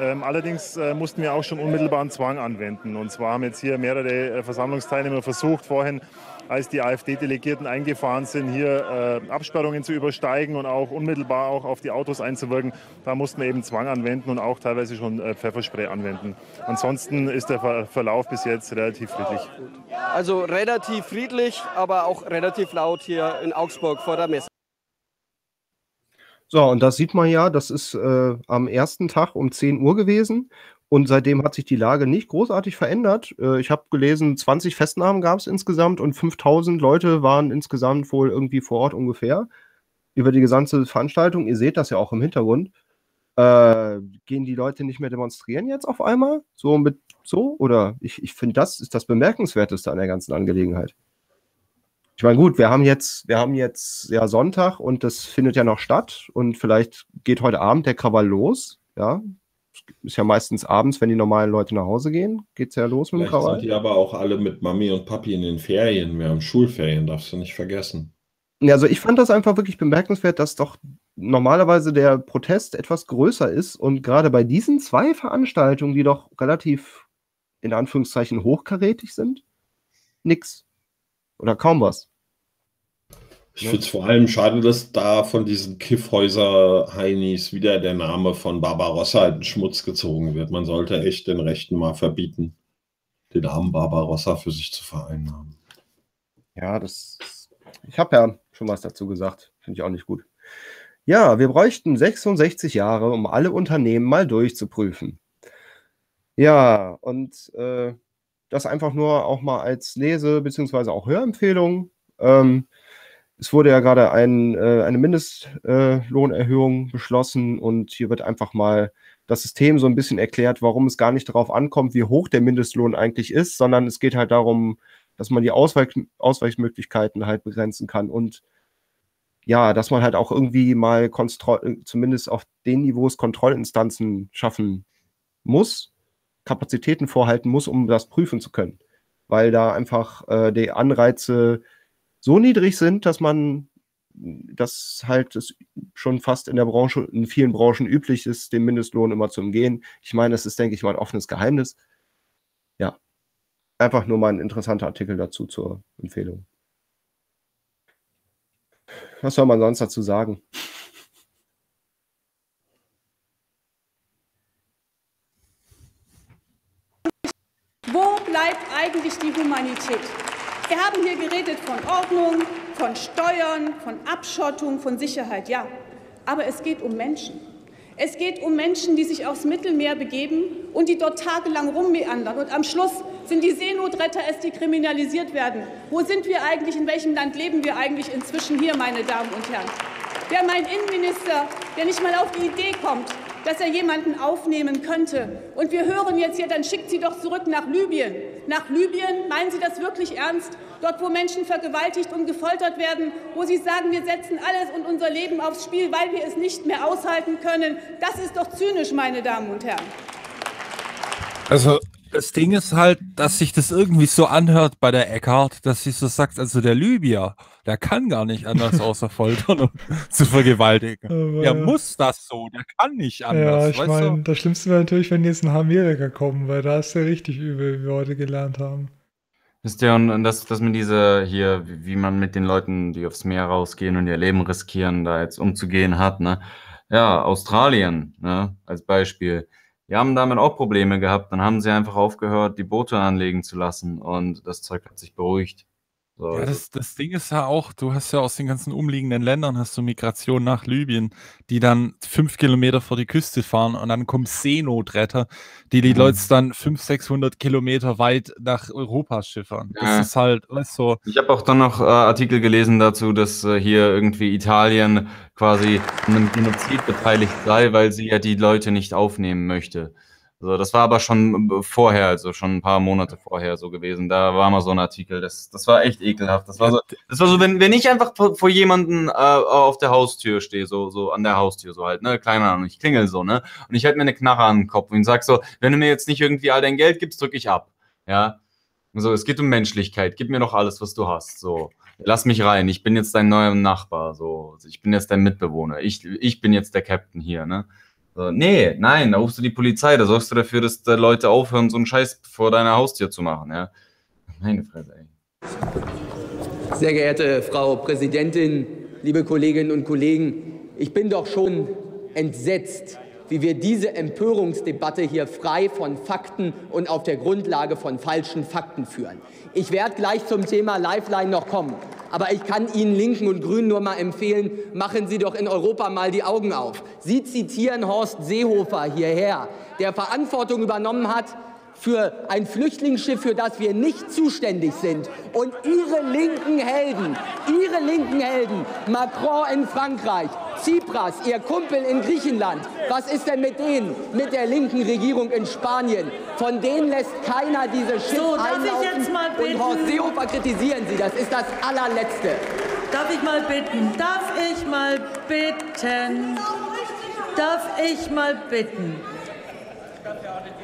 Ähm, allerdings äh, mussten wir auch schon unmittelbaren Zwang anwenden. Und zwar haben jetzt hier mehrere äh, Versammlungsteilnehmer versucht, vorhin als die AfD-Delegierten eingefahren sind, hier äh, Absperrungen zu übersteigen und auch unmittelbar auch auf die Autos einzuwirken. Da mussten wir eben Zwang anwenden und auch teilweise schon äh, Pfefferspray anwenden. Ansonsten ist der Ver Verlauf bis jetzt relativ friedlich. Also relativ friedlich, aber auch relativ laut hier in Augsburg vor der Messe. So, und das sieht man ja, das ist äh, am ersten Tag um 10 Uhr gewesen. Und seitdem hat sich die Lage nicht großartig verändert. Äh, ich habe gelesen, 20 Festnahmen gab es insgesamt und 5000 Leute waren insgesamt wohl irgendwie vor Ort ungefähr über die gesamte Veranstaltung. Ihr seht das ja auch im Hintergrund. Äh, gehen die Leute nicht mehr demonstrieren jetzt auf einmal? So mit so? Oder ich, ich finde, das ist das Bemerkenswerteste an der ganzen Angelegenheit. Ich meine, gut, wir haben jetzt, wir haben jetzt ja Sonntag und das findet ja noch statt und vielleicht geht heute Abend der Krawall los. Ja, ist ja meistens abends, wenn die normalen Leute nach Hause gehen, geht es ja los mit dem Vielleicht Krawall. sind die aber auch alle mit Mami und Papi in den Ferien. Wir haben Schulferien, darfst du nicht vergessen. Ja, also ich fand das einfach wirklich bemerkenswert, dass doch normalerweise der Protest etwas größer ist und gerade bei diesen zwei Veranstaltungen, die doch relativ in Anführungszeichen hochkarätig sind, nix. Oder kaum was. Ich finde es vor allem schade, dass da von diesen Kiffhäuser-Heinis wieder der Name von Barbarossa in den Schmutz gezogen wird. Man sollte echt den Rechten mal verbieten, den Namen Barbarossa für sich zu vereinnahmen. Ja, das. Ich habe ja schon was dazu gesagt. Finde ich auch nicht gut. Ja, wir bräuchten 66 Jahre, um alle Unternehmen mal durchzuprüfen. Ja, und äh, das einfach nur auch mal als Lese- bzw. auch Hörempfehlung. Ähm, es wurde ja gerade ein, äh, eine Mindestlohnerhöhung beschlossen und hier wird einfach mal das System so ein bisschen erklärt, warum es gar nicht darauf ankommt, wie hoch der Mindestlohn eigentlich ist, sondern es geht halt darum, dass man die Ausweich Ausweichmöglichkeiten halt begrenzen kann und ja, dass man halt auch irgendwie mal Kontroll zumindest auf den Niveaus Kontrollinstanzen schaffen muss, Kapazitäten vorhalten muss, um das prüfen zu können. Weil da einfach äh, die Anreize so niedrig sind, dass man das halt das schon fast in der Branche, in vielen Branchen üblich ist, den Mindestlohn immer zu umgehen. Ich meine, das ist, denke ich mal, ein offenes Geheimnis. Ja. Einfach nur mal ein interessanter Artikel dazu zur Empfehlung. Was soll man sonst dazu sagen? Wo bleibt eigentlich die Humanität? Wir haben hier geredet von Ordnung, von Steuern, von Abschottung, von Sicherheit, ja. Aber es geht um Menschen. Es geht um Menschen, die sich aufs Mittelmeer begeben und die dort tagelang rummeandern. Und am Schluss sind die Seenotretter es, die kriminalisiert werden. Wo sind wir eigentlich? In welchem Land leben wir eigentlich inzwischen hier, meine Damen und Herren? Wir haben einen Innenminister, der nicht mal auf die Idee kommt, dass er jemanden aufnehmen könnte. Und wir hören jetzt hier, dann schickt sie doch zurück nach Libyen. Nach Libyen, meinen Sie das wirklich ernst? Dort, wo Menschen vergewaltigt und gefoltert werden, wo Sie sagen, wir setzen alles und unser Leben aufs Spiel, weil wir es nicht mehr aushalten können. Das ist doch zynisch, meine Damen und Herren. Also das Ding ist halt, dass sich das irgendwie so anhört bei der Eckhart, dass sie so sagt, also der Libyer, der kann gar nicht anders außer foltern und zu vergewaltigen. Aber der muss das so, der kann nicht anders. Ja, ich meine, das Schlimmste wäre natürlich, wenn die jetzt nach Amerika kommen, weil da ist ja richtig übel, wie wir heute gelernt haben. Ist ja, und dass, dass man diese hier, wie man mit den Leuten, die aufs Meer rausgehen und ihr Leben riskieren, da jetzt umzugehen hat, ne? Ja, Australien, ne, als Beispiel die haben damit auch Probleme gehabt. Dann haben sie einfach aufgehört, die Boote anlegen zu lassen und das Zeug hat sich beruhigt. So, ja, also das, das Ding ist ja auch, du hast ja aus den ganzen umliegenden Ländern hast du Migration nach Libyen, die dann fünf Kilometer vor die Küste fahren und dann kommen Seenotretter, die die mhm. Leute dann 500, 600 Kilometer weit nach Europa schiffern. Das ja. ist halt, weißt so. Ich habe auch dann noch äh, Artikel gelesen dazu, dass äh, hier irgendwie Italien quasi an einem Genozid beteiligt sei, weil sie ja die Leute nicht aufnehmen möchte. Also das war aber schon äh, vorher, also schon ein paar Monate vorher so gewesen. Da war mal so ein Artikel. Das, das war echt ekelhaft. Das war so, das war so wenn, wenn ich einfach vor, jemanden äh, auf der Haustür stehe, so, so an der Haustür, so halt, ne, keine Ahnung, ich klingel so, ne? Und ich halte mir eine Knarre an den Kopf und sag so, wenn du mir jetzt nicht irgendwie all dein Geld gibst, drücke ich ab. Ja. So, es geht um Menschlichkeit. Gib mir doch alles, was du hast. So, lass mich rein. Ich bin jetzt dein neuer Nachbar. So, ich bin jetzt dein Mitbewohner. Ich, ich bin jetzt der Captain hier, ne? So, nee, nein, da rufst du die Polizei, da sorgst du dafür, dass da Leute aufhören, so einen Scheiß vor deiner Haustür zu machen, ja. Meine Fresse, ey. Sehr geehrte Frau Präsidentin, liebe Kolleginnen und Kollegen, ich bin doch schon entsetzt, wie wir diese Empörungsdebatte hier frei von Fakten und auf der Grundlage von falschen Fakten führen. Ich werde gleich zum Thema Lifeline noch kommen. Aber ich kann Ihnen Linken und Grünen nur mal empfehlen, machen Sie doch in Europa mal die Augen auf. Sie zitieren Horst Seehofer hierher, der Verantwortung übernommen hat für ein Flüchtlingsschiff, für das wir nicht zuständig sind. Und Ihre linken Helden, Ihre linken Helden, Macron in Frankreich, Tsipras, Ihr Kumpel in Griechenland, was ist denn mit denen, mit der linken Regierung in Spanien? Von denen lässt keiner diese Schiff so, einlaufen. Und Horst Seehofer kritisieren Sie, das ist das allerletzte. Darf ich mal bitten? Darf ich mal bitten? Darf ich mal bitten?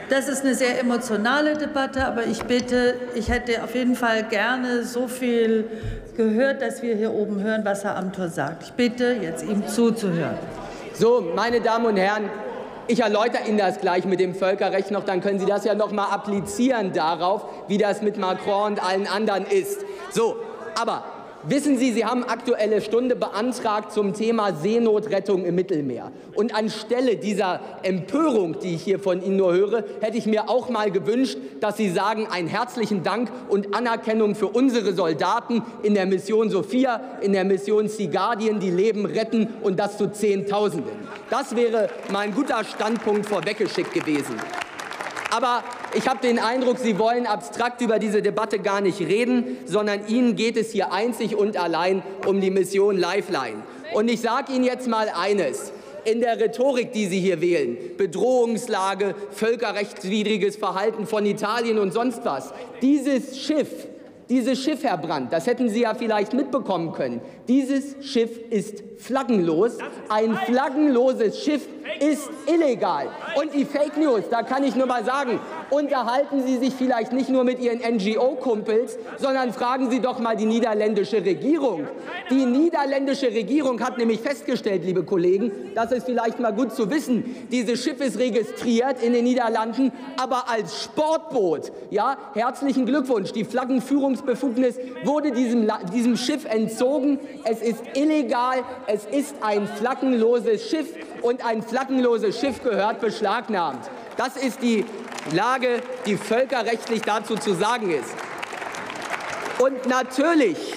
Das ist eine sehr emotionale Debatte, aber ich bitte, ich hätte auf jeden Fall gerne so viel gehört, dass wir hier oben hören, was Herr Amthor sagt. Ich bitte, jetzt ihm zuzuhören. So, meine Damen und Herren, ich erläutere Ihnen das gleich mit dem Völkerrecht noch, dann können Sie das ja noch mal applizieren darauf, wie das mit Macron und allen anderen ist. So, aber Wissen Sie, Sie haben Aktuelle Stunde beantragt zum Thema Seenotrettung im Mittelmeer. Und anstelle dieser Empörung, die ich hier von Ihnen nur höre, hätte ich mir auch mal gewünscht, dass Sie sagen, einen herzlichen Dank und Anerkennung für unsere Soldaten in der Mission Sophia, in der Mission Sea Guardian, die Leben retten und das zu Zehntausenden. Das wäre mein guter Standpunkt vorweggeschickt gewesen. Aber ich habe den Eindruck, Sie wollen abstrakt über diese Debatte gar nicht reden, sondern Ihnen geht es hier einzig und allein um die Mission Lifeline. Und ich sage Ihnen jetzt mal eines. In der Rhetorik, die Sie hier wählen, Bedrohungslage, völkerrechtswidriges Verhalten von Italien und sonst was, dieses Schiff Dieses Schiff, Herr Brandt, das hätten Sie ja vielleicht mitbekommen können. Dieses Schiff ist flaggenlos. Ein flaggenloses Schiff ist illegal. Und die Fake News, da kann ich nur mal sagen, unterhalten Sie sich vielleicht nicht nur mit Ihren NGO-Kumpels, sondern fragen Sie doch mal die niederländische Regierung. Die niederländische Regierung hat nämlich festgestellt, liebe Kollegen, das ist vielleicht mal gut zu wissen, dieses Schiff ist registriert in den Niederlanden, aber als Sportboot. Ja, herzlichen Glückwunsch. Die Flaggenführungsbefugnis wurde diesem, diesem Schiff entzogen. Es ist illegal. Es ist ein flaggenloses Schiff und ein flaggenloses Schiff gehört beschlagnahmt. Das ist die Lage, die völkerrechtlich dazu zu sagen ist. Und natürlich,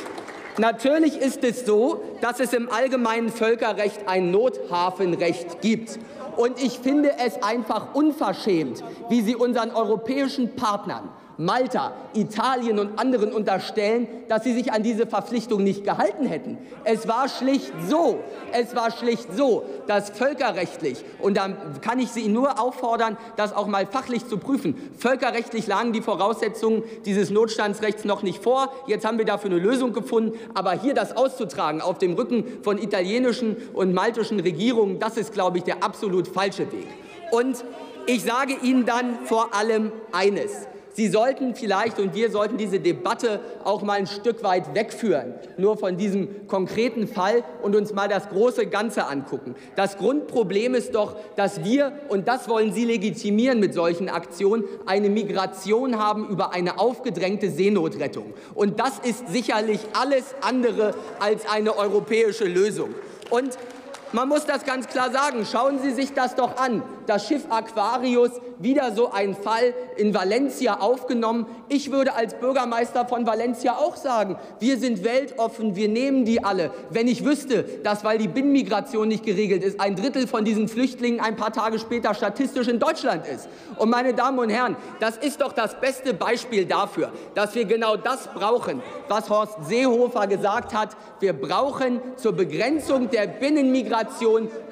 natürlich ist es so, dass es im allgemeinen Völkerrecht ein Nothafenrecht gibt. Und ich finde es einfach unverschämt, wie Sie unseren europäischen Partnern Malta, Italien und anderen unterstellen, dass sie sich an diese Verpflichtung nicht gehalten hätten. Es war schlicht so, es war schlicht so, dass völkerrechtlich, und da kann ich Sie nur auffordern, das auch mal fachlich zu prüfen, völkerrechtlich lagen die Voraussetzungen dieses Notstandsrechts noch nicht vor. Jetzt haben wir dafür eine Lösung gefunden. Aber hier das auszutragen auf dem Rücken von italienischen und maltischen Regierungen, das ist, glaube ich, der absolut falsche Weg. Und ich sage Ihnen dann vor allem eines. Sie sollten vielleicht und wir sollten diese Debatte auch mal ein Stück weit wegführen, nur von diesem konkreten Fall und uns mal das große Ganze angucken. Das Grundproblem ist doch, dass wir, und das wollen Sie legitimieren mit solchen Aktionen, eine Migration haben über eine aufgedrängte Seenotrettung. Und das ist sicherlich alles andere als eine europäische Lösung. Und man muss das ganz klar sagen. Schauen Sie sich das doch an. Das Schiff Aquarius, wieder so ein Fall in Valencia aufgenommen. Ich würde als Bürgermeister von Valencia auch sagen, wir sind weltoffen, wir nehmen die alle. Wenn ich wüsste, dass, weil die Binnenmigration nicht geregelt ist, ein Drittel von diesen Flüchtlingen ein paar Tage später statistisch in Deutschland ist. Und meine Damen und Herren, das ist doch das beste Beispiel dafür, dass wir genau das brauchen, was Horst Seehofer gesagt hat. Wir brauchen zur Begrenzung der Binnenmigration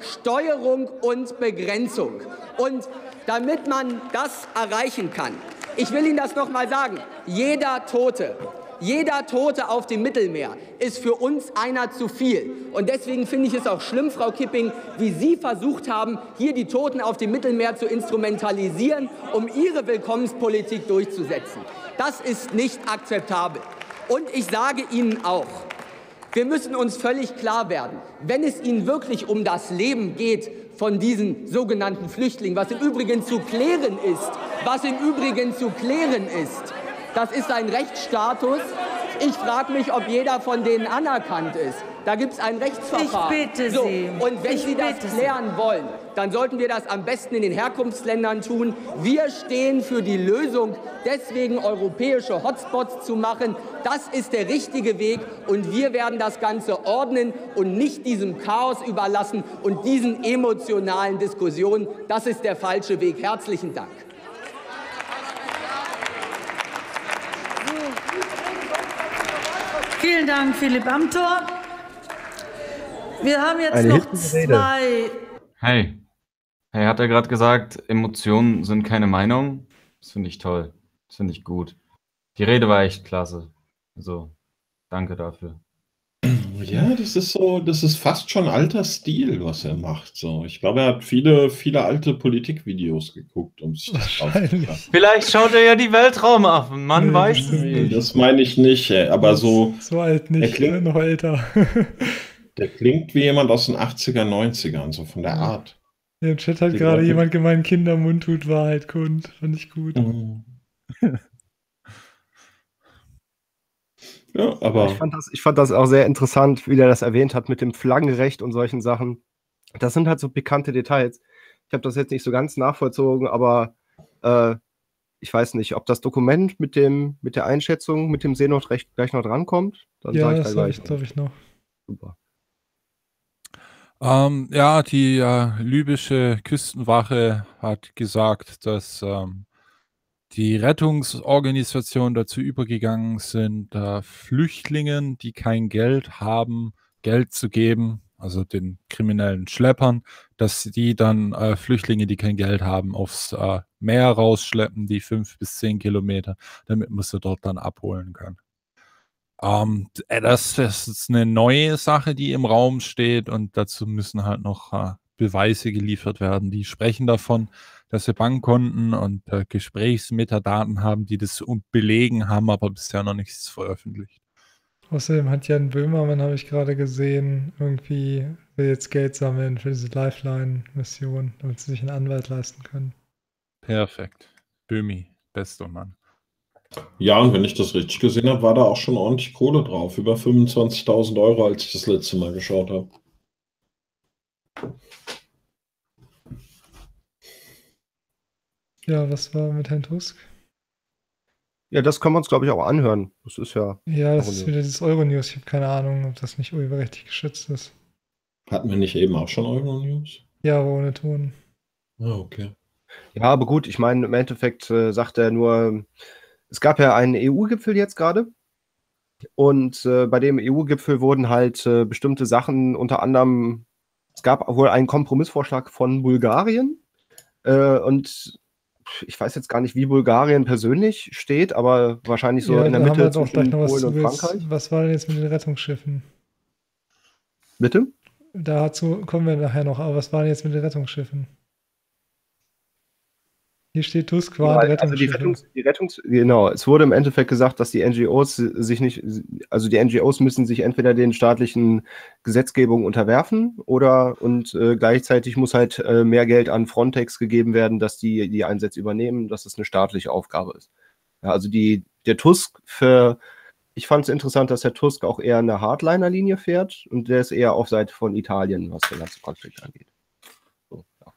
Steuerung und Begrenzung. Und damit man das erreichen kann, ich will Ihnen das noch mal sagen, jeder Tote, jeder Tote auf dem Mittelmeer ist für uns einer zu viel. Und deswegen finde ich es auch schlimm, Frau Kipping, wie Sie versucht haben, hier die Toten auf dem Mittelmeer zu instrumentalisieren, um Ihre Willkommenspolitik durchzusetzen. Das ist nicht akzeptabel. Und ich sage Ihnen auch, wir müssen uns völlig klar werden, wenn es Ihnen wirklich um das Leben geht von diesen sogenannten Flüchtlingen, was im Übrigen zu klären ist, was im Übrigen zu klären ist, das ist ein Rechtsstatus. Ich frage mich, ob jeder von denen anerkannt ist. Da gibt es ein Rechtsverfahren. Ich bitte so, Sie. Und wenn ich Sie das klären wollen, dann sollten wir das am besten in den Herkunftsländern tun. Wir stehen für die Lösung, deswegen europäische Hotspots zu machen. Das ist der richtige Weg und wir werden das Ganze ordnen und nicht diesem Chaos überlassen und diesen emotionalen Diskussionen. Das ist der falsche Weg. Herzlichen Dank. Vielen Dank, Philipp Amthor. Wir haben jetzt Eine noch zwei. Hey. Hey, hat er gerade gesagt, Emotionen sind keine Meinung? Das finde ich toll. Das finde ich gut. Die Rede war echt klasse. Also, danke dafür. Ja, das ist so, das ist fast schon alter Stil, was er macht. So, ich glaube, er hat viele, viele alte Politikvideos geguckt, um sich das. Vielleicht schaut er ja die Weltraumaffen, man nee, weiß es nicht. Das meine ich nicht, aber so. So alt nicht, klingt, noch älter. der klingt wie jemand aus den 80er, 90ern, so von der Art. Ja, Im Chat hat gerade jemand gemeint, Kindermund tut Wahrheit kund. Fand ich gut. Mhm. Ja, aber. Ich fand, das, ich fand das auch sehr interessant, wie der das erwähnt hat mit dem Flaggenrecht und solchen Sachen. Das sind halt so pikante Details. Ich habe das jetzt nicht so ganz nachvollzogen, aber äh, ich weiß nicht, ob das Dokument mit, dem, mit der Einschätzung, mit dem Seenotrecht gleich noch drankommt. Dann ja, ich das da ich, ich noch. Super. Ähm, ja, die äh, libysche Küstenwache hat gesagt, dass ähm, die Rettungsorganisationen dazu übergegangen sind, äh, Flüchtlingen, die kein Geld haben, Geld zu geben, also den kriminellen Schleppern, dass die dann äh, Flüchtlinge, die kein Geld haben, aufs äh, Meer rausschleppen, die fünf bis zehn Kilometer, damit man sie dort dann abholen kann. Ähm, äh, das, das ist eine neue Sache, die im Raum steht und dazu müssen halt noch äh, Beweise geliefert werden. Die sprechen davon, dass sie Bankkonten und äh, Gesprächsmetadaten haben, die das belegen, haben aber bisher noch nichts veröffentlicht. Außerdem hat Jan Böhmermann, habe ich gerade gesehen, irgendwie will jetzt Geld sammeln für diese Lifeline-Mission, damit sie sich einen Anwalt leisten können. Perfekt. Böhmi, bester Mann. Ja, und wenn ich das richtig gesehen habe, war da auch schon ordentlich Kohle drauf. Über 25.000 Euro, als ich das letzte Mal geschaut habe. Ja, was war mit Herrn Tusk? Ja, das können wir uns, glaube ich, auch anhören. Das ist ja. Ja, das ist wieder dieses Euronews. Ich habe keine Ahnung, ob das nicht urheberrechtlich geschützt ist. Hatten wir nicht eben auch schon Euronews? Ja, aber ohne Ton. Ah, okay. Ja, aber gut, ich meine, im Endeffekt äh, sagt er nur, es gab ja einen EU-Gipfel jetzt gerade. Und äh, bei dem EU-Gipfel wurden halt äh, bestimmte Sachen, unter anderem, es gab wohl einen Kompromissvorschlag von Bulgarien. Äh, und ich weiß jetzt gar nicht, wie Bulgarien persönlich steht, aber wahrscheinlich so ja, in der Mitte zwischen Polen und Frankreich. Was war denn jetzt mit den Rettungsschiffen? Bitte? Dazu kommen wir nachher noch, aber was war denn jetzt mit den Rettungsschiffen? Hier steht Tusk Ja, warnt also die. Rettungs, die Rettungs, genau, es wurde im Endeffekt gesagt, dass die NGOs sich nicht, also die NGOs müssen sich entweder den staatlichen Gesetzgebungen unterwerfen oder und äh, gleichzeitig muss halt äh, mehr Geld an Frontex gegeben werden, dass die die Einsätze übernehmen, dass es eine staatliche Aufgabe ist. Ja, also die, der Tusk für, ich fand es interessant, dass der Tusk auch eher eine Hardliner-Linie fährt und der ist eher auf Seite von Italien, was den ganzen Konflikt angeht. So, ja.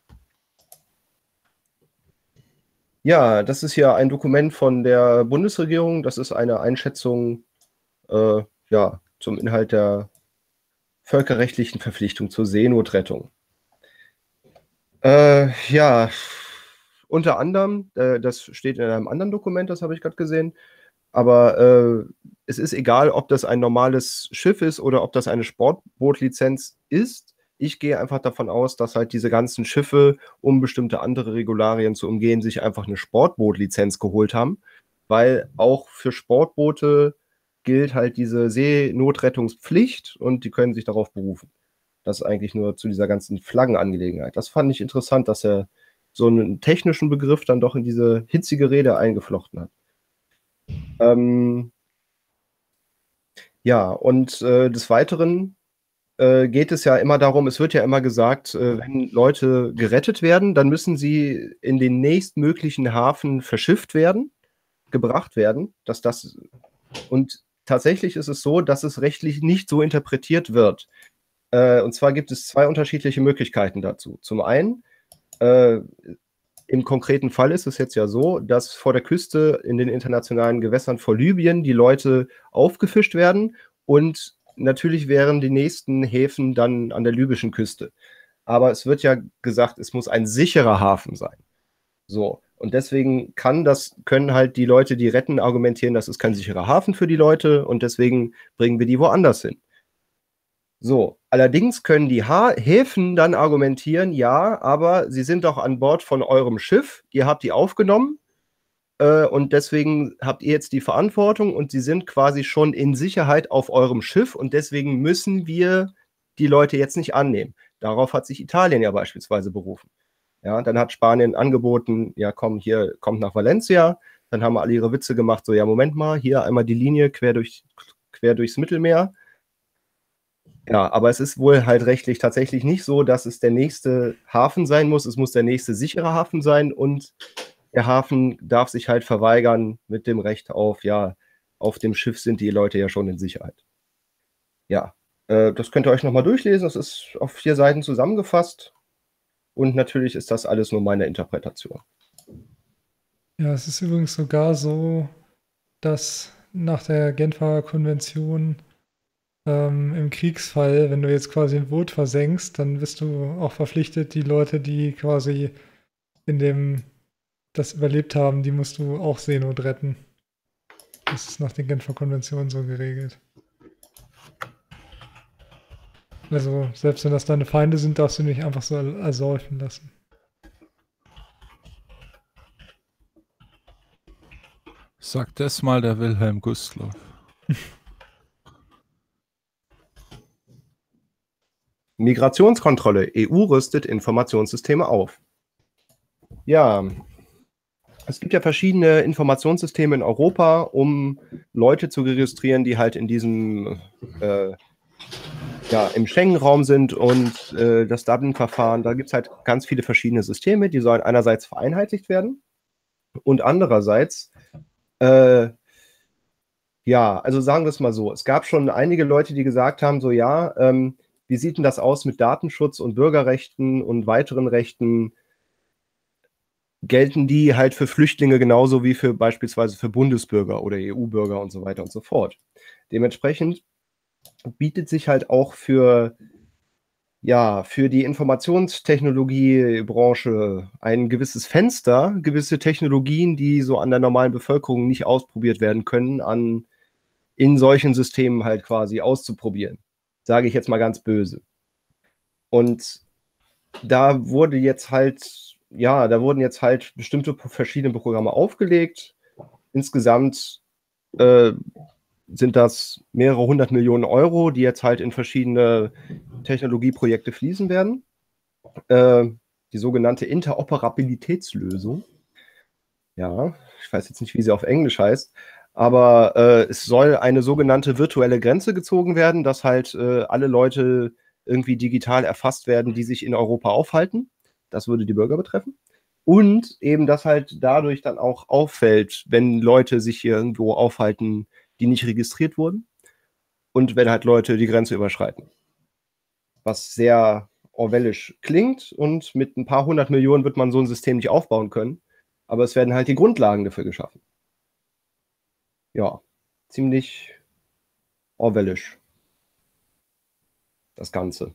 Ja, das ist ja ein Dokument von der Bundesregierung. Das ist eine Einschätzung äh, ja, zum Inhalt der völkerrechtlichen Verpflichtung zur Seenotrettung. Äh, ja, unter anderem, äh, das steht in einem anderen Dokument, das habe ich gerade gesehen, aber äh, es ist egal, ob das ein normales Schiff ist oder ob das eine Sportbootlizenz ist. Ich gehe einfach davon aus, dass halt diese ganzen Schiffe, um bestimmte andere Regularien zu umgehen, sich einfach eine Sportbootlizenz geholt haben, weil auch für Sportboote gilt halt diese Seenotrettungspflicht und die können sich darauf berufen. Das ist eigentlich nur zu dieser ganzen Flaggenangelegenheit. Das fand ich interessant, dass er so einen technischen Begriff dann doch in diese hitzige Rede eingeflochten hat. Ähm, ja, und äh, des Weiteren äh, geht es ja immer darum, es wird ja immer gesagt, äh, wenn Leute gerettet werden, dann müssen sie in den nächstmöglichen Hafen verschifft werden, gebracht werden, dass das und tatsächlich ist es so, dass es rechtlich nicht so interpretiert wird. Äh, und zwar gibt es zwei unterschiedliche Möglichkeiten dazu. Zum einen, im konkreten Fall ist es jetzt ja so, dass vor der Küste in den internationalen Gewässern vor Libyen die Leute aufgefischt werden und natürlich wären die nächsten Häfen dann an der libyschen Küste. Aber es wird ja gesagt, es muss ein sicherer Hafen sein. So. Und deswegen kann das, können halt die Leute, die retten, argumentieren, das ist kein sicherer Hafen für die Leute und deswegen bringen wir die woanders hin. So, allerdings können die ha Häfen dann argumentieren, ja, aber sie sind doch an Bord von eurem Schiff, ihr habt die aufgenommen äh, und deswegen habt ihr jetzt die Verantwortung und sie sind quasi schon in Sicherheit auf eurem Schiff und deswegen müssen wir die Leute jetzt nicht annehmen. Darauf hat sich Italien ja beispielsweise berufen. Ja, dann hat Spanien angeboten, ja, komm, hier, kommt nach Valencia. Dann haben alle ihre Witze gemacht, so, ja, Moment mal, hier einmal die Linie quer, durch, quer durchs Mittelmeer. Ja, aber es ist wohl halt rechtlich tatsächlich nicht so, dass es der nächste Hafen sein muss. Es muss der nächste sichere Hafen sein und der Hafen darf sich halt verweigern mit dem Recht auf, ja, auf dem Schiff sind die Leute ja schon in Sicherheit. Ja, äh, das könnt ihr euch nochmal durchlesen. Das ist auf vier Seiten zusammengefasst. Und natürlich ist das alles nur meine Interpretation. Ja, es ist übrigens sogar so, dass nach der Genfer Konvention ähm, im Kriegsfall, wenn du jetzt quasi ein Boot versenkst, dann bist du auch verpflichtet, die Leute, die quasi in dem das überlebt haben, die musst du auch Seenot retten. Das ist nach den Genfer Konventionen so geregelt. Also, selbst wenn das deine Feinde sind, darfst du nicht einfach so ersäufen lassen. Sag das mal der Wilhelm Gustloff. Migrationskontrolle. EU rüstet Informationssysteme auf. Ja, es gibt ja verschiedene Informationssysteme in Europa, um Leute zu registrieren, die halt in diesem äh, ja, im Schengen-Raum sind und äh, das Dublin-Verfahren. Da gibt es halt ganz viele verschiedene Systeme, die sollen einerseits vereinheitlicht werden und andererseits, äh, ja, also sagen wir es mal so, es gab schon einige Leute, die gesagt haben, so ja, ähm, wie sieht denn das aus mit Datenschutz und Bürgerrechten und weiteren Rechten? Gelten die halt für Flüchtlinge genauso wie für beispielsweise für Bundesbürger oder EU-Bürger und so weiter und so fort. Dementsprechend bietet sich halt auch für ja, für die Informationstechnologiebranche ein gewisses Fenster, gewisse Technologien, die so an der normalen Bevölkerung nicht ausprobiert werden können, an in solchen Systemen halt quasi auszuprobieren. Sage ich jetzt mal ganz böse. Und da wurde jetzt halt, ja, da wurden jetzt halt bestimmte verschiedene Programme aufgelegt. Insgesamt äh, sind das mehrere hundert Millionen Euro, die jetzt halt in verschiedene Technologieprojekte fließen werden. Äh, die sogenannte Interoperabilitätslösung. Ja, ich weiß jetzt nicht, wie sie auf Englisch heißt, aber äh, es soll eine sogenannte virtuelle Grenze gezogen werden, dass halt äh, alle Leute irgendwie digital erfasst werden, die sich in Europa aufhalten. Das würde die Bürger betreffen. Und eben, dass halt dadurch dann auch auffällt, wenn Leute sich hier irgendwo aufhalten, die nicht registriert wurden und wenn halt Leute die Grenze überschreiten. Was sehr orwellisch klingt und mit ein paar hundert Millionen wird man so ein System nicht aufbauen können, aber es werden halt die Grundlagen dafür geschaffen. Ja, ziemlich orwellisch. Das Ganze.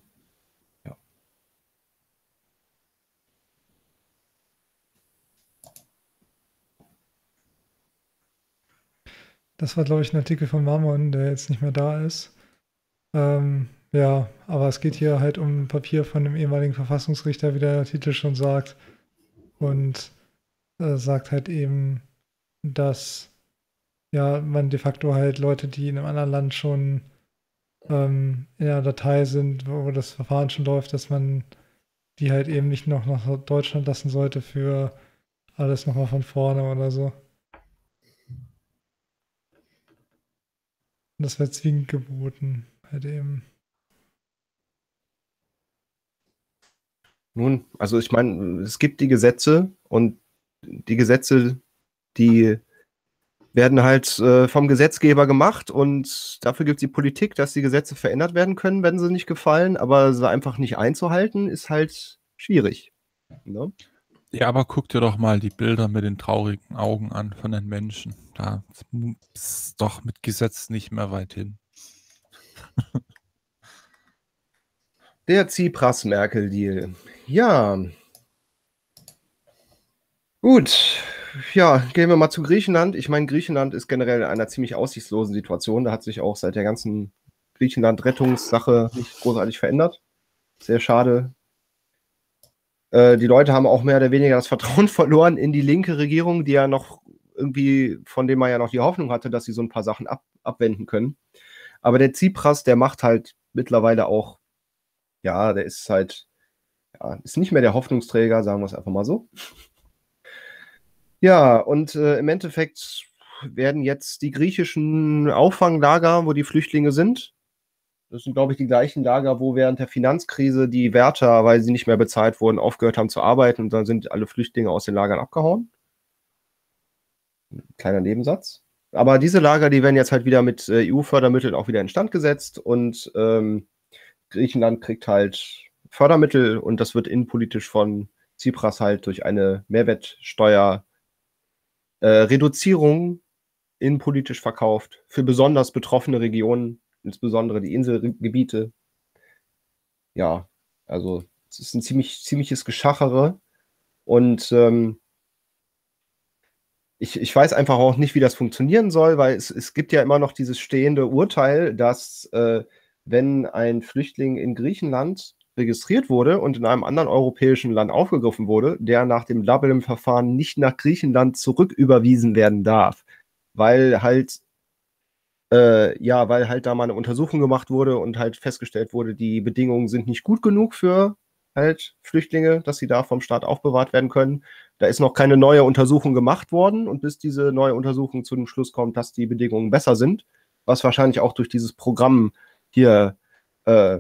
Das war, glaube ich, ein Artikel von Mammon, der jetzt nicht mehr da ist. Ähm, ja, aber es geht hier halt um Papier von dem ehemaligen Verfassungsrichter, wie der Titel schon sagt. Und äh, sagt halt eben, dass ja, man de facto halt Leute, die in einem anderen Land schon ähm, in einer Datei sind, wo das Verfahren schon läuft, dass man die halt eben nicht noch nach Deutschland lassen sollte für alles nochmal von vorne oder so. Und das wäre zwingend geboten bei dem. Nun, also ich meine, es gibt die Gesetze und die Gesetze, die werden halt äh, vom Gesetzgeber gemacht und dafür gibt es die Politik, dass die Gesetze verändert werden können, wenn sie nicht gefallen, aber sie einfach nicht einzuhalten, ist halt schwierig. Ne? Ja, aber guck dir doch mal die Bilder mit den traurigen Augen an von den Menschen. Da ist doch mit Gesetz nicht mehr weit hin. Der Tsipras-Merkel-Deal. Ja. Gut. Ja, gehen wir mal zu Griechenland. Ich meine, Griechenland ist generell in einer ziemlich aussichtslosen Situation. Da hat sich auch seit der ganzen Griechenland-Rettungssache nicht großartig verändert. Sehr schade. Äh, die Leute haben auch mehr oder weniger das Vertrauen verloren in die linke Regierung, die ja noch irgendwie, von dem man ja noch die Hoffnung hatte, dass sie so ein paar Sachen ab, abwenden können. Aber der Tsipras, der macht halt mittlerweile auch, ja, der ist halt, ja, ist nicht mehr der Hoffnungsträger, sagen wir es einfach mal so. Ja, und äh, im Endeffekt werden jetzt die griechischen Auffanglager, wo die Flüchtlinge sind, das sind, glaube ich, die gleichen Lager, wo während der Finanzkrise die Wärter, weil sie nicht mehr bezahlt wurden, aufgehört haben zu arbeiten und dann sind alle Flüchtlinge aus den Lagern abgehauen. Kleiner Nebensatz. Aber diese Lager, die werden jetzt halt wieder mit äh, EU-Fördermitteln auch wieder instand gesetzt und ähm, Griechenland kriegt halt Fördermittel und das wird innenpolitisch von Tsipras halt durch eine Mehrwertsteuer äh, innenpolitisch verkauft für besonders betroffene Regionen, insbesondere die Inselgebiete. Ja, also es ist ein ziemlich, ziemliches Geschachere und ähm, ich, ich weiß einfach auch nicht, wie das funktionieren soll, weil es, es gibt ja immer noch dieses stehende Urteil, dass äh, wenn ein Flüchtling in Griechenland registriert wurde und in einem anderen europäischen Land aufgegriffen wurde, der nach dem Dublin-Verfahren nicht nach Griechenland zurücküberwiesen werden darf, weil halt Äh, ja, weil halt da mal eine Untersuchung gemacht wurde und halt festgestellt wurde, die Bedingungen sind nicht gut genug für halt Flüchtlinge, dass sie da vom Staat aufbewahrt werden können. Da ist noch keine neue Untersuchung gemacht worden und bis diese neue Untersuchung zu dem Schluss kommt, dass die Bedingungen besser sind, was wahrscheinlich auch durch dieses Programm hier äh,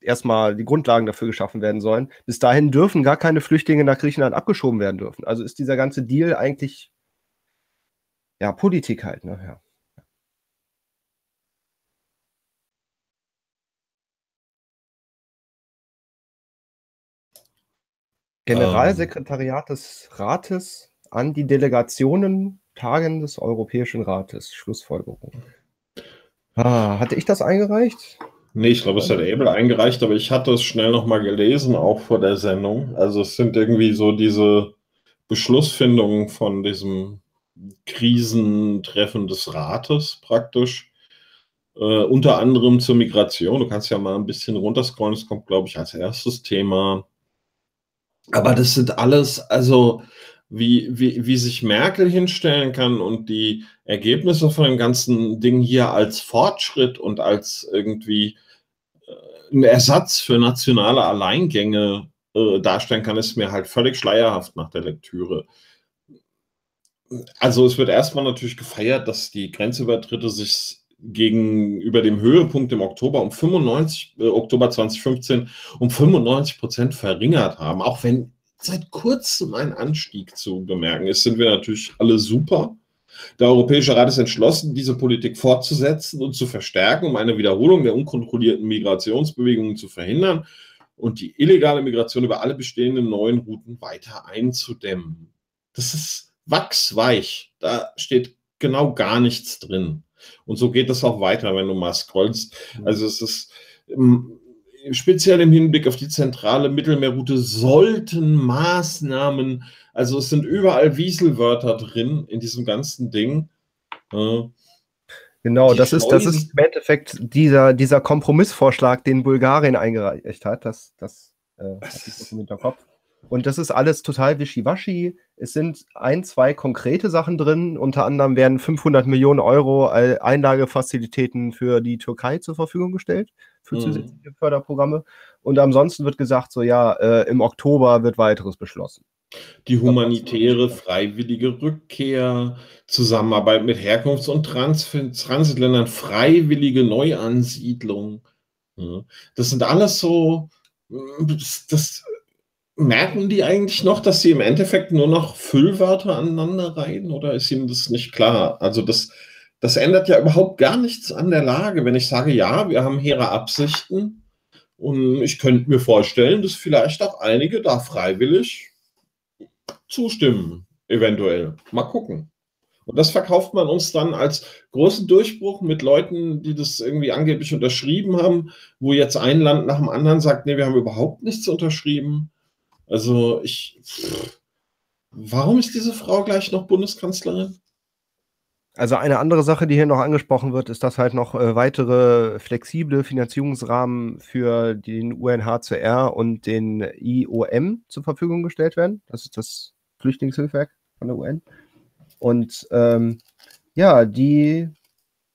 erstmal die Grundlagen dafür geschaffen werden sollen. Bis dahin dürfen gar keine Flüchtlinge nach Griechenland abgeschoben werden dürfen. Also ist dieser ganze Deal eigentlich ja Politik halt, ne? Ja. Generalsekretariat des Rates an die Delegationen Tagen des Europäischen Rates. Schlussfolgerung. Ah, hatte ich das eingereicht? Nee, ich glaube, es hat Abel eingereicht, aber ich hatte es schnell nochmal gelesen, auch vor der Sendung. Also es sind irgendwie so diese Beschlussfindungen von diesem Krisentreffen des Rates praktisch. Äh, unter anderem zur Migration. Du kannst ja mal ein bisschen runterscrollen. Das kommt, glaube ich, als erstes Thema. Aber das sind alles, also wie, wie, wie sich Merkel hinstellen kann und die Ergebnisse von dem ganzen Ding hier als Fortschritt und als irgendwie äh, ein Ersatz für nationale Alleingänge äh, darstellen kann, ist mir halt völlig schleierhaft nach der Lektüre. Also es wird erstmal natürlich gefeiert, dass die Grenzübertritte sich gegenüber dem Höhepunkt im Oktober um 95, äh, Oktober 2015 um 95 Prozent verringert haben. Auch wenn seit kurzem ein Anstieg zu bemerken ist, sind wir natürlich alle super. Der Europäische Rat ist entschlossen, diese Politik fortzusetzen und zu verstärken, um eine Wiederholung der unkontrollierten Migrationsbewegungen zu verhindern und die illegale Migration über alle bestehenden neuen Routen weiter einzudämmen. Das ist wachsweich. Da steht genau gar nichts drin. Und so geht es auch weiter, wenn du mal scrollst. Also es ist ähm, speziell im Hinblick auf die zentrale Mittelmeerroute sollten Maßnahmen, also es sind überall Wieselwörter drin in diesem ganzen Ding. Genau, das ist, das ist im Endeffekt dieser, dieser Kompromissvorschlag, den Bulgarien eingereicht hat. Das, das äh, hatte ich im Hinterkopf. Und das ist alles total wischiwaschi. Es sind ein, zwei konkrete Sachen drin. Unter anderem werden 500 Millionen Euro Einlagefazilitäten für die Türkei zur Verfügung gestellt, für mhm. zusätzliche Förderprogramme. Und ansonsten wird gesagt, so ja, äh, im Oktober wird weiteres beschlossen. Die humanitäre, freiwillige Rückkehr, Zusammenarbeit mit Herkunfts- und Trans Transitländern, freiwillige Neuansiedlung. Das sind alles so, das, das merken die eigentlich noch, dass sie im Endeffekt nur noch Füllwörter aneinander reihen oder ist ihnen das nicht klar? Also das, das ändert ja überhaupt gar nichts an der Lage, wenn ich sage, ja, wir haben hehre Absichten und ich könnte mir vorstellen, dass vielleicht auch einige da freiwillig zustimmen, eventuell. Mal gucken. Und das verkauft man uns dann als großen Durchbruch mit Leuten, die das irgendwie angeblich unterschrieben haben, wo jetzt ein Land nach dem anderen sagt, nee, wir haben überhaupt nichts unterschrieben. Also ich. Warum ist diese Frau gleich noch Bundeskanzlerin? Also eine andere Sache, die hier noch angesprochen wird, ist, dass halt noch äh, weitere flexible Finanzierungsrahmen für den UNHCR und den IOM zur Verfügung gestellt werden. Das ist das Flüchtlingshilfswerk von der UN. Und ähm, ja, die,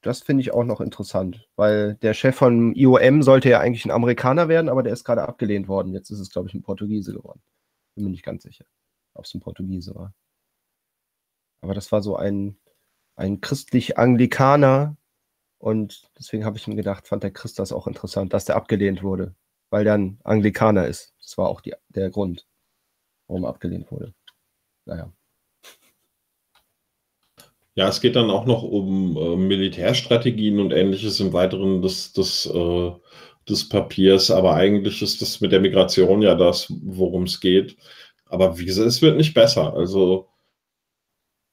das finde ich auch noch interessant, weil der Chef von IOM sollte ja eigentlich ein Amerikaner werden, aber der ist gerade abgelehnt worden. Jetzt ist es, glaube ich, ein Portugiese geworden. Bin mir nicht ganz sicher, ob es ein Portugiese war. Aber das war so ein, ein christlich-Anglikaner und deswegen habe ich mir gedacht, fand der Christ das auch interessant, dass der abgelehnt wurde, weil der ein Anglikaner ist. Das war auch die, der Grund, warum er abgelehnt wurde. Naja. Ja, es geht dann auch noch um äh, Militärstrategien und ähnliches im Weiteren des, des, äh, des Papiers, aber eigentlich ist das mit der Migration ja das, worum es geht. Aber wie gesagt, es wird nicht besser. Also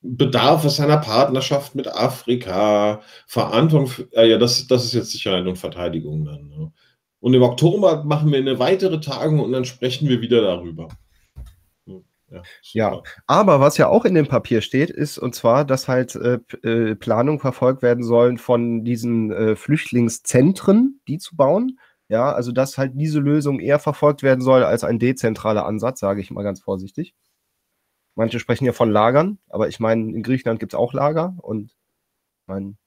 bedarf es einer Partnerschaft mit Afrika, Verantwortung, äh, ja, das, das ist jetzt Sicherheit und Verteidigung dann. Ne? Und im Oktober machen wir eine weitere Tagung und dann sprechen wir wieder darüber. Ja, ja, aber was ja auch in dem Papier steht, ist und zwar, dass halt äh, äh, Planungen verfolgt werden sollen von diesen äh, Flüchtlingszentren, die zu bauen. Ja, also dass halt diese Lösung eher verfolgt werden soll als ein dezentraler Ansatz, sage ich mal ganz vorsichtig. Manche sprechen ja von Lagern, aber ich meine, in Griechenland gibt es auch Lager und Mein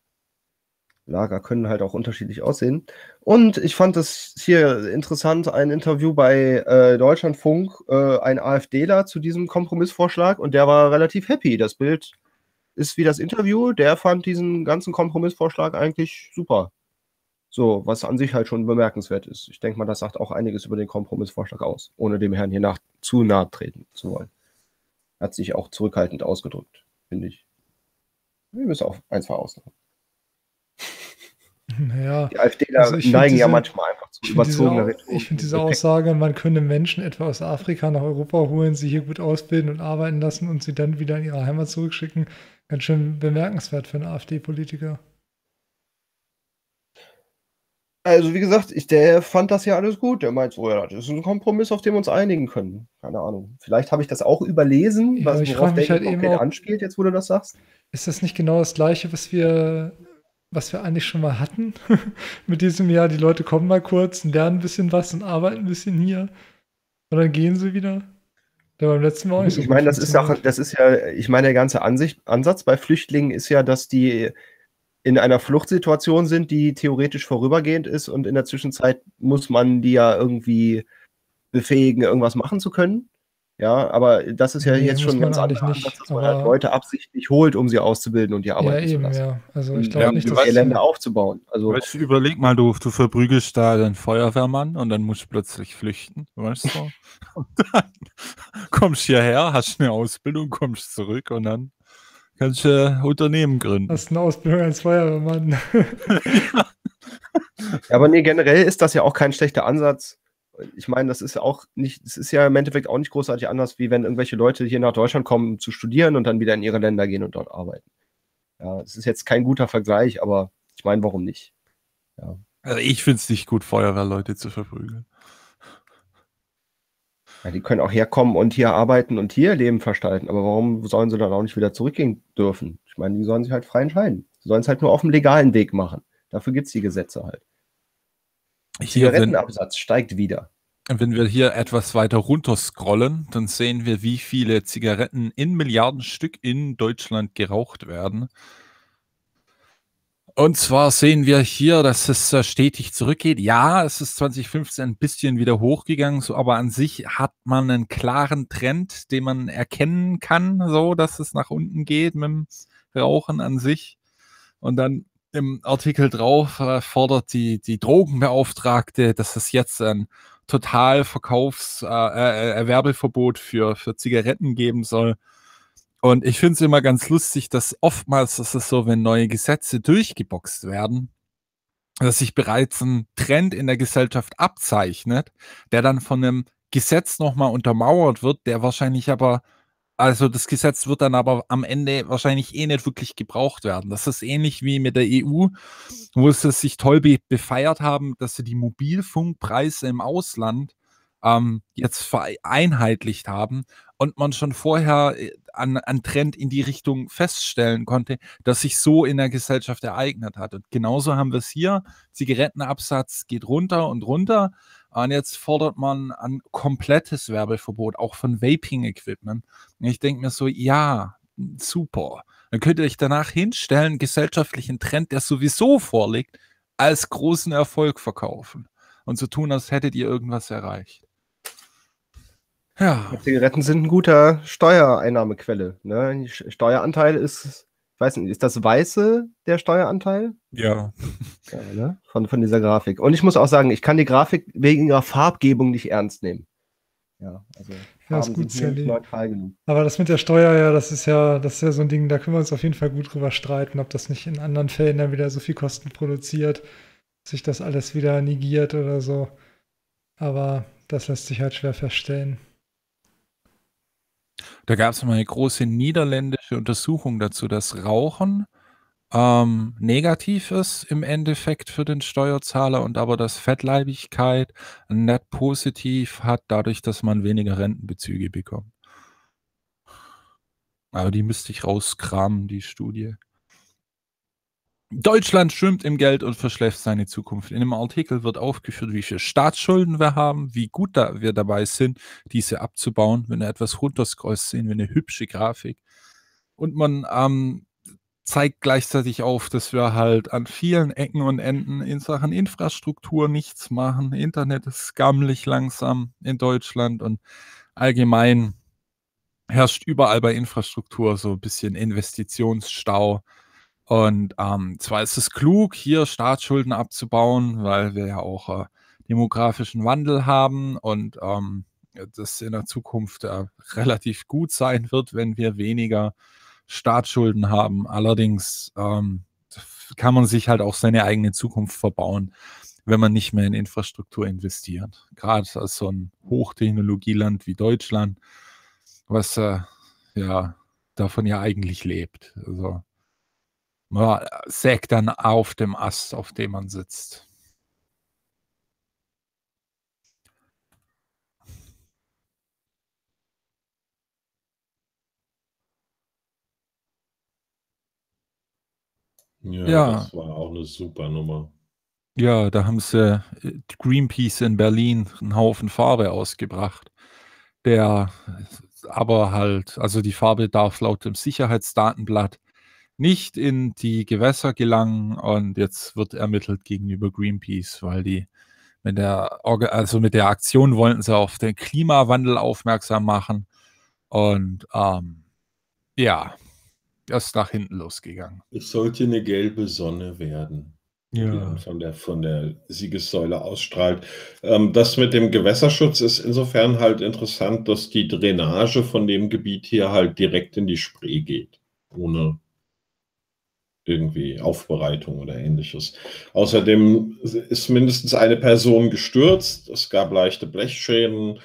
Lager können halt auch unterschiedlich aussehen. Und ich fand es hier interessant, ein Interview bei äh, Deutschlandfunk, äh, ein AfDler zu diesem Kompromissvorschlag und der war relativ happy. Das Bild ist wie das Interview, der fand diesen ganzen Kompromissvorschlag eigentlich super. So, was an sich halt schon bemerkenswert ist. Ich denke mal, das sagt auch einiges über den Kompromissvorschlag aus, ohne dem Herrn hier nach, zu nahe treten zu wollen. Hat sich auch zurückhaltend ausgedrückt, finde ich. Wir müssen auch ein, zwei Ausnahmen. Naja, Die AfDler also neigen find ja diese- manchmal einfach zu diese, überzogener Rhetorik. ich finde diese Aussage, man könne Menschen etwa aus Afrika nach Europa holen, sie hier gut ausbilden und arbeiten lassen und sie dann wieder in ihre Heimat zurückschicken, ganz schön bemerkenswert für einen AfD-Politiker. Also, wie gesagt, ich, der fand das ja alles gut. Der meint so, ja, das ist ein Kompromiss, auf den wir uns einigen können. Keine Ahnung. Vielleicht habe ich das auch überlesen, Ja, was, ich worauf mich halt eben konkret auch- anspielt, jetzt wo du das sagst. Ist das nicht genau das Gleiche, was wir, was wir eigentlich schon mal hatten? Mit diesem Jahr, die Leute kommen mal kurz und lernen ein bisschen was und arbeiten ein bisschen hier. Und dann gehen sie wieder. Der beim letzten Mal auch nicht so Ich meine, das ist funktioniert. das ist ja, ich meine, der ganze Ansicht, Ansatz bei Flüchtlingen ist ja, dass die in einer Fluchtsituation sind, die theoretisch vorübergehend ist und in der Zwischenzeit muss man die ja irgendwie befähigen, irgendwas machen zu können. Ja, aber das ist ja Nee, jetzt schon ganz anderer nicht, dass man halt Leute absichtlich holt, um sie auszubilden und die Ja, arbeiten zu lassen. ja. Also ich glaube Ja, nicht, dass ihr Länder aufzubauen. Also Weißt, überleg mal, du, du verprügelst da den Feuerwehrmann und dann musst du plötzlich flüchten, weißt du? Und dann kommst du hierher, hast eine Ausbildung, kommst zurück und dann kannst du ein Unternehmen gründen. hast eine Ausbildung als Feuerwehrmann. Ja, aber nee, generell ist das ja auch kein schlechter Ansatz. Ich meine, das ist ja auch nicht, es ist ja im Endeffekt auch nicht großartig anders, wie wenn irgendwelche Leute hier nach Deutschland kommen, um zu studieren und dann wieder in ihre Länder gehen und dort arbeiten. Ja, es ist jetzt kein guter Vergleich, aber ich meine, warum nicht? Also ich finde es nicht gut, Feuerwehrleute zu verprügeln. Ja, die können auch herkommen und hier arbeiten und hier ihr Leben gestalten, aber warum sollen sie dann auch nicht wieder zurückgehen dürfen? Ich meine, die sollen sich halt frei entscheiden. Sie sollen es halt nur auf dem legalen Weg machen. Dafür gibt es die Gesetze halt. Hier, wenn, Zigarettenabsatz steigt wieder. wenn wir hier etwas weiter runter scrollen, dann sehen wir, wie viele Zigaretten in Milliarden Stück in Deutschland geraucht werden. Und zwar sehen wir hier, dass es äh, stetig zurückgeht. Ja, es ist 2015 ein bisschen wieder hochgegangen, so, aber an sich hat man einen klaren Trend, den man erkennen kann, so dass es nach unten geht mit dem Rauchen an sich. Und dann im Artikel drauf äh, fordert die, die Drogenbeauftragte, dass es jetzt ein Totalverkaufs-, äh, äh, Erwerbeverbot für, für Zigaretten geben soll. Und ich finde es immer ganz lustig, dass oftmals ist es so, wenn neue Gesetze durchgeboxt werden, dass sich bereits ein Trend in der Gesellschaft abzeichnet, der dann von einem Gesetz nochmal untermauert wird, der wahrscheinlich aber, also das Gesetz wird dann aber am Ende wahrscheinlich eh nicht wirklich gebraucht werden. Das ist ähnlich wie mit der EU, wo sie sich toll be befeiert haben, dass sie die Mobilfunkpreise im Ausland ähm, jetzt vereinheitlicht haben und man schon vorher äh, an, an Trend in die Richtung feststellen konnte, dass sich so in der Gesellschaft ereignet hat. Und genauso haben wir es hier. Zigarettenabsatz geht runter und runter. Und jetzt fordert man ein komplettes Werbeverbot, auch von Vaping-Equipment. Ich denke mir so, ja, super. Dann könnt ihr euch danach hinstellen, gesellschaftlichen Trend, der sowieso vorliegt, als großen Erfolg verkaufen. Und so tun, als hättet ihr irgendwas erreicht. Ja. Zigaretten sind ein guter Steuereinnahmequelle. Ne? Steueranteil ist, ich weiß nicht, ist das weiße der Steueranteil? Ja. Ja, ne? von, von dieser Grafik. Und ich muss auch sagen, ich kann die Grafik wegen ihrer Farbgebung nicht ernst nehmen. Ja, also Ja, ist gut, Sally. neutral genug. Aber das mit der Steuer, ja, das ist ja, das ist ja so ein Ding, da können wir uns auf jeden Fall gut drüber streiten, ob das nicht in anderen Fällen dann wieder so viel Kosten produziert, sich das alles wieder negiert oder so. Aber das lässt sich halt schwer feststellen. Da gab es mal eine große niederländische Untersuchung dazu, dass Rauchen ähm, negativ ist im Endeffekt für den Steuerzahler und aber dass Fettleibigkeit net positiv hat, dadurch, dass man weniger Rentenbezüge bekommt. Aber die müsste ich rauskramen, die Studie. Deutschland schwimmt im Geld und verschläft seine Zukunft. In dem Artikel wird aufgeführt, wie viele Staatsschulden wir haben, wie gut da wir dabei sind, diese abzubauen. Wenn du etwas runterscrollst, sehen wir eine hübsche Grafik. Und man ähm, zeigt gleichzeitig auf, dass wir halt an vielen Ecken und Enden in Sachen Infrastruktur nichts machen. Internet ist gammelig langsam in Deutschland und allgemein herrscht überall bei Infrastruktur so ein bisschen Investitionsstau. Und ähm, zwar ist es klug, hier Staatsschulden abzubauen, weil wir ja auch äh, demografischen Wandel haben und ähm, das in der Zukunft äh, relativ gut sein wird, wenn wir weniger Staatsschulden haben. Allerdings ähm, kann man sich halt auch seine eigene Zukunft verbauen, wenn man nicht mehr in Infrastruktur investiert. Gerade als so ein Hochtechnologieland wie Deutschland, was äh, ja davon ja eigentlich lebt. Also man sägt dann auf dem Ast, auf dem man sitzt. Ja, Ja. das war auch eine super Nummer. Ja, da haben sie äh, Greenpeace in Berlin einen Haufen Farbe ausgebracht, der aber halt, also die Farbe darf laut dem Sicherheitsdatenblatt nicht in die Gewässer gelangen und jetzt wird ermittelt gegenüber Greenpeace, weil die mit der, also mit der Aktion wollten sie auf den Klimawandel aufmerksam machen und ähm, ja, das ist nach hinten losgegangen. Es sollte eine gelbe Sonne werden, die Ja. von der, von der Siegessäule ausstrahlt. Ähm, das mit dem Gewässerschutz ist insofern halt interessant, dass die Drainage von dem Gebiet hier halt direkt in die Spree geht, ohne irgendwie Aufbereitung oder ähnliches. Außerdem ist mindestens eine Person gestürzt. Es gab leichte Blechschäden.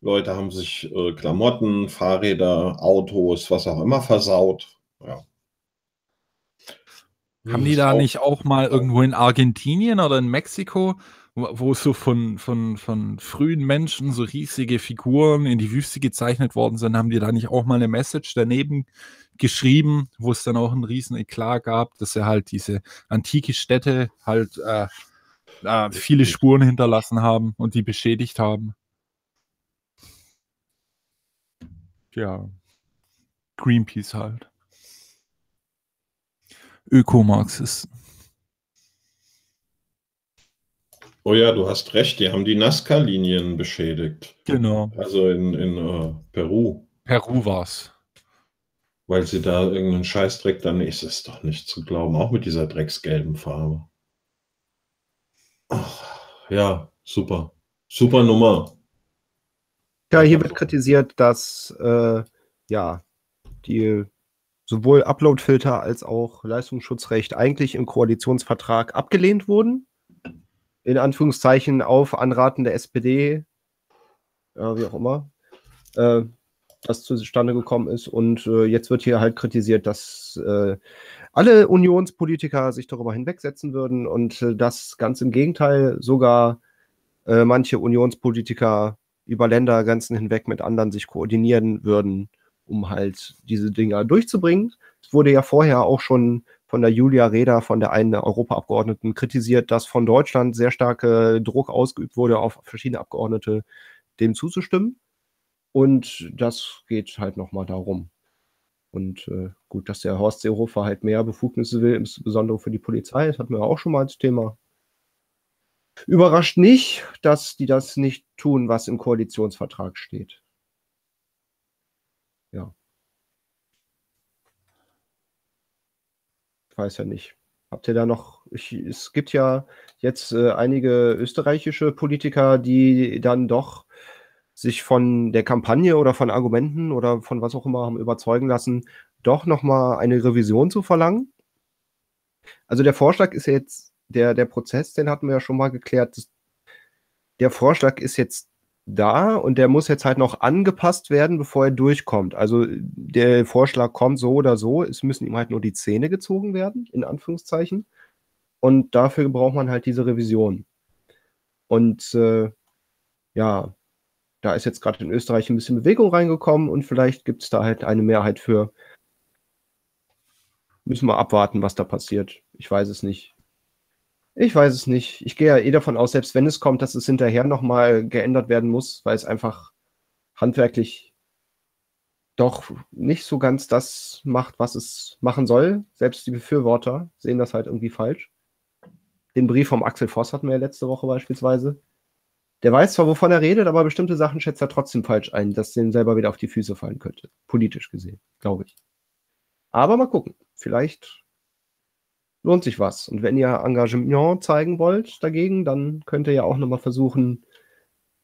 Leute haben sich äh, Klamotten, Fahrräder, Autos, was auch immer versaut. Ja. Haben die da nicht auch mal irgendwo in Argentinien oder in Mexiko, wo, so von, von, von frühen Menschen so riesige Figuren in die Wüste gezeichnet worden sind, haben die da nicht auch mal eine Message daneben geschrieben, wo es dann auch einen riesen Eklat gab, dass sie halt diese antike Städte halt äh, äh, viele Spuren hinterlassen haben und die beschädigt haben. Ja. Greenpeace halt. Ökomarxisten. Oh ja, du hast recht, die haben die Nazca-Linien beschädigt. Genau. Also in, in äh, Peru. Peru war's. Weil sie da irgendeinen Scheißdreck dann ist es doch nicht zu glauben, auch mit dieser drecksgelben Farbe. Ach, ja, super. Super Nummer. Ja, hier wird kritisiert, dass äh, ja, die sowohl Uploadfilter als auch Leistungsschutzrecht eigentlich im Koalitionsvertrag abgelehnt wurden. In Anführungszeichen auf Anraten der SPD, ja, wie auch immer, äh, das zustande gekommen ist. Und äh, jetzt wird hier halt kritisiert, dass äh, alle Unionspolitiker sich darüber hinwegsetzen würden und äh, dass ganz im Gegenteil sogar äh, manche Unionspolitiker über Ländergrenzen hinweg mit anderen sich koordinieren würden, um halt diese Dinger durchzubringen. Es wurde ja vorher auch schon von der Julia Reda, von der einen Europaabgeordneten, kritisiert, dass von Deutschland sehr starke Druck ausgeübt wurde auf verschiedene Abgeordnete, dem zuzustimmen. Und das geht halt nochmal darum. Und äh, gut, dass der Horst Seehofer halt mehr Befugnisse will, insbesondere für die Polizei, das hatten wir auch schon mal als Thema. Überrascht nicht, dass die das nicht tun, was im Koalitionsvertrag steht. Ja. Ich weiß ja nicht. Habt ihr da noch, ich, es gibt ja jetzt äh, einige österreichische Politiker, die dann doch sich von der Kampagne oder von Argumenten oder von was auch immer haben überzeugen lassen, doch nochmal eine Revision zu verlangen. Also der Vorschlag ist jetzt, der, der Prozess, den hatten wir ja schon mal geklärt. Der Vorschlag ist jetzt da und der muss jetzt halt noch angepasst werden, bevor er durchkommt. Also der Vorschlag kommt so oder so, es müssen ihm halt nur die Zähne gezogen werden, in Anführungszeichen. Und dafür braucht man halt diese Revision. Und äh, ja, da ist jetzt gerade in Österreich ein bisschen Bewegung reingekommen und vielleicht gibt es da halt eine Mehrheit für. Müssen wir abwarten, was da passiert. Ich weiß es nicht. Ich weiß es nicht. Ich gehe ja eh davon aus, selbst wenn es kommt, dass es hinterher nochmal geändert werden muss, weil es einfach handwerklich doch nicht so ganz das macht, was es machen soll. Selbst die Befürworter sehen das halt irgendwie falsch. Den Brief vom Axel Voss hatten wir ja letzte Woche beispielsweise. Der weiß zwar, wovon er redet, aber bestimmte Sachen schätzt er trotzdem falsch ein, dass dem selber wieder auf die Füße fallen könnte. Politisch gesehen, glaube ich. Aber mal gucken. Vielleicht lohnt sich was. Und wenn ihr Engagement zeigen wollt dagegen, dann könnt ihr ja auch nochmal versuchen,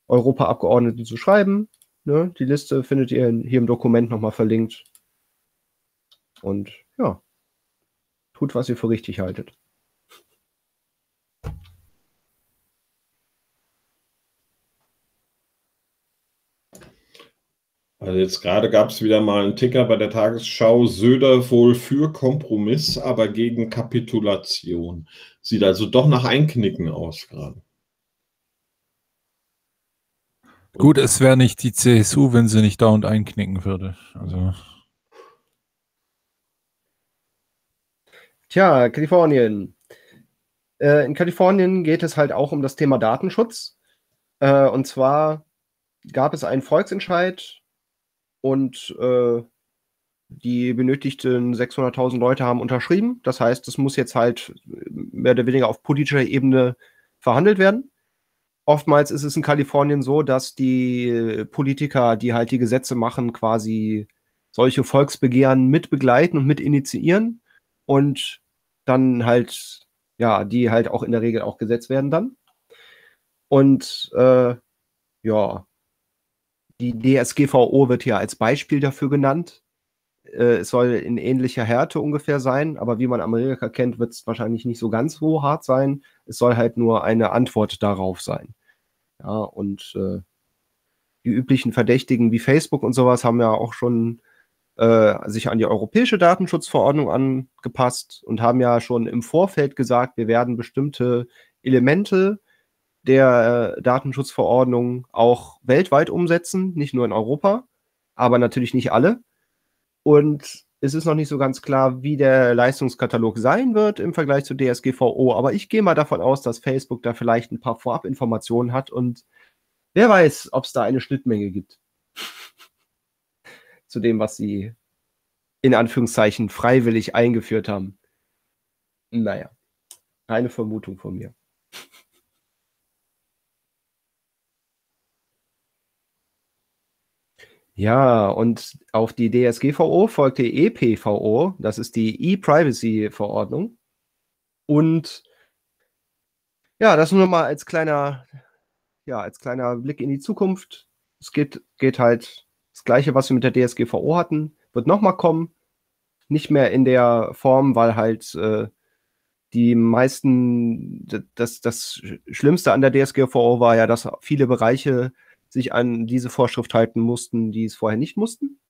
Europaabgeordneten zu schreiben. Ne? Die Liste findet ihr hier im Dokument nochmal verlinkt. Und ja, tut, was ihr für richtig haltet. Also jetzt gerade gab es wieder mal einen Ticker bei der Tagesschau, Söder wohl für Kompromiss, aber gegen Kapitulation. Sieht also doch nach Einknicken aus gerade. Gut, es wäre nicht die CSU, wenn sie nicht dauernd einknicken würde. Also. Tja, Kalifornien. Äh, in Kalifornien geht es halt auch um das Thema Datenschutz. Äh, und zwar gab es einen Volksentscheid und äh, die benötigten 600.000 Leute haben unterschrieben. Das heißt, es muss jetzt halt mehr oder weniger auf politischer Ebene verhandelt werden. Oftmals ist es in Kalifornien so, dass die Politiker, die halt die Gesetze machen, quasi solche Volksbegehren mit begleiten und mit initiieren und dann halt, ja, die halt auch in der Regel auch gesetzt werden dann. Und äh, ja, die DSGVO wird hier als Beispiel dafür genannt. Äh, es soll in ähnlicher Härte ungefähr sein, aber wie man Amerika kennt, wird es wahrscheinlich nicht so ganz so hart sein. Es soll halt nur eine Antwort darauf sein. Ja, und äh, die üblichen Verdächtigen wie Facebook und sowas haben ja auch schon äh, sich an die europäische Datenschutzverordnung angepasst und haben ja schon im Vorfeld gesagt, wir werden bestimmte Elemente der äh, Datenschutzverordnung auch weltweit umsetzen, nicht nur in Europa, aber natürlich nicht alle. Und es ist noch nicht so ganz klar, wie der Leistungskatalog sein wird im Vergleich zu DSGVO, aber ich gehe mal davon aus, dass Facebook da vielleicht ein paar Vorabinformationen hat und wer weiß, ob es da eine Schnittmenge gibt zu dem, was sie in Anführungszeichen freiwillig eingeführt haben. Naja, eine Vermutung von mir. Ja, und auf die DSGVO folgt die EPVO, das ist die E-Privacy-Verordnung. Und ja, das nur mal als kleiner, ja, als kleiner Blick in die Zukunft. Es geht, geht halt das Gleiche, was wir mit der DSGVO hatten, wird nochmal kommen. Nicht mehr in der Form, weil halt äh, die meisten, das, das Schlimmste an der DSGVO war ja, dass viele Bereiche sich an diese Vorschrift halten mussten, die es vorher nicht mussten.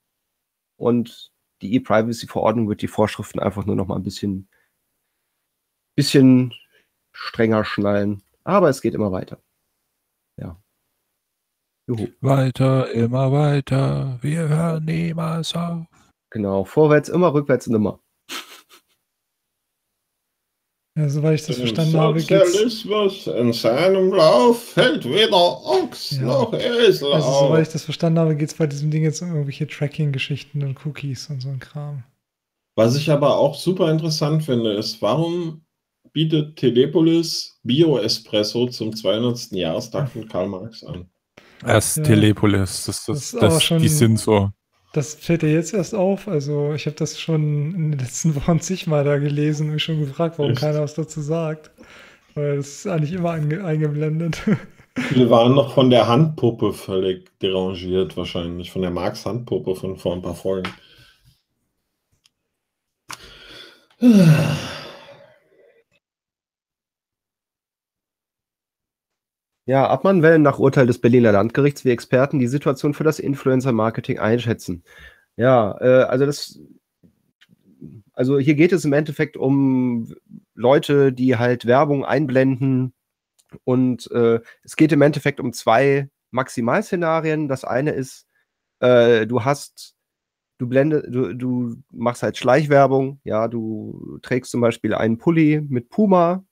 Und die E-Privacy-Verordnung wird die Vorschriften einfach nur noch mal ein bisschen, bisschen strenger schnallen. Aber es geht immer weiter. Ja. Juhu. Weiter, immer weiter. Wir hören niemals auf. Genau. Vorwärts immer, rückwärts nimmer. Ja, soweit ich das verstanden habe, Sozialismus in seinem Lauf fällt weder Ochs ja. noch Esel Also, soweit ich das verstanden habe, geht es bei diesem Ding jetzt um irgendwelche Tracking-Geschichten und Cookies und so ein Kram. Was ich aber auch super interessant finde, ist, warum bietet Telepolis Bio-Espresso zum 200. Jahrestag von Karl Marx an? Erst ja. Telepolis, das, das, das, das schon, die sind so. Das fällt dir jetzt erst auf. Also ich habe das schon in den letzten Wochen zigmal da gelesen und mich schon gefragt, warum Echt? keiner was dazu sagt. Weil das ist eigentlich immer einge eingeblendet. Wir waren noch von der Handpuppe völlig derangiert, wahrscheinlich. Von der Marx Handpuppe von vor ein paar Folgen. Ja, Abmann wollen nach Urteil des Berliner Landgerichts wie Experten die Situation für das Influencer-Marketing einschätzen. Ja, äh, also das, also hier geht es im Endeffekt um Leute, die halt Werbung einblenden und äh, es geht im Endeffekt um zwei Maximalszenarien. Das eine ist, äh, du hast, du blende, du, du machst halt Schleichwerbung, ja, du trägst zum Beispiel einen Pulli mit Puma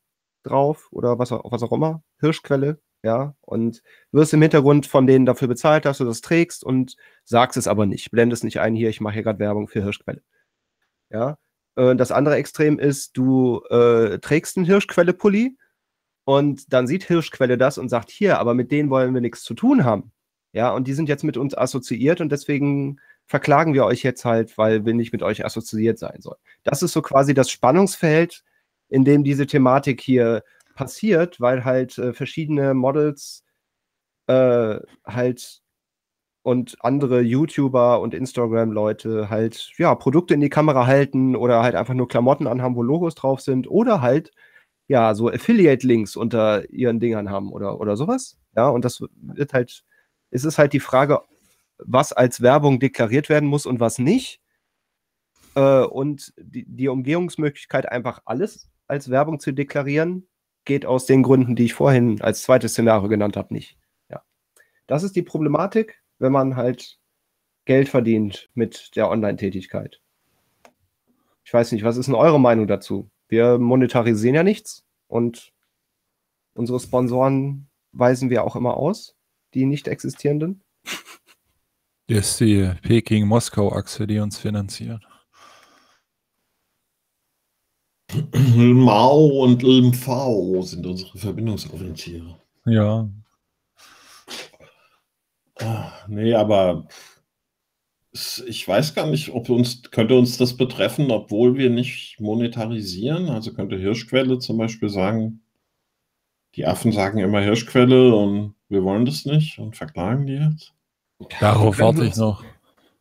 drauf oder was, was auch immer, Hirschquelle, ja, und wirst im Hintergrund von denen dafür bezahlt, dass du das trägst und sagst es aber nicht, blendest nicht ein, hier, ich mache hier gerade Werbung für Hirschquelle. Ja, äh, das andere Extrem ist, du äh, trägst einen Hirschquelle-Pulli und dann sieht Hirschquelle das und sagt, hier, aber mit denen wollen wir nichts zu tun haben. Ja, und die sind jetzt mit uns assoziiert und deswegen verklagen wir euch jetzt halt, weil wir nicht mit euch assoziiert sein sollen. Das ist so quasi das Spannungsfeld, in dem diese Thematik hier passiert, weil halt äh, verschiedene Models äh, halt und andere YouTuber und Instagram-Leute halt ja Produkte in die Kamera halten oder halt einfach nur Klamotten anhaben, wo Logos drauf sind oder halt ja so Affiliate-Links unter ihren Dingern haben oder, oder sowas. Ja, und das wird halt, es ist halt die Frage, was als Werbung deklariert werden muss und was nicht. Äh, und die, die Umgehungsmöglichkeit, einfach alles als Werbung zu deklarieren, geht aus den Gründen, die ich vorhin als zweites Szenario genannt habe, nicht. Ja. Das ist die Problematik, wenn man halt Geld verdient mit der Online-Tätigkeit. Ich weiß nicht, was ist denn eure Meinung dazu? Wir monetarisieren ja nichts und unsere Sponsoren weisen wir auch immer aus, die nicht existierenden. Das ist die Peking-Moskau-Achse, die uns finanziert. Mao und LMV sind unsere Verbindungsorientiere. Ja. Ah, nee, aber ich weiß gar nicht, ob uns, könnte uns das betreffen, obwohl wir nicht monetarisieren? Also könnte Hirschquelle zum Beispiel sagen, die Affen sagen immer Hirschquelle und wir wollen das nicht und verklagen die jetzt? Darauf warte ich noch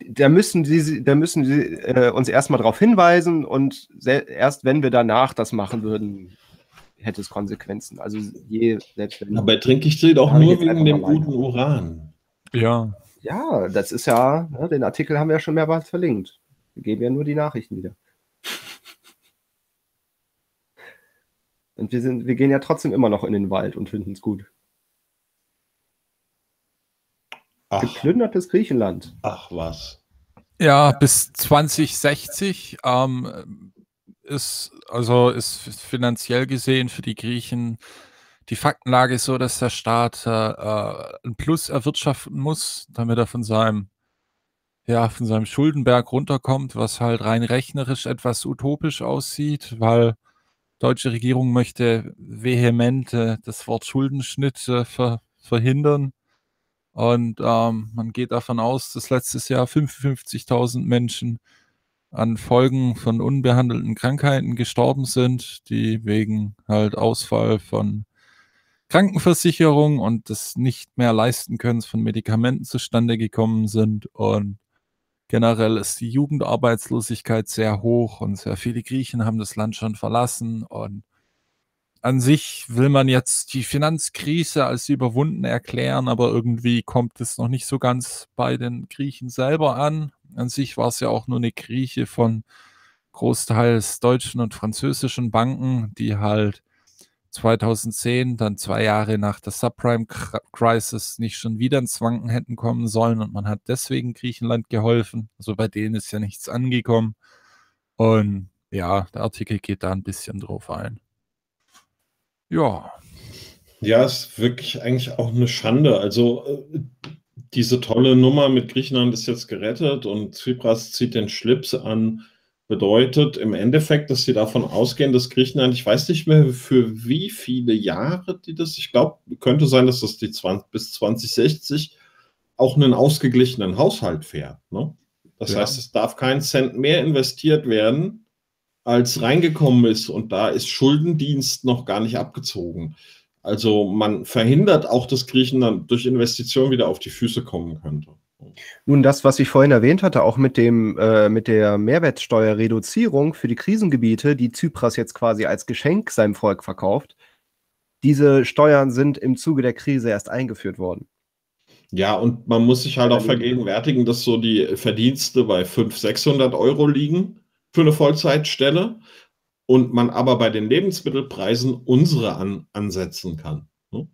da müssen sie, da müssen sie äh, uns erstmal darauf hinweisen und erst wenn wir danach das machen würden, hätte es Konsequenzen. Also je, selbst wenn. Aber trinke ich sie doch nur wegen dem guten Uran. Ja. Ja, das ist ja, ne, den Artikel haben wir ja schon mehrmals verlinkt. Wir geben ja nur die Nachrichten wieder. Und wir, sind, wir gehen ja trotzdem immer noch in den Wald und finden es gut. Ach. Geplündertes Griechenland. Ach was. Ja, bis 2060 ähm, ist, also ist finanziell gesehen für die Griechen die Faktenlage so, dass der Staat äh, äh, ein Plus erwirtschaften muss, damit er von seinem, ja, von seinem Schuldenberg runterkommt, was halt rein rechnerisch etwas utopisch aussieht, weil deutsche Regierung möchte vehement äh, das Wort Schuldenschnitt äh, ver verhindern. Und ähm, man geht davon aus, dass letztes Jahr 55.000 Menschen an Folgen von unbehandelten Krankheiten gestorben sind, die wegen halt Ausfall von Krankenversicherung und das nicht mehr leisten können von Medikamenten zustande gekommen sind. Und generell ist die Jugendarbeitslosigkeit sehr hoch und sehr viele Griechen haben das Land schon verlassen und an sich will man jetzt die Finanzkrise als überwunden erklären, aber irgendwie kommt es noch nicht so ganz bei den Griechen selber an. An sich war es ja auch nur eine Grieche von großteils deutschen und französischen Banken, die halt 2010, dann zwei Jahre nach der Subprime-Crisis, nicht schon wieder ins Wanken hätten kommen sollen und man hat deswegen Griechenland geholfen. Also bei denen ist ja nichts angekommen. Und ja, der Artikel geht da ein bisschen drauf ein. Ja. Ja, ist wirklich eigentlich auch eine Schande. Also äh, diese tolle Nummer mit Griechenland ist jetzt gerettet und Tsipras zieht den Schlips an, bedeutet im Endeffekt, dass sie davon ausgehen, dass Griechenland, ich weiß nicht mehr für wie viele Jahre die das, ich glaube, könnte sein, dass das die 20, bis 2060 auch einen ausgeglichenen Haushalt fährt. Ne? Das ja. heißt, es darf kein Cent mehr investiert werden, als reingekommen ist und da ist Schuldendienst noch gar nicht abgezogen. Also man verhindert auch, dass Griechenland durch Investitionen wieder auf die Füße kommen könnte. Nun, das, was ich vorhin erwähnt hatte, auch mit, dem, äh, mit der Mehrwertsteuerreduzierung für die Krisengebiete, die Zypras jetzt quasi als Geschenk seinem Volk verkauft, diese Steuern sind im Zuge der Krise erst eingeführt worden. Ja, und man muss sich halt auch vergegenwärtigen, dass so die Verdienste bei 500, 600 Euro liegen für eine Vollzeitstelle und man aber bei den Lebensmittelpreisen unsere an, ansetzen kann. Ne?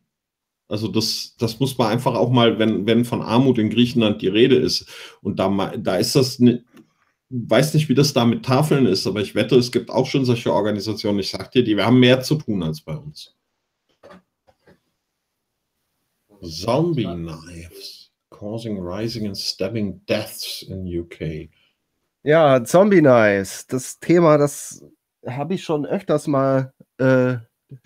Also das, das muss man einfach auch mal, wenn, wenn von Armut in Griechenland die Rede ist, und da, da ist das, ne, weiß nicht, wie das da mit Tafeln ist, aber ich wette, es gibt auch schon solche Organisationen, ich sag dir, die wir haben mehr zu tun als bei uns. Zombie knives causing rising and stabbing deaths in UK. Ja, Zombie Knives. Das Thema, das habe ich schon öfters mal äh,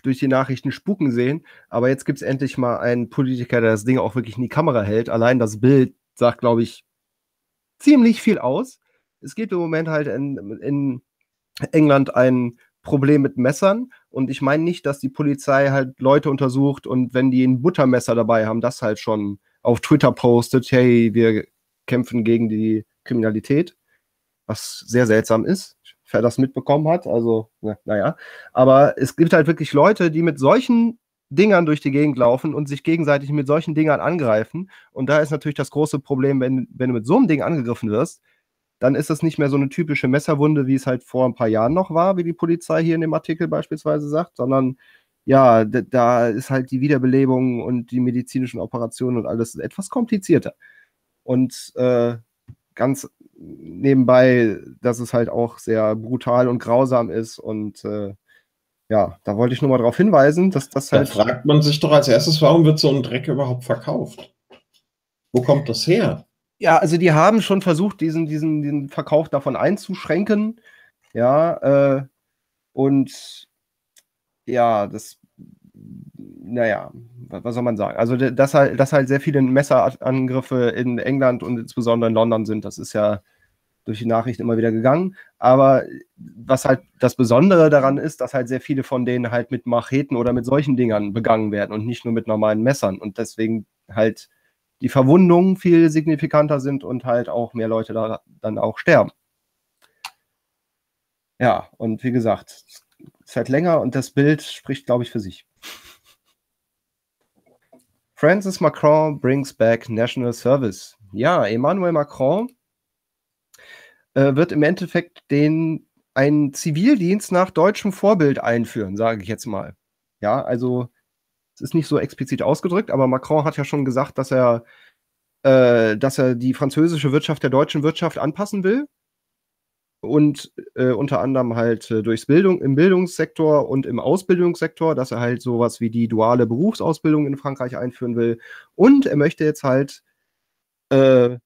durch die Nachrichten spuken sehen. Aber jetzt gibt es endlich mal einen Politiker, der das Ding auch wirklich in die Kamera hält. Allein das Bild sagt, glaube ich, ziemlich viel aus. Es gibt im Moment halt in, in England ein Problem mit Messern. Und ich meine nicht, dass die Polizei halt Leute untersucht und wenn die ein Buttermesser dabei haben, das halt schon auf Twitter postet, hey, wir kämpfen gegen die Kriminalität, was sehr seltsam ist, wer das mitbekommen hat. Also, na, naja. Aber es gibt halt wirklich Leute, die mit solchen Dingern durch die Gegend laufen und sich gegenseitig mit solchen Dingern angreifen. Und da ist natürlich das große Problem, wenn, wenn du mit so einem Ding angegriffen wirst, dann ist das nicht mehr so eine typische Messerwunde, wie es halt vor ein paar Jahren noch war, wie die Polizei hier in dem Artikel beispielsweise sagt, sondern ja, da ist halt die Wiederbelebung und die medizinischen Operationen und alles etwas komplizierter. Und äh, ganz nebenbei, dass es halt auch sehr brutal und grausam ist und äh, ja, da wollte ich nur mal darauf hinweisen, dass das halt. Da fragt man sich doch als erstes, warum wird so ein Dreck überhaupt verkauft? Wo kommt das her? Ja, also die haben schon versucht, diesen, diesen, diesen Verkauf davon einzuschränken. Ja, äh, und ja, das, naja, was soll man sagen? Also, dass halt, dass halt sehr viele Messerangriffe in England und insbesondere in London sind, das ist ja durch die Nachrichten immer wieder gegangen. Aber was halt das Besondere daran ist, dass halt sehr viele von denen halt mit Macheten oder mit solchen Dingern begangen werden und nicht nur mit normalen Messern und deswegen halt die Verwundungen viel signifikanter sind und halt auch mehr Leute da dann auch sterben. Ja, und wie gesagt, es halt länger und das Bild spricht, glaube ich, für sich. Francis Macron brings back National Service. Ja, Emmanuel Macron äh, wird im Endeffekt den einen Zivildienst nach deutschem Vorbild einführen, sage ich jetzt mal. Ja, also es ist nicht so explizit ausgedrückt, aber Macron hat ja schon gesagt, dass er, äh, dass er die französische Wirtschaft der deutschen Wirtschaft anpassen will. Und äh, unter anderem halt äh, durchs Bildung, im Bildungssektor und im Ausbildungssektor, dass er halt sowas wie die duale Berufsausbildung in Frankreich einführen will. Und er möchte jetzt halt äh,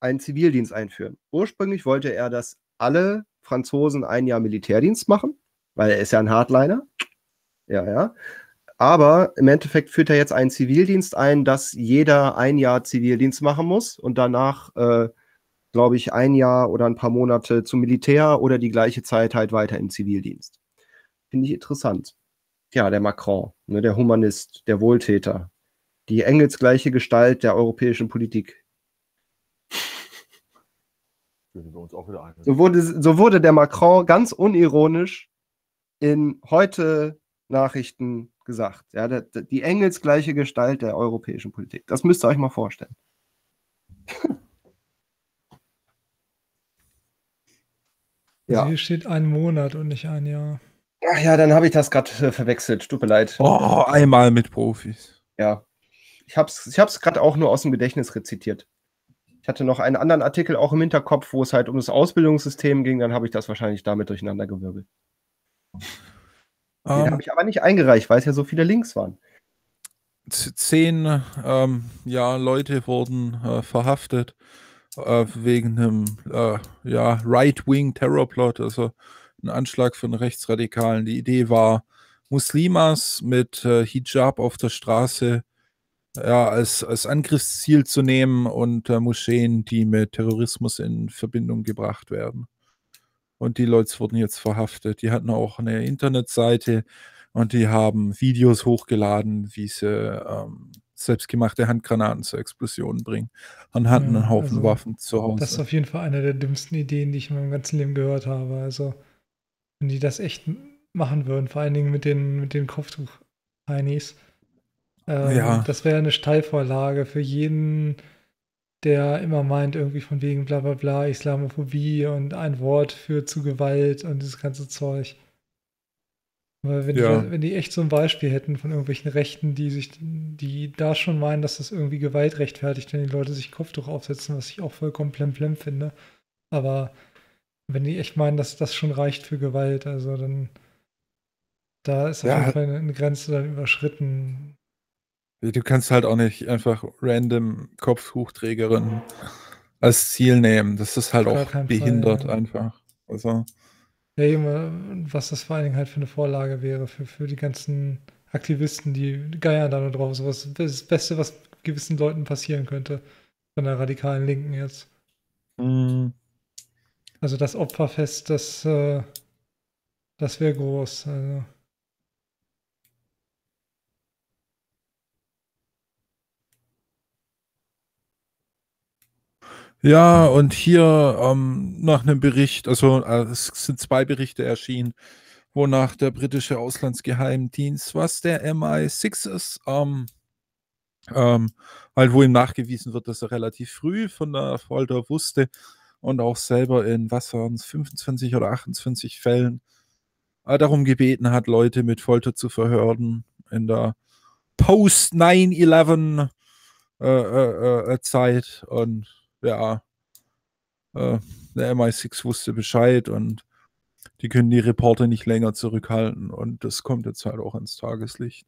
einen Zivildienst einführen. Ursprünglich wollte er, dass alle Franzosen ein Jahr Militärdienst machen, weil er ist ja ein Hardliner. Ja, ja. Aber im Endeffekt führt er jetzt einen Zivildienst ein, dass jeder ein Jahr Zivildienst machen muss und danach, äh, glaube ich, ein Jahr oder ein paar Monate zum Militär oder die gleiche Zeit halt weiter im Zivildienst. Finde ich interessant. Ja, der Macron, ne, der Humanist, der Wohltäter, die engelsgleiche Gestalt der europäischen Politik. So wurde, so wurde der Macron ganz unironisch in heute Nachrichten gesagt. Ja, der, die engelsgleiche Gestalt der europäischen Politik. Das müsst ihr euch mal vorstellen. ja. hier steht ein Monat und nicht ein Jahr. Ach ja, dann habe ich das gerade äh, verwechselt. Tut mir leid. Oh, einmal mit Profis. Ja. Ich habe es ich gerade auch nur aus dem Gedächtnis rezitiert. Ich hatte noch einen anderen Artikel auch im Hinterkopf, wo es halt um das Ausbildungssystem ging. Dann habe ich das wahrscheinlich damit durcheinander gewirbelt. Den ähm, habe ich aber nicht eingereicht, weil es ja so viele Links waren. Zehn ähm, ja, Leute wurden äh, verhaftet äh, wegen einem äh, ja, Right-Wing-Terrorplot, also ein Anschlag von Rechtsradikalen. Die Idee war, Muslimas mit äh, Hijab auf der Straße ja, als, als Angriffsziel zu nehmen und äh, Moscheen, die mit Terrorismus in Verbindung gebracht werden. Und die Leute wurden jetzt verhaftet. Die hatten auch eine Internetseite und die haben Videos hochgeladen, wie sie ähm, selbstgemachte Handgranaten zur Explosion bringen und hatten ja, einen Haufen also, Waffen zu Hause. Das ist auf jeden Fall eine der dümmsten Ideen, die ich in meinem ganzen Leben gehört habe. Also, wenn die das echt machen würden, vor allen Dingen mit den, mit den Kopftuch-Heinis, ähm, ja. das wäre eine Steilvorlage für jeden der immer meint, irgendwie von wegen bla bla bla, Islamophobie und ein Wort führt zu Gewalt und dieses ganze Zeug. Weil wenn, ja. die, wenn die echt so ein Beispiel hätten von irgendwelchen Rechten, die sich, die da schon meinen, dass das irgendwie Gewalt rechtfertigt, wenn die Leute sich Kopftuch aufsetzen, was ich auch vollkommen plemplem finde. Aber wenn die echt meinen, dass das schon reicht für Gewalt, also dann da ist auf ja. jeden Fall eine Grenze dann überschritten. Du kannst halt auch nicht einfach random Kopftuchträgerin als Ziel nehmen. Das ist halt auch behindert Fall, ja. einfach. Also, Ja, Junge, was das vor allen Dingen halt für eine Vorlage wäre für, für die ganzen Aktivisten, die geiern da nur drauf. So was, das Beste, was gewissen Leuten passieren könnte. Von der radikalen Linken jetzt. mh, Also das Opferfest, das, äh, das wäre groß. Also. Ja, und hier ähm, nach einem Bericht, also äh, es sind zwei Berichte erschienen, wonach der britische Auslandsgeheimdienst, was der MI6 ist, ähm, ähm, halt wo ihm nachgewiesen wird, dass er relativ früh von der Folter wusste und auch selber in, was waren es, 25 oder 28 Fällen äh, darum gebeten hat, Leute mit Folter zu verhören in der Post 9-11 äh, äh, äh, Zeit. Und ja, äh, der MI6 wusste Bescheid und die können die Reporter nicht länger zurückhalten und das kommt jetzt halt auch ans Tageslicht.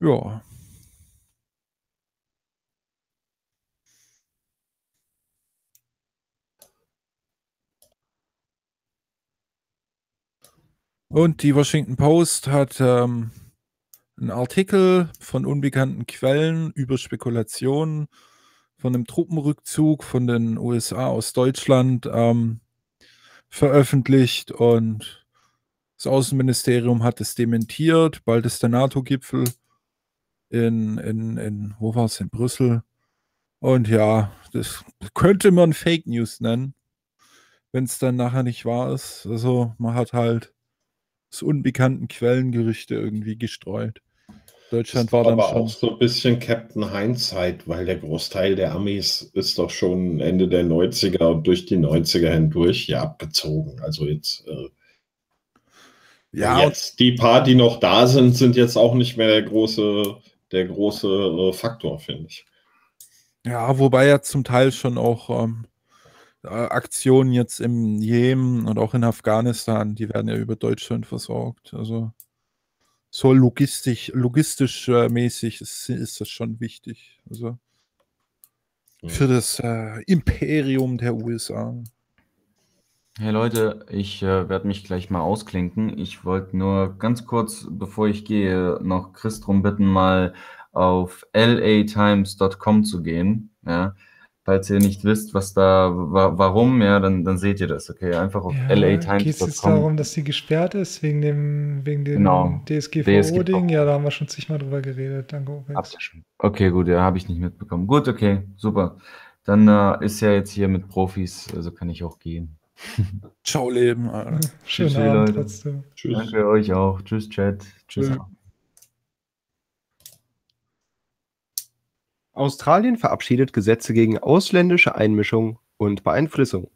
Ja. Und die Washington Post hat ähm, einen Artikel von unbekannten Quellen über Spekulationen von einem Truppenrückzug von den USA aus Deutschland ähm, veröffentlicht und das Außenministerium hat es dementiert. Bald ist der NATO-Gipfel in, in, in, wo war es, in Brüssel. Und ja, das könnte man Fake News nennen, wenn es dann nachher nicht wahr ist. Also man hat halt aus unbekannten Quellen Gerüchte irgendwie gestreut. Deutschland war dann aber schon. auch so ein bisschen Captain Hindsight, weil der Großteil der Amis ist doch schon Ende der 90er und durch die 90er hindurch ja abgezogen. Also jetzt, äh, Ja, jetzt die paar, die noch da sind, sind jetzt auch nicht mehr der große, der große äh, Faktor, finde ich. Ja, wobei ja zum Teil schon auch ähm, äh, Aktionen jetzt im Jemen und auch in Afghanistan, die werden ja über Deutschland versorgt. Also so logistisch, logistisch äh, mäßig ist, ist das schon wichtig. Also für das äh, Imperium der USA. Hey Leute, ich äh, werde mich gleich mal ausklinken. Ich wollte nur ganz kurz, bevor ich gehe, noch Chris drum bitten, mal auf latimes.com zu gehen. Ja? Falls ihr nicht wisst, was da, wa warum, ja, dann, dann seht ihr das. Okay, einfach auf Ja, geht es jetzt latimes.com. darum, dass sie gesperrt ist wegen dem, wegen dem Genau, DSGVO-Ding? Ja, da haben wir schon zigmal drüber geredet. Danke, Opex. Habt ihr schon. Okay, gut, ja, habe ich nicht mitbekommen. Gut, okay, super. Dann äh, ist ja jetzt hier mit Profis, also kann ich auch gehen. Ciao, Leben. Alter. Schönen Tschüssi, Abend Leute. trotzdem. Tschüss. Danke euch auch. Tschüss, Chat. Tschüss. Tschüss. Australien verabschiedet Gesetze gegen ausländische Einmischung und Beeinflussung.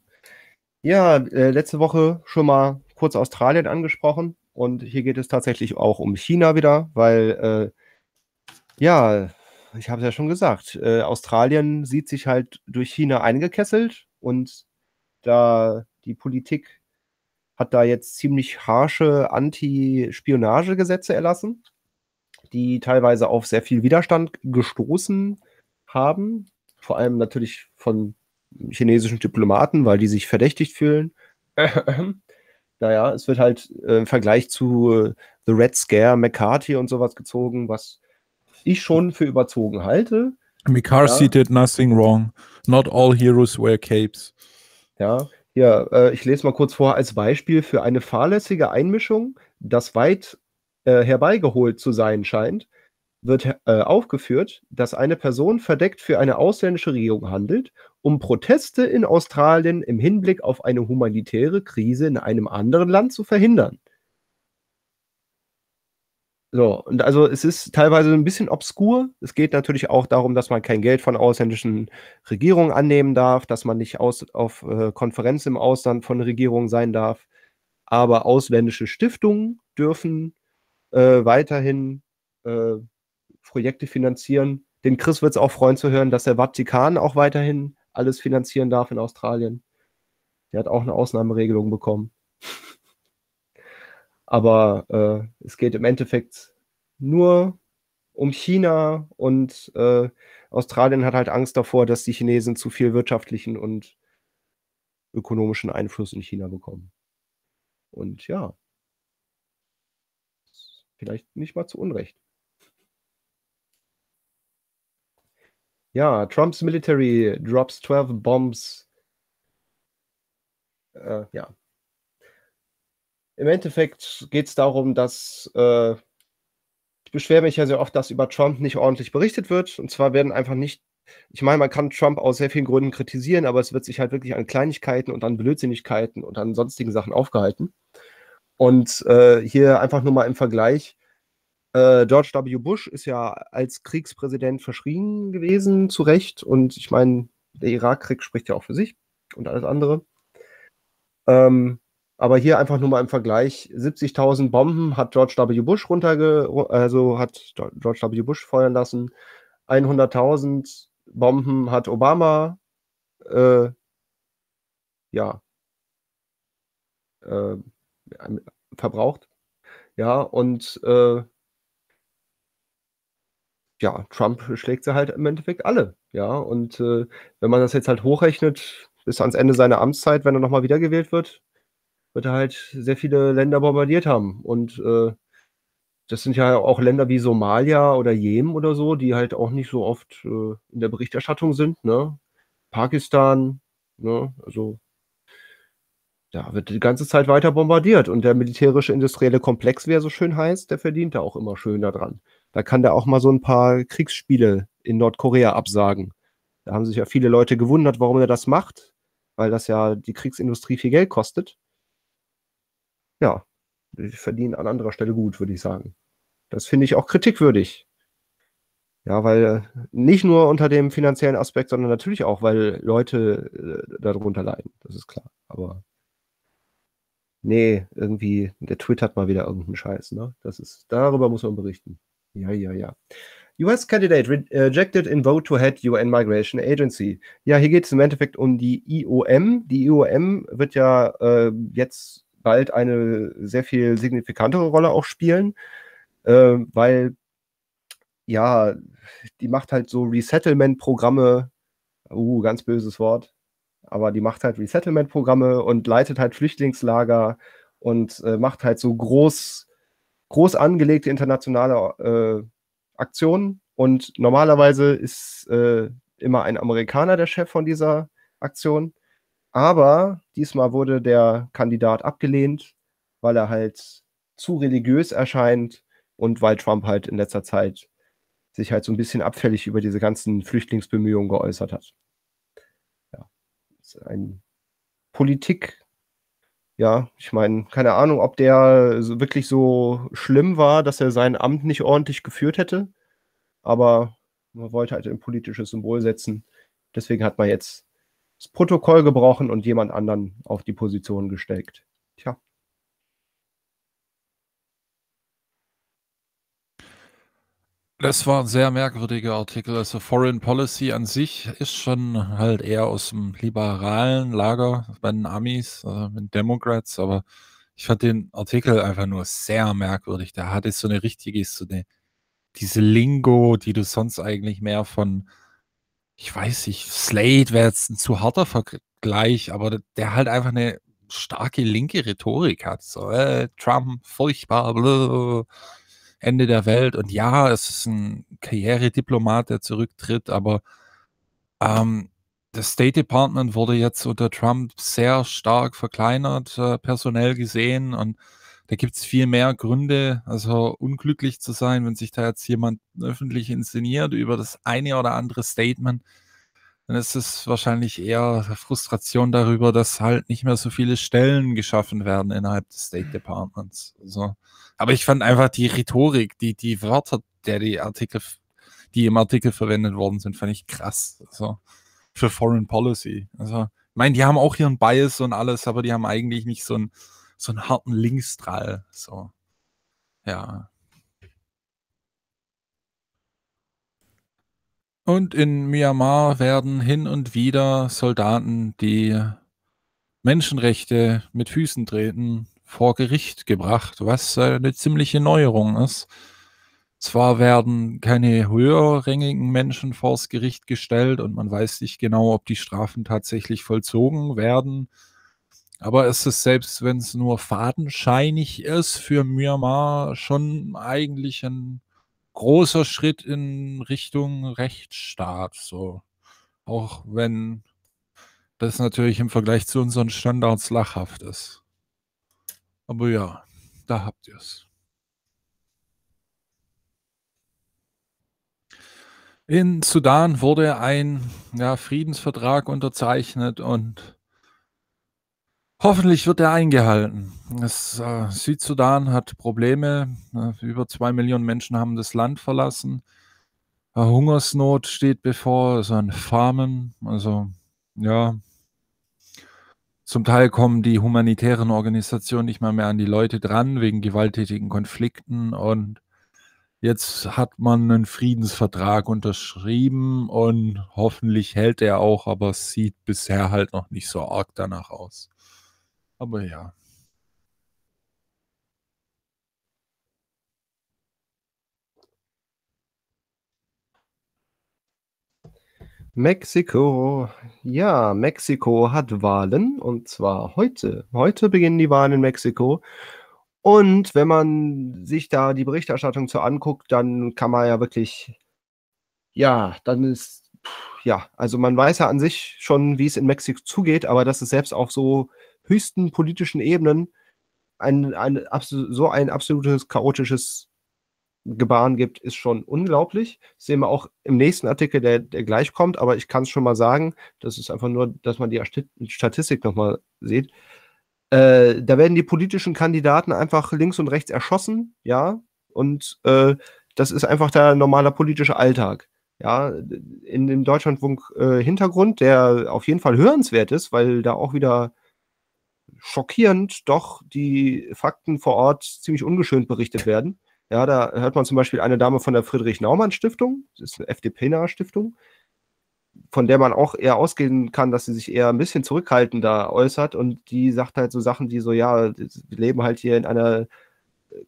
Ja, äh, letzte Woche schon mal kurz Australien angesprochen und hier geht es tatsächlich auch um China wieder, weil äh, ja, ich habe es ja schon gesagt, äh, Australien sieht sich halt durch China eingekesselt und da die Politik hat da jetzt ziemlich harsche Anti-Spionagegesetze erlassen, die teilweise auf sehr viel Widerstand gestoßen haben, vor allem natürlich von chinesischen Diplomaten, weil die sich verdächtigt fühlen. naja, es wird halt äh, im Vergleich zu äh, The Red Scare, McCarthy und sowas gezogen, was ich schon für überzogen halte. McCarthy Ja. did nothing wrong. Not all heroes wear capes. Ja, hier, äh, ich lese mal kurz vor als Beispiel für eine fahrlässige Einmischung, das weit äh, herbeigeholt zu sein scheint, wird äh, aufgeführt, dass eine Person verdeckt für eine ausländische Regierung handelt, um Proteste in Australien im Hinblick auf eine humanitäre Krise in einem anderen Land zu verhindern. So, und also es ist teilweise ein bisschen obskur. Es geht natürlich auch darum, dass man kein Geld von ausländischen Regierungen annehmen darf, dass man nicht aus, auf äh, Konferenzen im Ausland von Regierungen sein darf. Aber ausländische Stiftungen dürfen äh, weiterhin äh, Projekte finanzieren. Den Chris wird es auch freuen zu hören, dass der Vatikan auch weiterhin alles finanzieren darf in Australien. Der hat auch eine Ausnahmeregelung bekommen. Aber äh, es geht im Endeffekt nur um China und äh, Australien hat halt Angst davor, dass die Chinesen zu viel wirtschaftlichen und ökonomischen Einfluss in China bekommen. Und ja, vielleicht nicht mal zu Unrecht. Ja, Trump's military drops 12 bombs. Äh, ja. Im Endeffekt geht es darum, dass äh, ich beschwere mich ja sehr oft, dass über Trump nicht ordentlich berichtet wird. Und zwar werden einfach nicht, ich meine, man kann Trump aus sehr vielen Gründen kritisieren, aber es wird sich halt wirklich an Kleinigkeiten und an Blödsinnigkeiten und an sonstigen Sachen aufgehalten. Und äh, hier einfach nur mal im Vergleich. Äh, George W. Bush ist ja als Kriegspräsident verschrien gewesen, zu Recht. Und ich meine, der Irakkrieg spricht ja auch für sich und alles andere. Ähm, aber hier einfach nur mal im Vergleich: 70.000 Bomben hat George W. Bush runterge also hat George W. Bush feuern lassen. 100.000 Bomben hat Obama äh, ja, äh, verbraucht. Ja, und äh, ja, Trump schlägt sie halt im Endeffekt alle. Ja, und äh, wenn man das jetzt halt hochrechnet bis ans Ende seiner Amtszeit, wenn er nochmal wiedergewählt wird, wird er halt sehr viele Länder bombardiert haben. Und äh, das sind ja auch Länder wie Somalia oder Jemen oder so, die halt auch nicht so oft äh, in der Berichterstattung sind. Ne? Pakistan, ne? also da wird die ganze Zeit weiter bombardiert. Und der militärische industrielle Komplex, wie er so schön heißt, der verdient da auch immer schön daran. Da kann der auch mal so ein paar Kriegsspiele in Nordkorea absagen. Da haben sich ja viele Leute gewundert, warum er das macht, weil das ja die Kriegsindustrie viel Geld kostet ja, die verdienen an anderer Stelle gut, würde ich sagen. Das finde ich auch kritikwürdig. Ja, weil nicht nur unter dem finanziellen Aspekt, sondern natürlich auch, weil Leute äh, darunter leiden. Das ist klar. Aber nee, irgendwie, der twittert mal wieder irgendeinen Scheiß, ne? Das ist, darüber muss man berichten. Ja, ja, ja. US Candidate rejected in vote to head UN Migration Agency. Ja, hier geht es im Endeffekt um die IOM. Die IOM wird ja äh, jetzt bald eine sehr viel signifikantere Rolle auch spielen, äh, weil ja, die macht halt so Resettlement-Programme, uh, ganz böses Wort, aber die macht halt Resettlement-Programme und leitet halt Flüchtlingslager und äh, macht halt so groß, groß angelegte internationale äh, Aktionen. Und normalerweise ist äh, immer ein Amerikaner der Chef von dieser Aktion. Aber diesmal wurde der Kandidat abgelehnt, weil er halt zu religiös erscheint und weil Trump halt in letzter Zeit sich halt so ein bisschen abfällig über diese ganzen Flüchtlingsbemühungen geäußert hat. Ja, ist ein Politik, ja, ich meine, keine Ahnung, ob der wirklich so schlimm war, dass er sein Amt nicht ordentlich geführt hätte, aber man wollte halt ein politisches Symbol setzen. Deswegen hat man jetzt das Protokoll gebrochen und jemand anderen auf die Position gesteckt. Tja. Das war ein sehr merkwürdiger Artikel. Also Foreign Policy an sich ist schon halt eher aus dem liberalen Lager bei den Amis, also mit Democrats, aber ich fand den Artikel einfach nur sehr merkwürdig. Der hatte so eine richtige, so eine, diese Lingo, die du sonst eigentlich mehr von ich weiß nicht, Slade wäre jetzt ein zu harter Vergleich, aber der halt einfach eine starke linke Rhetorik hat. So, äh, Trump, furchtbar, blablabla, Ende der Welt. Und ja, es ist ein Karrierediplomat, der zurücktritt, aber ähm, das State Department wurde jetzt unter Trump sehr stark verkleinert, äh, personell gesehen. Und da gibt es viel mehr Gründe, also unglücklich zu sein, wenn sich da jetzt jemand öffentlich inszeniert über das eine oder andere Statement. Dann ist es wahrscheinlich eher Frustration darüber, dass halt nicht mehr so viele Stellen geschaffen werden innerhalb des State Departments. So. Aber ich fand einfach die Rhetorik, die, die Wörter, der die Artikel, die im Artikel verwendet worden sind, fand ich krass. So. Für Foreign Policy. Also, ich meine, die haben auch ihren Bias und alles, aber die haben eigentlich nicht so ein, so einen harten Linksdrall. So. Ja. Und in Myanmar werden hin und wieder Soldaten, die Menschenrechte mit Füßen treten, vor Gericht gebracht, was eine ziemliche Neuerung ist. Zwar werden keine höherrangigen Menschen vors Gericht gestellt und man weiß nicht genau, ob die Strafen tatsächlich vollzogen werden. Aber es ist selbst, wenn es nur fadenscheinig ist, für Myanmar schon eigentlich ein großer Schritt in Richtung Rechtsstaat. So. Auch wenn das natürlich im Vergleich zu unseren Standards lachhaft ist. Aber ja, da habt ihr es. In Sudan wurde ein ja, Friedensvertrag unterzeichnet und hoffentlich wird er eingehalten. Es, äh, Südsudan hat Probleme. Äh, über zwei Millionen Menschen haben das Land verlassen. Äh, Hungersnot steht bevor, also ein Farmen. Also ja, zum Teil kommen die humanitären Organisationen nicht mal mehr an die Leute dran wegen gewalttätigen Konflikten und Jetzt hat man einen Friedensvertrag unterschrieben und hoffentlich hält er auch, aber es sieht bisher halt noch nicht so arg danach aus. Aber ja. Mexiko. Ja, Mexiko hat Wahlen und zwar heute. Heute beginnen die Wahlen in Mexiko. Und wenn man sich da die Berichterstattung so anguckt, dann kann man ja wirklich, ja, dann ist, ja, also man weiß ja an sich schon, wie es in Mexiko zugeht, aber dass es selbst auf so höchsten politischen Ebenen ein, ein, so ein absolutes chaotisches Gebaren gibt, ist schon unglaublich. Das sehen wir auch im nächsten Artikel, der, der gleich kommt, aber ich kann es schon mal sagen, das ist einfach nur, dass man die Statistik nochmal sieht. Äh, da werden die politischen Kandidaten einfach links und rechts erschossen, ja, und äh, das ist einfach der normale politische Alltag. Ja, in dem Deutschlandfunk-Hintergrund, äh, der auf jeden Fall hörenswert ist, weil da auch wieder schockierend doch die Fakten vor Ort ziemlich ungeschönt berichtet werden. Ja, da hört man zum Beispiel eine Dame von der Friedrich-Naumann-Stiftung, das ist eine FDP-nahe Stiftung, von der man auch eher ausgehen kann, dass sie sich eher ein bisschen zurückhaltender äußert und die sagt halt so Sachen, die so, ja, wir leben halt hier in einer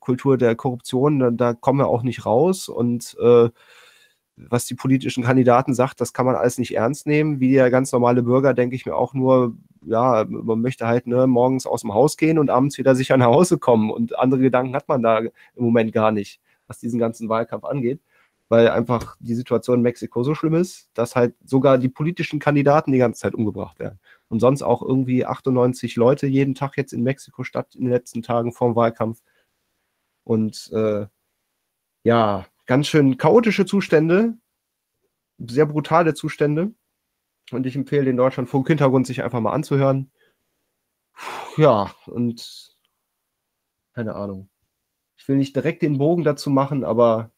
Kultur der Korruption, da, da kommen wir auch nicht raus und äh, was die politischen Kandidaten sagt, das kann man alles nicht ernst nehmen. Wie der ganz normale Bürger denke ich mir auch nur, ja, man möchte halt ne, morgens aus dem Haus gehen und abends wieder sicher nach Hause kommen und andere Gedanken hat man da im Moment gar nicht, was diesen ganzen Wahlkampf angeht weil einfach die Situation in Mexiko so schlimm ist, dass halt sogar die politischen Kandidaten die ganze Zeit umgebracht werden. Und sonst auch irgendwie 98 Leute jeden Tag jetzt in Mexiko statt in den letzten Tagen vorm Wahlkampf. Und äh, ja, ganz schön chaotische Zustände, sehr brutale Zustände. Und ich empfehle den Deutschlandfunk-Hintergrund sich einfach mal anzuhören. Ja, und keine Ahnung. Ich will nicht direkt den Bogen dazu machen, aber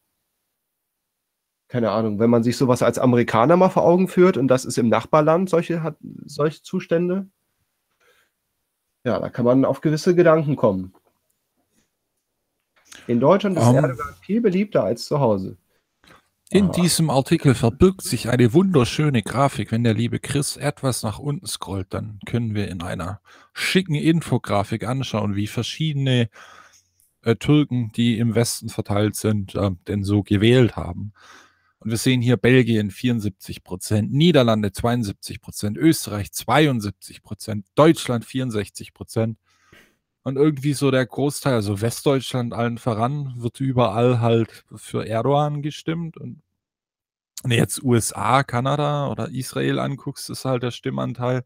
keine Ahnung, wenn man sich sowas als Amerikaner mal vor Augen führt und das ist im Nachbarland solche, hat, solche Zustände, ja, da kann man auf gewisse Gedanken kommen. In Deutschland ist um, ähm. Erdogan viel beliebter als zu Hause. In Aha. diesem Artikel verbirgt sich eine wunderschöne Grafik. Wenn der liebe Chris etwas nach unten scrollt, dann können wir in einer schicken Infografik anschauen, wie verschiedene äh, Türken, die im Westen verteilt sind, äh, denn so gewählt haben. Und wir sehen hier Belgien 74 Prozent, Niederlande 72 Prozent, Österreich 72 Prozent, Deutschland 64 Prozent. Und irgendwie so der Großteil, also Westdeutschland allen voran, wird überall halt für Erdogan gestimmt. Und wenn du jetzt USA, Kanada oder Israel anguckst, ist halt der Stimmanteil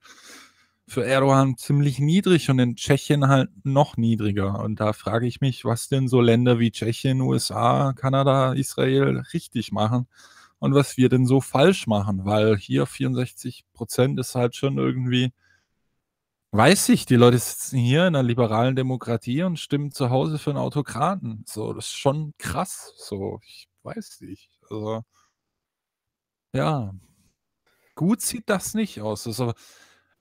für Erdogan ziemlich niedrig und in Tschechien halt noch niedriger. Und da frage ich mich, was denn so Länder wie Tschechien, USA, Kanada, Israel richtig machen und was wir denn so falsch machen, weil hier 64 Prozent ist halt schon irgendwie, weiß ich, die Leute sitzen hier in einer liberalen Demokratie und stimmen zu Hause für einen Autokraten. So, das ist schon krass. So, ich weiß nicht. Also, ja, gut sieht das nicht aus. Also,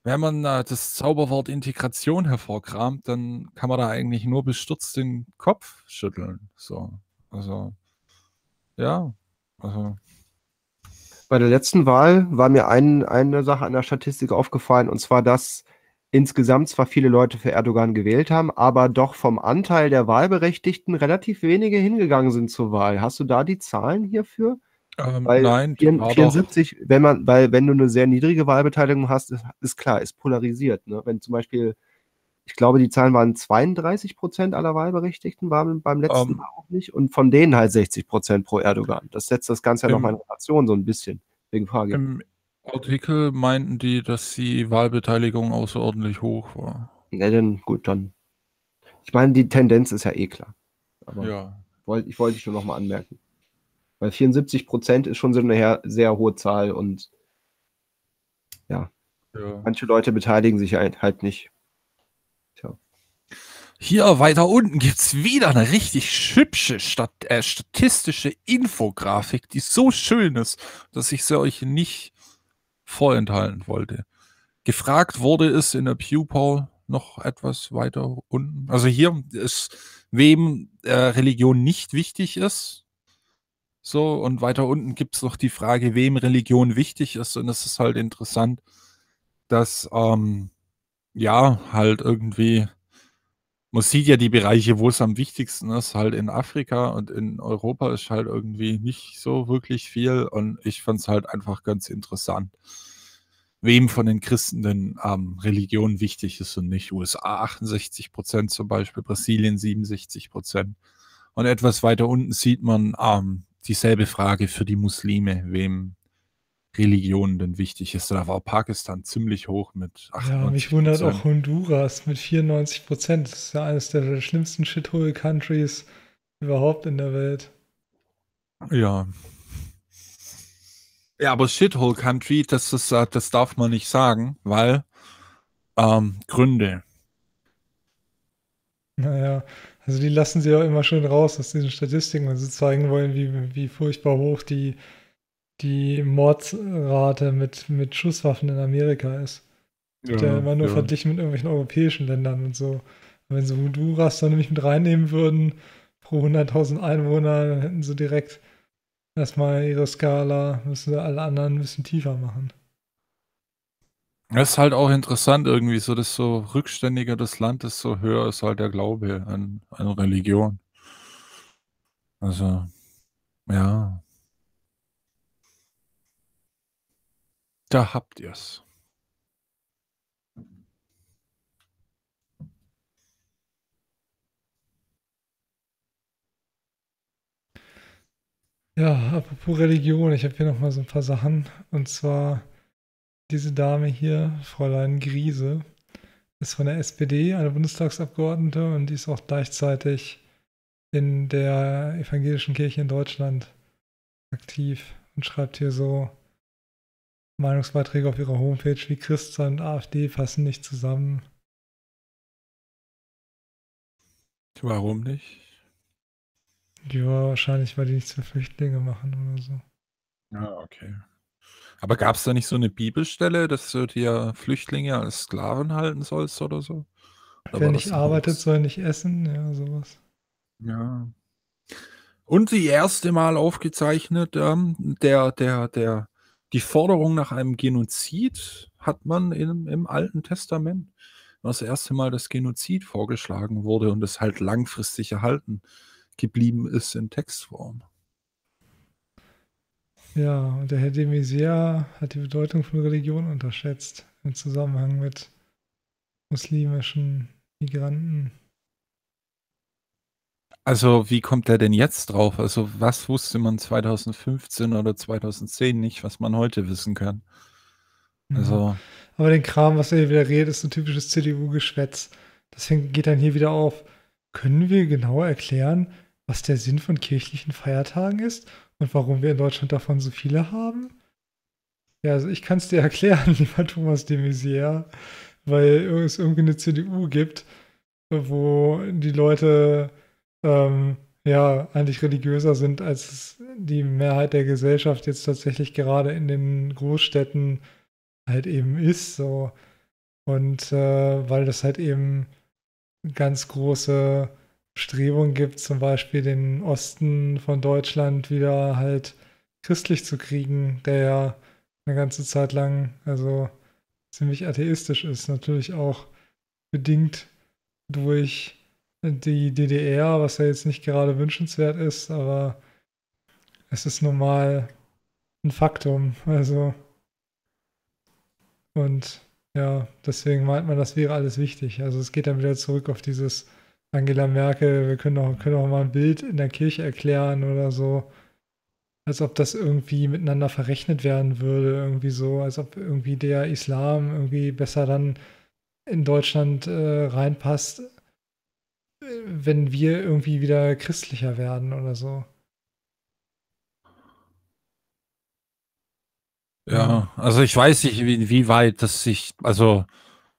wenn man äh, das Zauberwort Integration hervorkramt, dann kann man da eigentlich nur bestürzt den Kopf schütteln. So, also, ja, also. Bei der letzten Wahl war mir ein, eine Sache an der Statistik aufgefallen, und zwar, dass insgesamt zwar viele Leute für Erdogan gewählt haben, aber doch vom Anteil der Wahlberechtigten relativ wenige hingegangen sind zur Wahl. Hast du da die Zahlen hierfür? Ähm, Weil nein, vier- war doch- 74, wenn man, weil wenn du eine sehr niedrige Wahlbeteiligung hast, ist, ist klar, ist polarisiert. Ne? Wenn zum Beispiel, ich glaube, die Zahlen waren 32 Prozent aller Wahlberechtigten waren beim letzten Ähm. Mal auch nicht und von denen halt 60 Prozent pro Erdogan. Das setzt das Ganze ja nochmal in Relation so ein bisschen. Wegen Frage. Im Artikel meinten die, dass die Wahlbeteiligung außerordentlich hoch war. Ja, dann gut, dann. Ich meine, die Tendenz ist ja eh klar. Aber Ja. wollt, ich wollte ich nur nochmal anmerken. Weil 74 Prozent ist schon so eine sehr hohe Zahl und ja, ja. manche Leute beteiligen sich halt, halt nicht. Tja. Hier weiter unten gibt es wieder eine richtig hübsche Stat äh, statistische Infografik, die so schön ist, dass ich sie euch nicht vorenthalten wollte. Gefragt wurde es in der Pew Poll noch etwas weiter unten. Also hier ist, wem äh, Religion nicht wichtig ist. So, und weiter unten gibt es noch die Frage, wem Religion wichtig ist. Und es ist halt interessant, dass ähm, ja halt irgendwie man sieht ja die Bereiche, wo es am wichtigsten ist, halt in Afrika und in Europa ist halt irgendwie nicht so wirklich viel und ich fand es halt einfach ganz interessant, wem von den Christen denn ähm, Religion wichtig ist und nicht. USA 68 Prozent zum Beispiel, Brasilien 67 Prozent. Und etwas weiter unten sieht man ähm, dieselbe Frage für die Muslime, wem Religion denn wichtig ist. Da war Pakistan ziemlich hoch mit 98 Ja, mich wundert auch Honduras mit 94 Prozent. Das ist ja eines der schlimmsten Shithole-Countries überhaupt in der Welt. Ja. Ja, aber Shithole Country, das, ist, äh, das darf man nicht sagen, weil ähm, Gründe. Naja, also die lassen sie auch immer schön raus aus diesen Statistiken, weil sie zeigen wollen, wie, wie furchtbar hoch die, die Mordrate mit, mit Schusswaffen in Amerika ist. Wird ja, immer nur verglichen mit irgendwelchen europäischen Ländern und so. Und wenn sie Honduras dann nämlich mit reinnehmen würden, pro 100.000 Einwohner, dann hätten sie direkt erstmal ihre Skala, müssen sie alle anderen ein bisschen tiefer machen. Das ist halt auch interessant irgendwie, so desto rückständiger das Land ist, so höher ist halt der Glaube an, an Religion. Also, ja. Da habt ihr's. Ja, apropos Religion, ich habe hier nochmal so ein paar Sachen. Und zwar diese Dame hier, Fräulein Griese, ist von der SPD, eine Bundestagsabgeordnete und die ist auch gleichzeitig in der evangelischen Kirche in Deutschland aktiv und schreibt hier so Meinungsbeiträge auf ihrer Homepage wie Christsein und AfD passen nicht zusammen. Warum nicht? Ja, wahrscheinlich, weil die nichts für Flüchtlinge machen oder so. Ja, okay. Aber gab es da nicht so eine Bibelstelle, dass du dir Flüchtlinge als Sklaven halten sollst oder so? Oder Wer nicht arbeitet, soll nicht essen, ja, sowas. Ja. Und die erste Mal aufgezeichnet, ähm, der, der, der, die Forderung nach einem Genozid hat man im, im Alten Testament. Das erste Mal das Genozid vorgeschlagen wurde und es halt langfristig erhalten geblieben ist in Textform. Ja, und der Herr de Maizière hat die Bedeutung von Religion unterschätzt im Zusammenhang mit muslimischen Migranten. Also, wie kommt er denn jetzt drauf? Also, was wusste man 2015 oder 2010 nicht, was man heute wissen kann? Ja. Also, Aber den Kram, was er hier wieder redet, ist so typisches CDU-Geschwätz. Deswegen geht dann hier wieder auf. Können wir genauer erklären, was der Sinn von kirchlichen Feiertagen ist und warum wir in Deutschland davon so viele haben? Ja, also ich kann es dir erklären, lieber Thomas de Maizière, weil es irgendwie eine CDU gibt, wo die Leute ähm, ja eigentlich religiöser sind, als die Mehrheit der Gesellschaft jetzt tatsächlich gerade in den Großstädten halt eben ist. So. Und äh, weil das halt eben ganz große Bestrebungen gibt, zum Beispiel den Osten von Deutschland wieder halt christlich zu kriegen, der ja eine ganze Zeit lang, also ziemlich atheistisch ist. Natürlich auch bedingt durch die DDR, was ja jetzt nicht gerade wünschenswert ist, aber es ist normal ein Faktum. Also und ja, deswegen meint man, das wäre alles wichtig. Also es geht dann wieder zurück auf dieses Angela Merkel, wir können auch, können auch mal ein Bild in der Kirche erklären oder so. Als ob das irgendwie miteinander verrechnet werden würde, irgendwie so, als ob irgendwie der Islam irgendwie besser dann in Deutschland äh, reinpasst, wenn wir irgendwie wieder christlicher werden oder so. Ja, also ich weiß nicht, wie, wie weit das sich also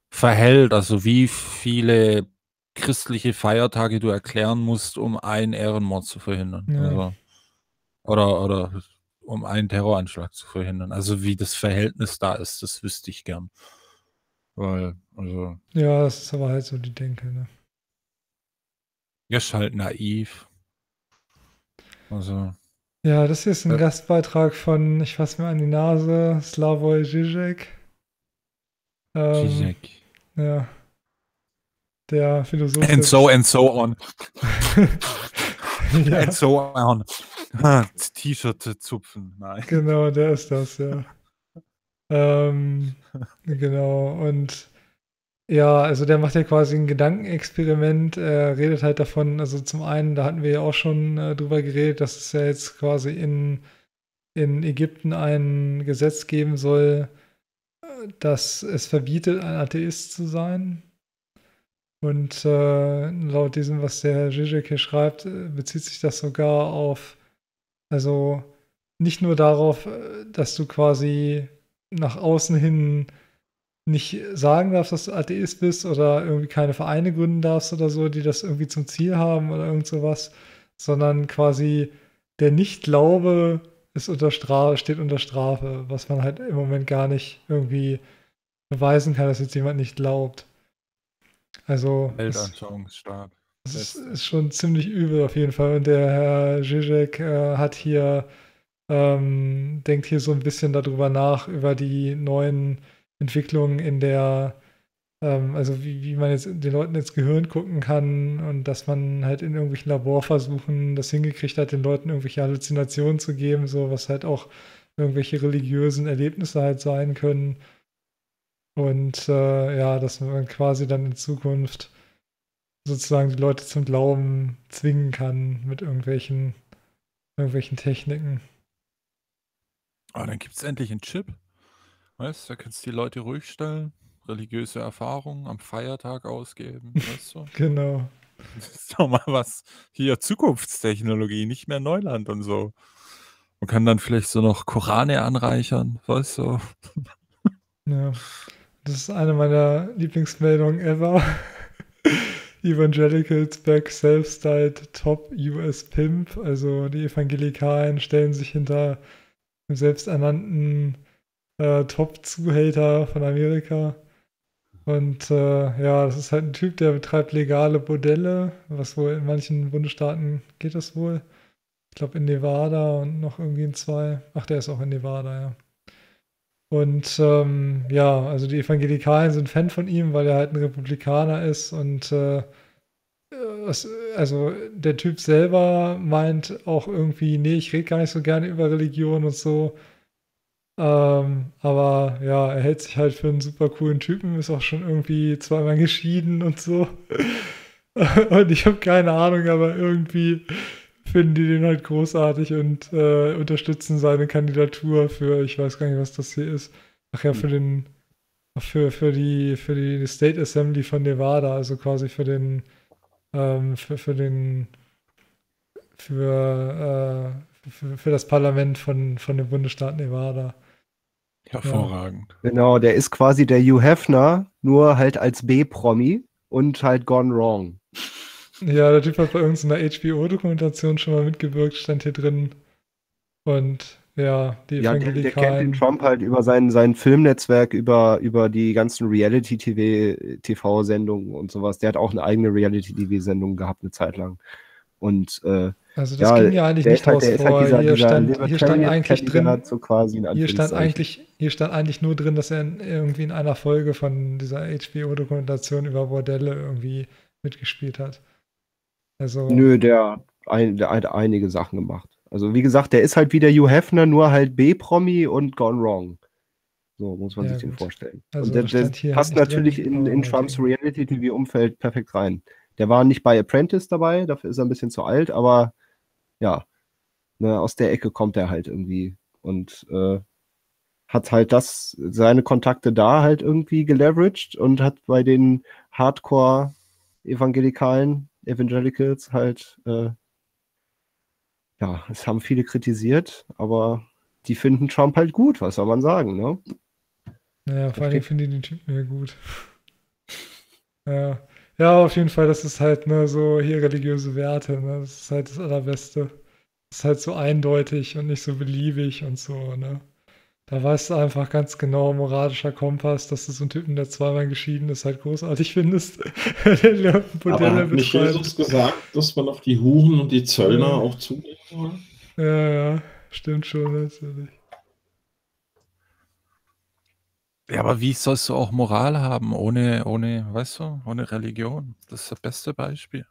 verhält, also wie viele christliche Feiertage du erklären musst, um einen Ehrenmord zu verhindern. Ja. Also, oder, oder um einen Terroranschlag zu verhindern. Also wie das Verhältnis da ist, das wüsste ich gern. Weil, also, Ja, das ist aber halt so die Denke, ne? Ist halt naiv. Also, Ja, das hier ist ein Ja. Gastbeitrag von, ich fasse mir an die Nase, Slavoj Žižek. Ähm, Zizek. Ja. Der Philosoph. And so and so on. ja, And so on. T-Shirt zupfen. Nein. genau, der ist das, ja. ähm, genau, und ja, also der macht ja quasi ein Gedankenexperiment. Er redet halt davon, also zum einen, da hatten wir ja auch schon äh, drüber geredet, dass es ja jetzt quasi in, in Ägypten ein Gesetz geben soll, äh, dass es verbietet, ein Atheist zu sein. Und äh, laut diesem, was der Zizek hier schreibt, äh, bezieht sich das sogar auf, also nicht nur darauf, äh, dass du quasi nach außen hin nicht sagen darfst, dass du Atheist bist oder irgendwie keine Vereine gründen darfst oder so, die das irgendwie zum Ziel haben oder irgend sowas, sondern quasi der Nichtglaube ist unter Strafe, steht unter Strafe, was man halt im Moment gar nicht irgendwie beweisen kann, dass jetzt jemand nicht glaubt. Also es, Weltanschauungsstark. es ist, ist schon ziemlich übel auf jeden Fall. Und der Herr Zizek äh, hat hier, ähm, denkt hier so ein bisschen darüber nach, über die neuen Entwicklungen in der, ähm, also wie, wie man jetzt den Leuten ins Gehirn gucken kann und dass man halt in irgendwelchen Laborversuchen das hingekriegt hat, den Leuten irgendwelche Halluzinationen zu geben, so was halt auch irgendwelche religiösen Erlebnisse halt sein können. Und äh, ja, dass man quasi dann in Zukunft sozusagen die Leute zum Glauben zwingen kann mit irgendwelchen, irgendwelchen Techniken. Ah, dann gibt es endlich einen Chip. Weißt du, da kannst du die Leute ruhig stellen, religiöse Erfahrungen am Feiertag ausgeben. Weißt du? Genau. Das ist doch mal was. Hier Zukunftstechnologie, nicht mehr Neuland und so. Man kann dann vielleicht so noch Korane anreichern, weißt du? Ja. Das ist eine meiner Lieblingsmeldungen ever. Evangelicals back self-styled top US Pimp. Also die Evangelikalen stellen sich hinter dem selbsternannten äh, Top-Zuhälter von Amerika. Und äh, ja, das ist halt ein Typ, der betreibt legale Bordelle, was wohl in manchen Bundesstaaten geht das wohl. Ich glaube in Nevada und noch irgendwie in zwei. Ach, der ist auch in Nevada, ja. Und ähm, ja, also die Evangelikalen sind Fan von ihm, weil er halt ein Republikaner ist und äh, also der Typ selber meint auch irgendwie, nee, ich rede gar nicht so gerne über Religion und so. Ähm, aber ja, er hält sich halt für einen super coolen Typen, ist auch schon irgendwie zweimal geschieden und so. Und ich habe keine Ahnung, aber irgendwie finden die den halt großartig und äh, unterstützen seine Kandidatur für, ich weiß gar nicht, was das hier ist. Ach ja, für den, für, für die, für die State Assembly von Nevada, also quasi für den, ähm, für, für den, für, äh, für, für das Parlament von, von dem Bundesstaat Nevada. Hervorragend. Genau, der ist quasi der Hugh Hefner, nur halt als B-Promi und halt gone wrong. Ja, der Typ hat bei irgendeiner HBO-Dokumentation schon mal mitgewirkt, stand hier drin. Und ja, die Ja, der, der kennt den. Trump halt über sein, sein Filmnetzwerk, über, über die ganzen Reality-TV-TV-Sendungen und sowas. Der hat auch eine eigene Reality-TV-Sendung gehabt, eine Zeit lang. Und äh, Also das ja, ging ja eigentlich nicht halt- raus halt vor. dieser- hier, dieser stand, hier stand eigentlich drin, so hier stand eigentlich, hier stand eigentlich nur drin, dass er in, irgendwie in einer Folge von dieser HBO-Dokumentation über Bordelle irgendwie mitgespielt hat. Also Nö, der, ein, der hat einige Sachen gemacht. Also wie gesagt, der ist halt wie der Hugh Hefner, nur halt B-Promi und Gone Wrong. So muss man Ja, sich den gut. vorstellen. Also und der, der passt halt natürlich in, in Trumps. Reality-TV-Umfeld perfekt rein. Der war nicht bei Apprentice dabei, dafür ist er ein bisschen zu alt, aber ja, ne, aus der Ecke kommt er halt irgendwie und äh, hat halt das, seine Kontakte da halt irgendwie geleveraged und hat bei den Hardcore-Evangelikalen, Evangelicals halt, äh, ja, es haben viele kritisiert, aber die finden Trump halt gut, was soll man sagen, ne? Naja, vor Dingen finde ich den Typen ja gut. Ja. Ja, auf jeden Fall, das ist halt ne, so hier religiöse Werte, ne? Das ist halt das Allerbeste. Das ist halt so eindeutig und nicht so beliebig und so, ne? Da weißt du einfach ganz genau, moralischer Kompass, dass du so einen Typen, der zweimal geschieden ist, halt großartig findest. der Aber hat nicht betreibt. Jesus gesagt, dass man auf die Huren und die Zöllner Ja. auch zugehen soll? Ja, ja, stimmt schon, natürlich. Ja, aber wie sollst du auch Moral haben ohne, ohne, weißt du, ohne Religion? Das ist das beste Beispiel.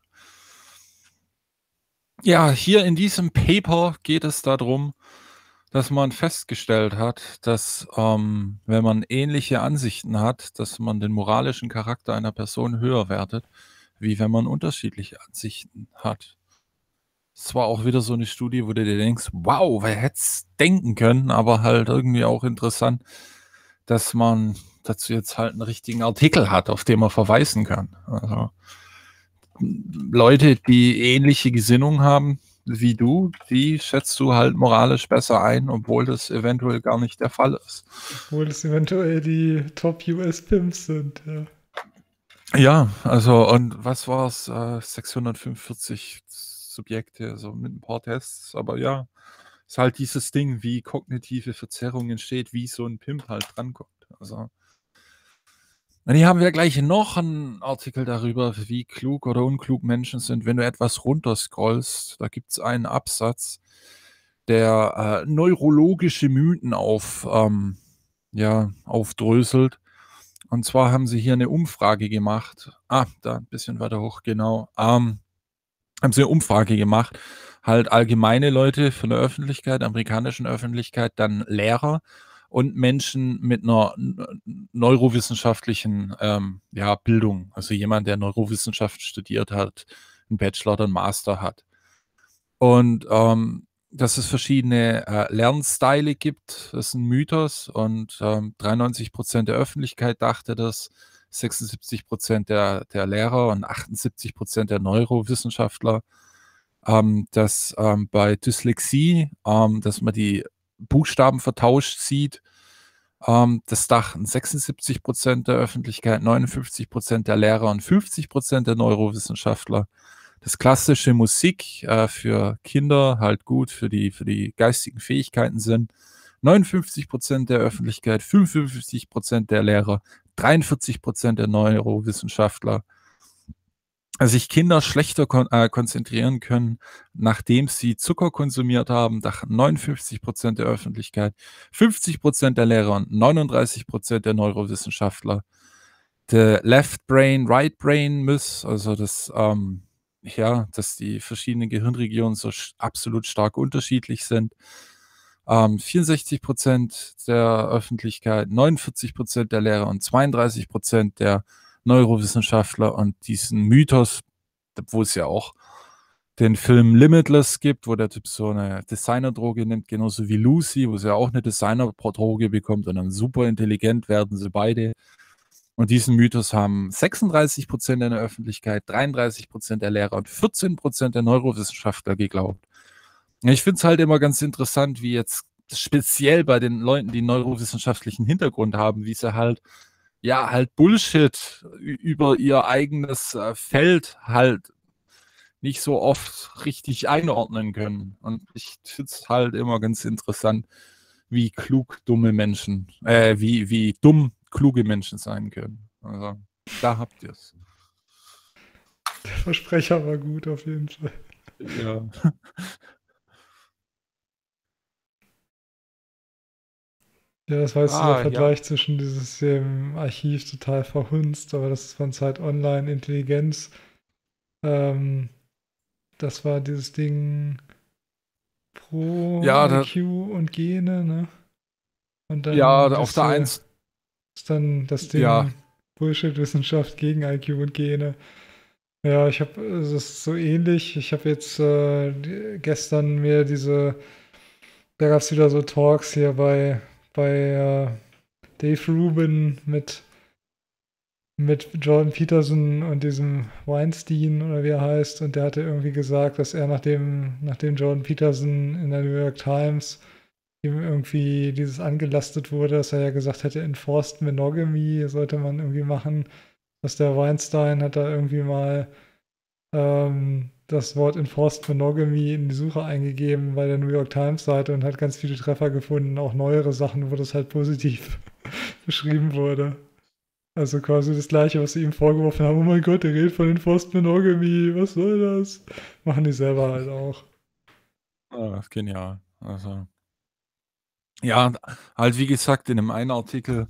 Ja, hier in diesem Paper geht es darum, dass man festgestellt hat, dass ähm, wenn man ähnliche Ansichten hat, dass man den moralischen Charakter einer Person höher wertet, wie wenn man unterschiedliche Ansichten hat. Es war auch wieder so eine Studie, wo du dir denkst, wow, wer hätte es denken können, aber halt irgendwie auch interessant, dass man dazu jetzt halt einen richtigen Artikel hat, auf den man verweisen kann. Also, Leute, die ähnliche Gesinnung haben wie du, die schätzt du halt moralisch besser ein, obwohl das eventuell gar nicht der Fall ist. Obwohl es eventuell die Top-US-Pimps sind, ja. Ja, also und was war es? Äh, 645 Subjekte, so mit ein paar Tests, aber ja, ist halt dieses Ding, wie kognitive Verzerrung entsteht, wie so ein Pimp halt drankommt. Also. Und hier haben wir gleich noch einen Artikel darüber, wie klug oder unklug Menschen sind, wenn du etwas runterscrollst. Da gibt es einen Absatz, der äh, neurologische Mythen auf, ähm, ja, aufdröselt. Und zwar haben sie hier eine Umfrage gemacht. Ah, da ein bisschen weiter hoch, genau. Ähm, haben sie eine Umfrage gemacht. Halt allgemeine Leute von der Öffentlichkeit, amerikanischen Öffentlichkeit, dann Lehrer und Menschen mit einer neurowissenschaftlichen ähm, ja, Bildung. Also jemand, der Neurowissenschaft studiert hat, einen Bachelor oder einen Master hat. Und ähm, dass es verschiedene äh, Lernstile gibt, das ist ein Mythos. Und ähm, 93 Prozent der Öffentlichkeit dachte das, 76 Prozent der, der Lehrer und 78 Prozent der Neurowissenschaftler, ähm, dass ähm, bei Dyslexie, ähm, dass man die Buchstaben vertauscht sieht. Ähm, das dachten 76 Prozent der Öffentlichkeit, 59 Prozent der Lehrer und 50 Prozent der Neurowissenschaftler. Das klassische Musik äh, für Kinder halt gut für die, für die geistigen Fähigkeiten sind. 59 Prozent der Öffentlichkeit, 55 Prozent der Lehrer, 43 Prozent der Neurowissenschaftler. Sich Kinder schlechter kon äh, konzentrieren können, nachdem sie Zucker konsumiert haben, dachten 59 Prozent der Öffentlichkeit, 50 Prozent der Lehrer und 39 Prozent der Neurowissenschaftler. Der Left Brain, Right Brain Myth, also das, ähm, ja, dass die verschiedenen Gehirnregionen so absolut stark unterschiedlich sind. Ähm, 64 Prozent der Öffentlichkeit, 49 Prozent der Lehrer und 32 Prozent der Neurowissenschaftler und diesen Mythos, wo es ja auch den Film Limitless gibt, wo der Typ so eine Designerdroge nimmt, genauso wie Lucy, wo sie auch eine Designerdroge bekommt und dann super intelligent werden sie beide. Und diesen Mythos haben 36 Prozent der Öffentlichkeit, 33 Prozent der Lehrer und 14 Prozent der Neurowissenschaftler geglaubt. Ich finde es halt immer ganz interessant, wie jetzt speziell bei den Leuten, die einen neurowissenschaftlichen Hintergrund haben, wie sie halt, ja, halt Bullshit über ihr eigenes äh, Feld halt nicht so oft richtig einordnen können. Und ich finde es halt immer ganz interessant, wie klug dumme Menschen, äh, wie, wie dumm kluge Menschen sein können. Also, da habt ihr es. Der Versprecher war gut auf jeden Fall. Ja. Ja, das war jetzt Ah, der ja. Vergleich zwischen dieses im Archiv total verhunzt, aber das ist von Zeit Online Intelligenz. Ähm, das war dieses Ding pro Ja, da- IQ und Gene, ne? Und dann Ja, auf der äh, Eins. ist dann das Ding Ja. Bullshit-Wissenschaft gegen IQ und Gene. Ja, ich habe, es ist so ähnlich. Ich habe jetzt äh, gestern mir diese, da gab es wieder so Talks hier bei, bei äh, Dave Rubin mit, mit Jordan Peterson und diesem Weinstein oder wie er heißt. Und der hatte irgendwie gesagt, dass er nachdem, nachdem Jordan Peterson in der New York Times ihm irgendwie dieses angelastet wurde, dass er ja gesagt hätte, Enforced Monogamy sollte man irgendwie machen. Dass der Weinstein hat da irgendwie mal ähm, das Wort Enforced Monogamy in die Suche eingegeben bei der New York Times Seite und hat ganz viele Treffer gefunden, auch neuere Sachen, wo das halt positiv beschrieben wurde. Also quasi das gleiche, was sie ihm vorgeworfen haben. Oh mein Gott, der redet von Enforced Monogamy, was soll das? Machen die selber halt auch. Ah, das ist genial. Also. Ja, halt wie gesagt, in einem einen Artikel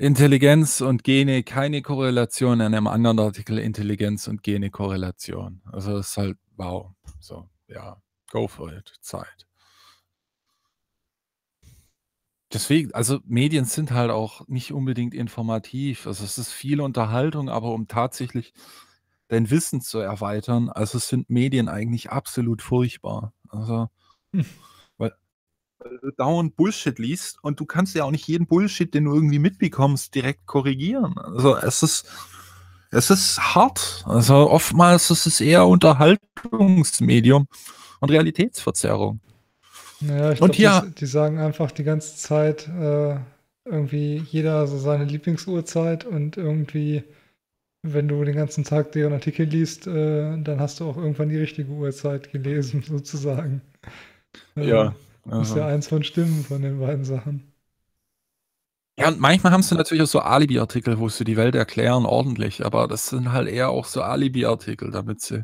Intelligenz und Gene keine Korrelation, in einem anderen Artikel Intelligenz und Gene Korrelation. Also das ist halt, wow. So, ja, go for it. Zeit. Deswegen, also Medien sind halt auch nicht unbedingt informativ. Also es ist viel Unterhaltung, aber um tatsächlich dein Wissen zu erweitern, also sind Medien eigentlich absolut furchtbar. Also, Hm. Dauernd Bullshit liest und du kannst ja auch nicht jeden Bullshit, den du irgendwie mitbekommst, direkt korrigieren. Also es ist, es ist hart. Also oftmals ist es eher Unterhaltungsmedium und Realitätsverzerrung. Naja, ich Und glaube, hier- die, die sagen einfach die ganze Zeit äh, irgendwie jeder so seine Lieblingsuhrzeit und irgendwie, wenn du den ganzen Tag deren Artikel liest, äh, dann hast du auch irgendwann die richtige Uhrzeit gelesen, sozusagen. Ja, Das ist also- ja eins von Stimmen von den beiden Sachen. Ja, und manchmal haben sie natürlich auch so Alibi-Artikel, wo sie die Welt erklären, ordentlich, aber das sind halt eher auch so Alibi-Artikel, damit sie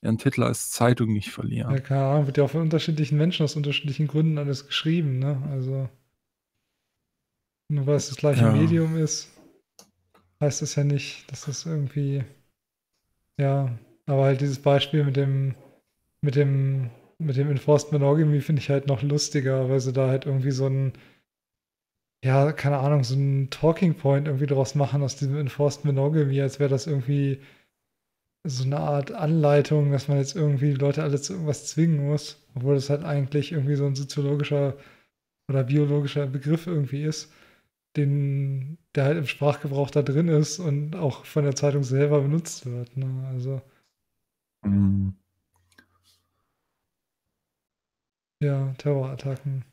ihren Titel als Zeitung nicht verlieren. Ja, keine Ahnung, wird ja auch von unterschiedlichen Menschen aus unterschiedlichen Gründen alles geschrieben, ne? Also, nur weil es das gleiche Ja. Medium ist, heißt es ja nicht, dass das irgendwie, ja, aber halt dieses Beispiel mit dem, mit dem, mit dem Enforced Monogamy finde ich halt noch lustiger, weil sie da halt irgendwie so ein, ja, keine Ahnung, so ein Talking Point irgendwie draus machen aus diesem Enforced Monogamy, als wäre das irgendwie so eine Art Anleitung, dass man jetzt irgendwie die Leute alle zu irgendwas zwingen muss, obwohl das halt eigentlich irgendwie so ein soziologischer oder biologischer Begriff irgendwie ist, den, der halt im Sprachgebrauch da drin ist und auch von der Zeitung selber benutzt wird. Ne? Also, Mhm. Ja, Terrorattacken.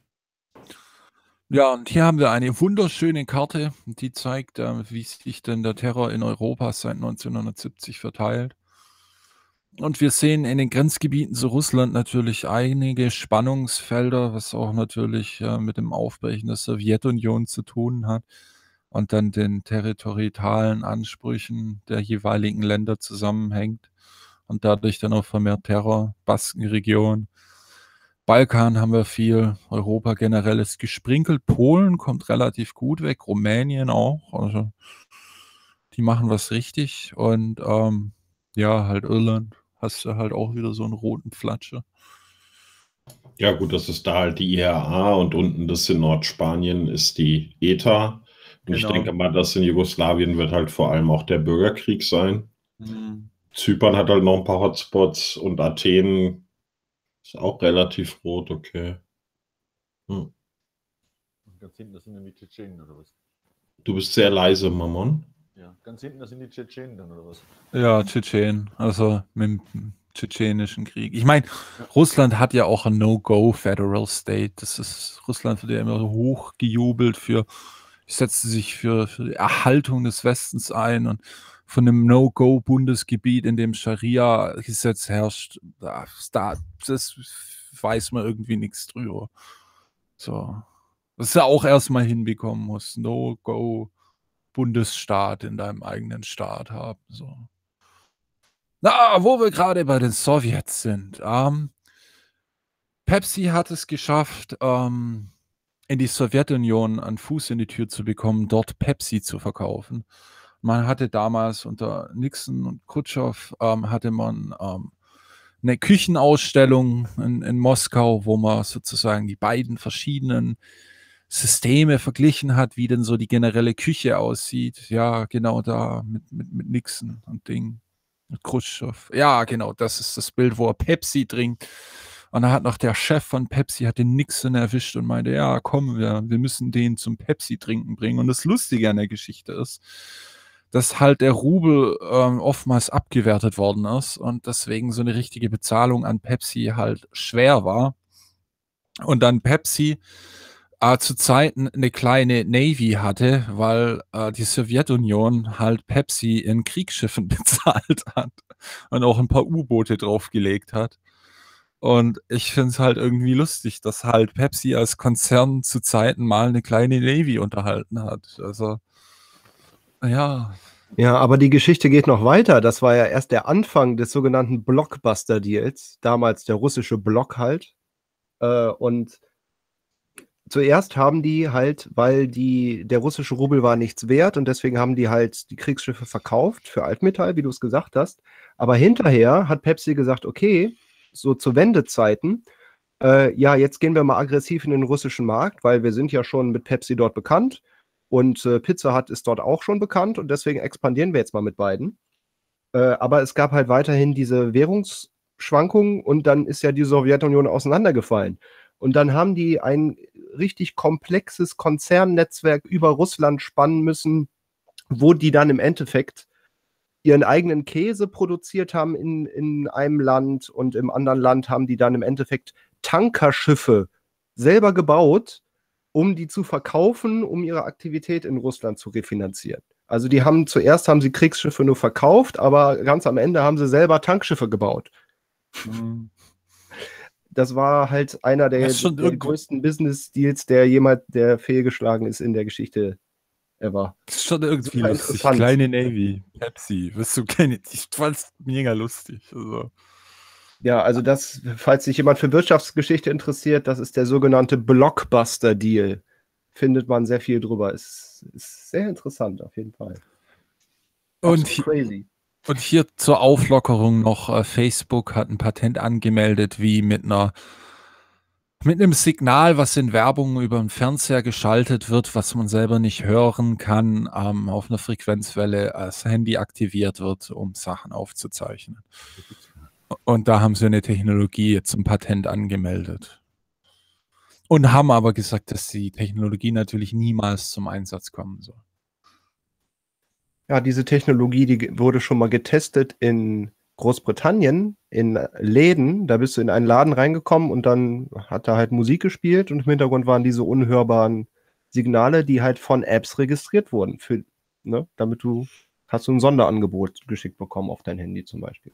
Ja, und hier haben wir eine wunderschöne Karte, die zeigt, äh, wie sich denn der Terror in Europa seit 1970 verteilt. Und wir sehen in den Grenzgebieten zu Russland natürlich einige Spannungsfelder, was auch natürlich äh, mit dem Aufbrechen der Sowjetunion zu tun hat und dann den territorialen Ansprüchen der jeweiligen Länder zusammenhängt und dadurch dann auch vermehrt Terror, Baskenregion. Balkan haben wir viel, Europa generell ist gesprinkelt, Polen kommt relativ gut weg, Rumänien auch, also die machen was richtig und ähm, ja, halt Irland hast du halt auch wieder so einen roten Flatsche. Ja, gut, das ist da halt die IRA und unten das in Nordspanien ist die ETA. Und ich Genau. denke mal, das in Jugoslawien wird halt vor allem auch der Bürgerkrieg sein. Mhm. Zypern hat halt noch ein paar Hotspots und Athen ist auch relativ rot, okay. Hm. Und ganz hinten, das sind dann die Tschetschenen oder was? Du bist sehr leise, Mammon. Ja, ganz hinten, das sind die Tschetschenen dann oder was? Ja, Tschetschen, also mit dem tschetschenischen Krieg. Ich meine, Russland hat ja auch ein No-Go Federal State. Das ist, Russland wird ja immer so hochgejubelt für, setzte sich für, für die Erhaltung des Westens ein und von einem No-Go-Bundesgebiet, in dem Scharia-Gesetz herrscht, da, da, das weiß man irgendwie nichts drüber. So. Was er auch erstmal hinbekommen muss. No-Go Bundesstaat in deinem eigenen Staat haben. So. Na, wo wir gerade bei den Sowjets sind. Ähm, Pepsi hat es geschafft, ähm, in die Sowjetunion einen Fuß in die Tür zu bekommen, dort Pepsi zu verkaufen. Man hatte damals unter Nixon und Khrushchev ähm, hatte man ähm, eine Küchenausstellung in, in Moskau, wo man sozusagen die beiden verschiedenen Systeme verglichen hat, wie denn so die generelle Küche aussieht. Ja, genau da mit, mit, mit Nixon und Ding. Mit Khrushchev. Ja, genau, das ist das Bild, wo er Pepsi trinkt. Und da hat noch der Chef von Pepsi hat den Nixon erwischt und meinte, ja, komm, wir, wir müssen den zum Pepsi trinken bringen. Und das Lustige an der Geschichte ist, dass halt der Rubel ähm, oftmals abgewertet worden ist und deswegen so eine richtige Bezahlung an Pepsi halt schwer war. Und dann Pepsi äh, zu Zeiten eine kleine Navy hatte, weil äh, die Sowjetunion halt Pepsi in Kriegsschiffen bezahlt hat und auch ein paar U-Boote draufgelegt hat. Und ich finde es halt irgendwie lustig, dass halt Pepsi als Konzern zu Zeiten mal eine kleine Navy unterhalten hat. Also, ja. Ja, aber die Geschichte geht noch weiter. Das war ja erst der Anfang des sogenannten Blockbuster-Deals, damals der russische Block halt. Äh, und zuerst haben die halt, weil die, der russische Rubel war nichts wert und deswegen haben die halt die Kriegsschiffe verkauft für Altmetall, wie du es gesagt hast. Aber hinterher hat Pepsi gesagt, okay, so zu Wendezeiten, äh, ja, jetzt gehen wir mal aggressiv in den russischen Markt, weil wir sind ja schon mit Pepsi dort bekannt und äh, Pizza Hut ist dort auch schon bekannt und deswegen expandieren wir jetzt mal mit beiden. Äh, aber es gab halt weiterhin diese Währungsschwankungen und dann ist ja die Sowjetunion auseinandergefallen. Und dann haben die ein richtig komplexes Konzernnetzwerk über Russland spannen müssen, wo die dann im Endeffekt ihren eigenen Käse produziert haben in, in einem Land und im anderen Land haben die dann im Endeffekt Tankerschiffe selber gebaut, um die zu verkaufen, um ihre Aktivität in Russland zu refinanzieren. Also die haben zuerst haben sie Kriegsschiffe nur verkauft, aber ganz am Ende haben sie selber Tankschiffe gebaut. Mhm. Das war halt einer der, der größten Business-Deals, der jemals der fehlgeschlagen ist in der Geschichte ever. Das ist schon irgendwie lustig. Kleine Navy, Pepsi. Wirst du keine, ich fand's mega lustig. Also. Ja, also das, falls sich jemand für Wirtschaftsgeschichte interessiert, das ist der sogenannte Blockbuster-Deal. Findet man sehr viel drüber. Ist, ist sehr interessant, auf jeden Fall. Und, crazy. und hier zur Auflockerung noch: äh, Facebook hat ein Patent angemeldet, wie mit einer mit einem Signal, was in Werbung über den Fernseher geschaltet wird, was man selber nicht hören kann, ähm, auf einer Frequenzwelle als Handy aktiviert wird, um Sachen aufzuzeichnen. Und da haben sie eine Technologie jetzt ein Patent angemeldet. Und haben aber gesagt, dass die Technologie natürlich niemals zum Einsatz kommen soll. Ja, diese Technologie, die wurde schon mal getestet in Großbritannien in Läden, da bist du in einen Laden reingekommen und dann hat da halt Musik gespielt und im Hintergrund waren diese unhörbaren Signale, die halt von Apps registriert wurden. Für, ne, damit du hast du ein Sonderangebot geschickt bekommen auf dein Handy zum Beispiel.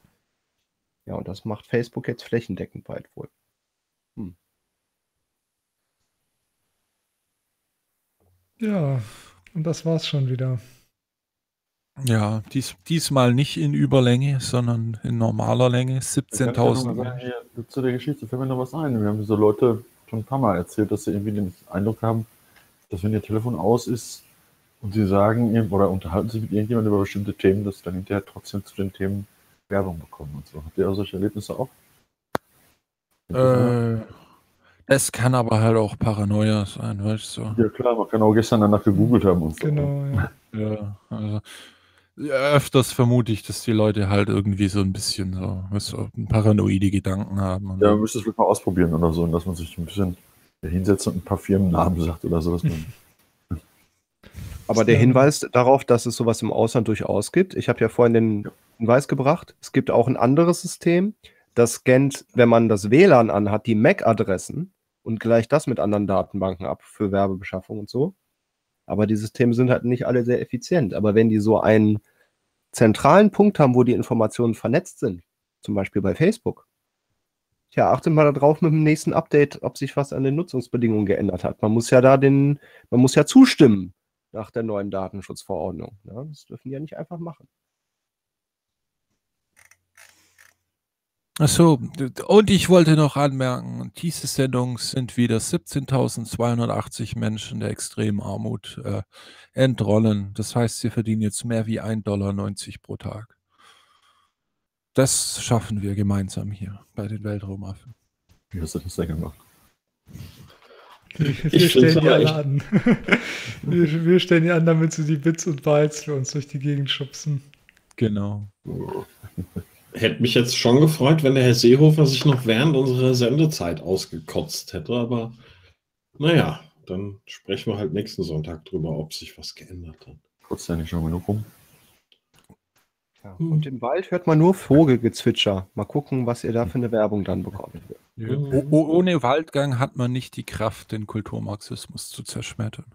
Ja, und das macht Facebook jetzt flächendeckend bald wohl. Hm. Ja, und das war's schon wieder. Ja, dies, diesmal nicht in Überlänge, sondern in normaler Länge, 17.000. Zu der Geschichte fällt mir noch was ein. Wir haben diese Leute schon ein paar Mal erzählt, dass sie irgendwie den Eindruck haben, dass wenn ihr Telefon aus ist und sie sagen oder unterhalten sich mit irgendjemandem über bestimmte Themen, dass dann hinterher trotzdem zu den Themen Werbung bekommen und so. Habt ihr auch solche Erlebnisse auch? Äh, es kann aber halt auch Paranoia sein, weißt du. Ja klar, man kann auch gestern danach gegoogelt haben und so. Genau, ja. ja, also ja, öfters vermute ich, dass die Leute halt irgendwie so ein bisschen so, weißt du, paranoide Gedanken haben. Ja, man müsste es wirklich mal ausprobieren oder so, dass man sich ein bisschen hinsetzt und ein paar Firmennamen sagt oder so. Aber der Hinweis darauf, dass es sowas im Ausland durchaus gibt, ich habe ja vorhin den Hinweis gebracht, es gibt auch ein anderes System, das scannt, wenn man das WLAN anhat, die MAC-Adressen und gleicht das mit anderen Datenbanken ab für Werbebeschaffung und so. Aber die Systeme sind halt nicht alle sehr effizient. Aber wenn die so einen zentralen Punkt haben, wo die Informationen vernetzt sind, zum Beispiel bei Facebook, ja, achtet mal darauf mit dem nächsten Update, ob sich was an den Nutzungsbedingungen geändert hat. Man muss ja da den, man muss ja zustimmen nach der neuen Datenschutzverordnung. Ja, das dürfen die ja nicht einfach machen. Ach so, und ich wollte noch anmerken, diese Sendung sind wieder 17.280 Menschen der extremen Armut äh, entrollen. Das heißt, sie verdienen jetzt mehr wie 1,90 Dollar pro Tag. Das schaffen wir gemeinsam hier bei den Weltraumaffen. Wie hast du das denn gemacht? Wir, wir Ich stellen die alle an. wir, wir stellen die an, damit sie die Bits und Bytes für uns durch die Gegend schubsen. Genau. Hätte mich jetzt schon gefreut, wenn der Herr Seehofer sich noch während unserer Sendezeit ausgekotzt hätte, aber naja, dann sprechen wir halt nächsten Sonntag drüber, ob sich was geändert hat. Kurz ja nicht schon genug rum. Ja. Und im Wald hört man nur Vogelgezwitscher. Mal gucken, was ihr da für eine Werbung dann bekommt. O o ohne Waldgang hat man nicht die Kraft, den Kulturmarxismus zu zerschmettern.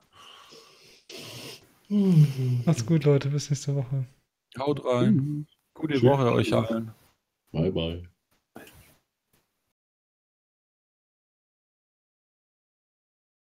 Macht's gut, Leute. Bis nächste Woche. Haut rein. Gute Tschüss. Woche euch allen. Bye, bye.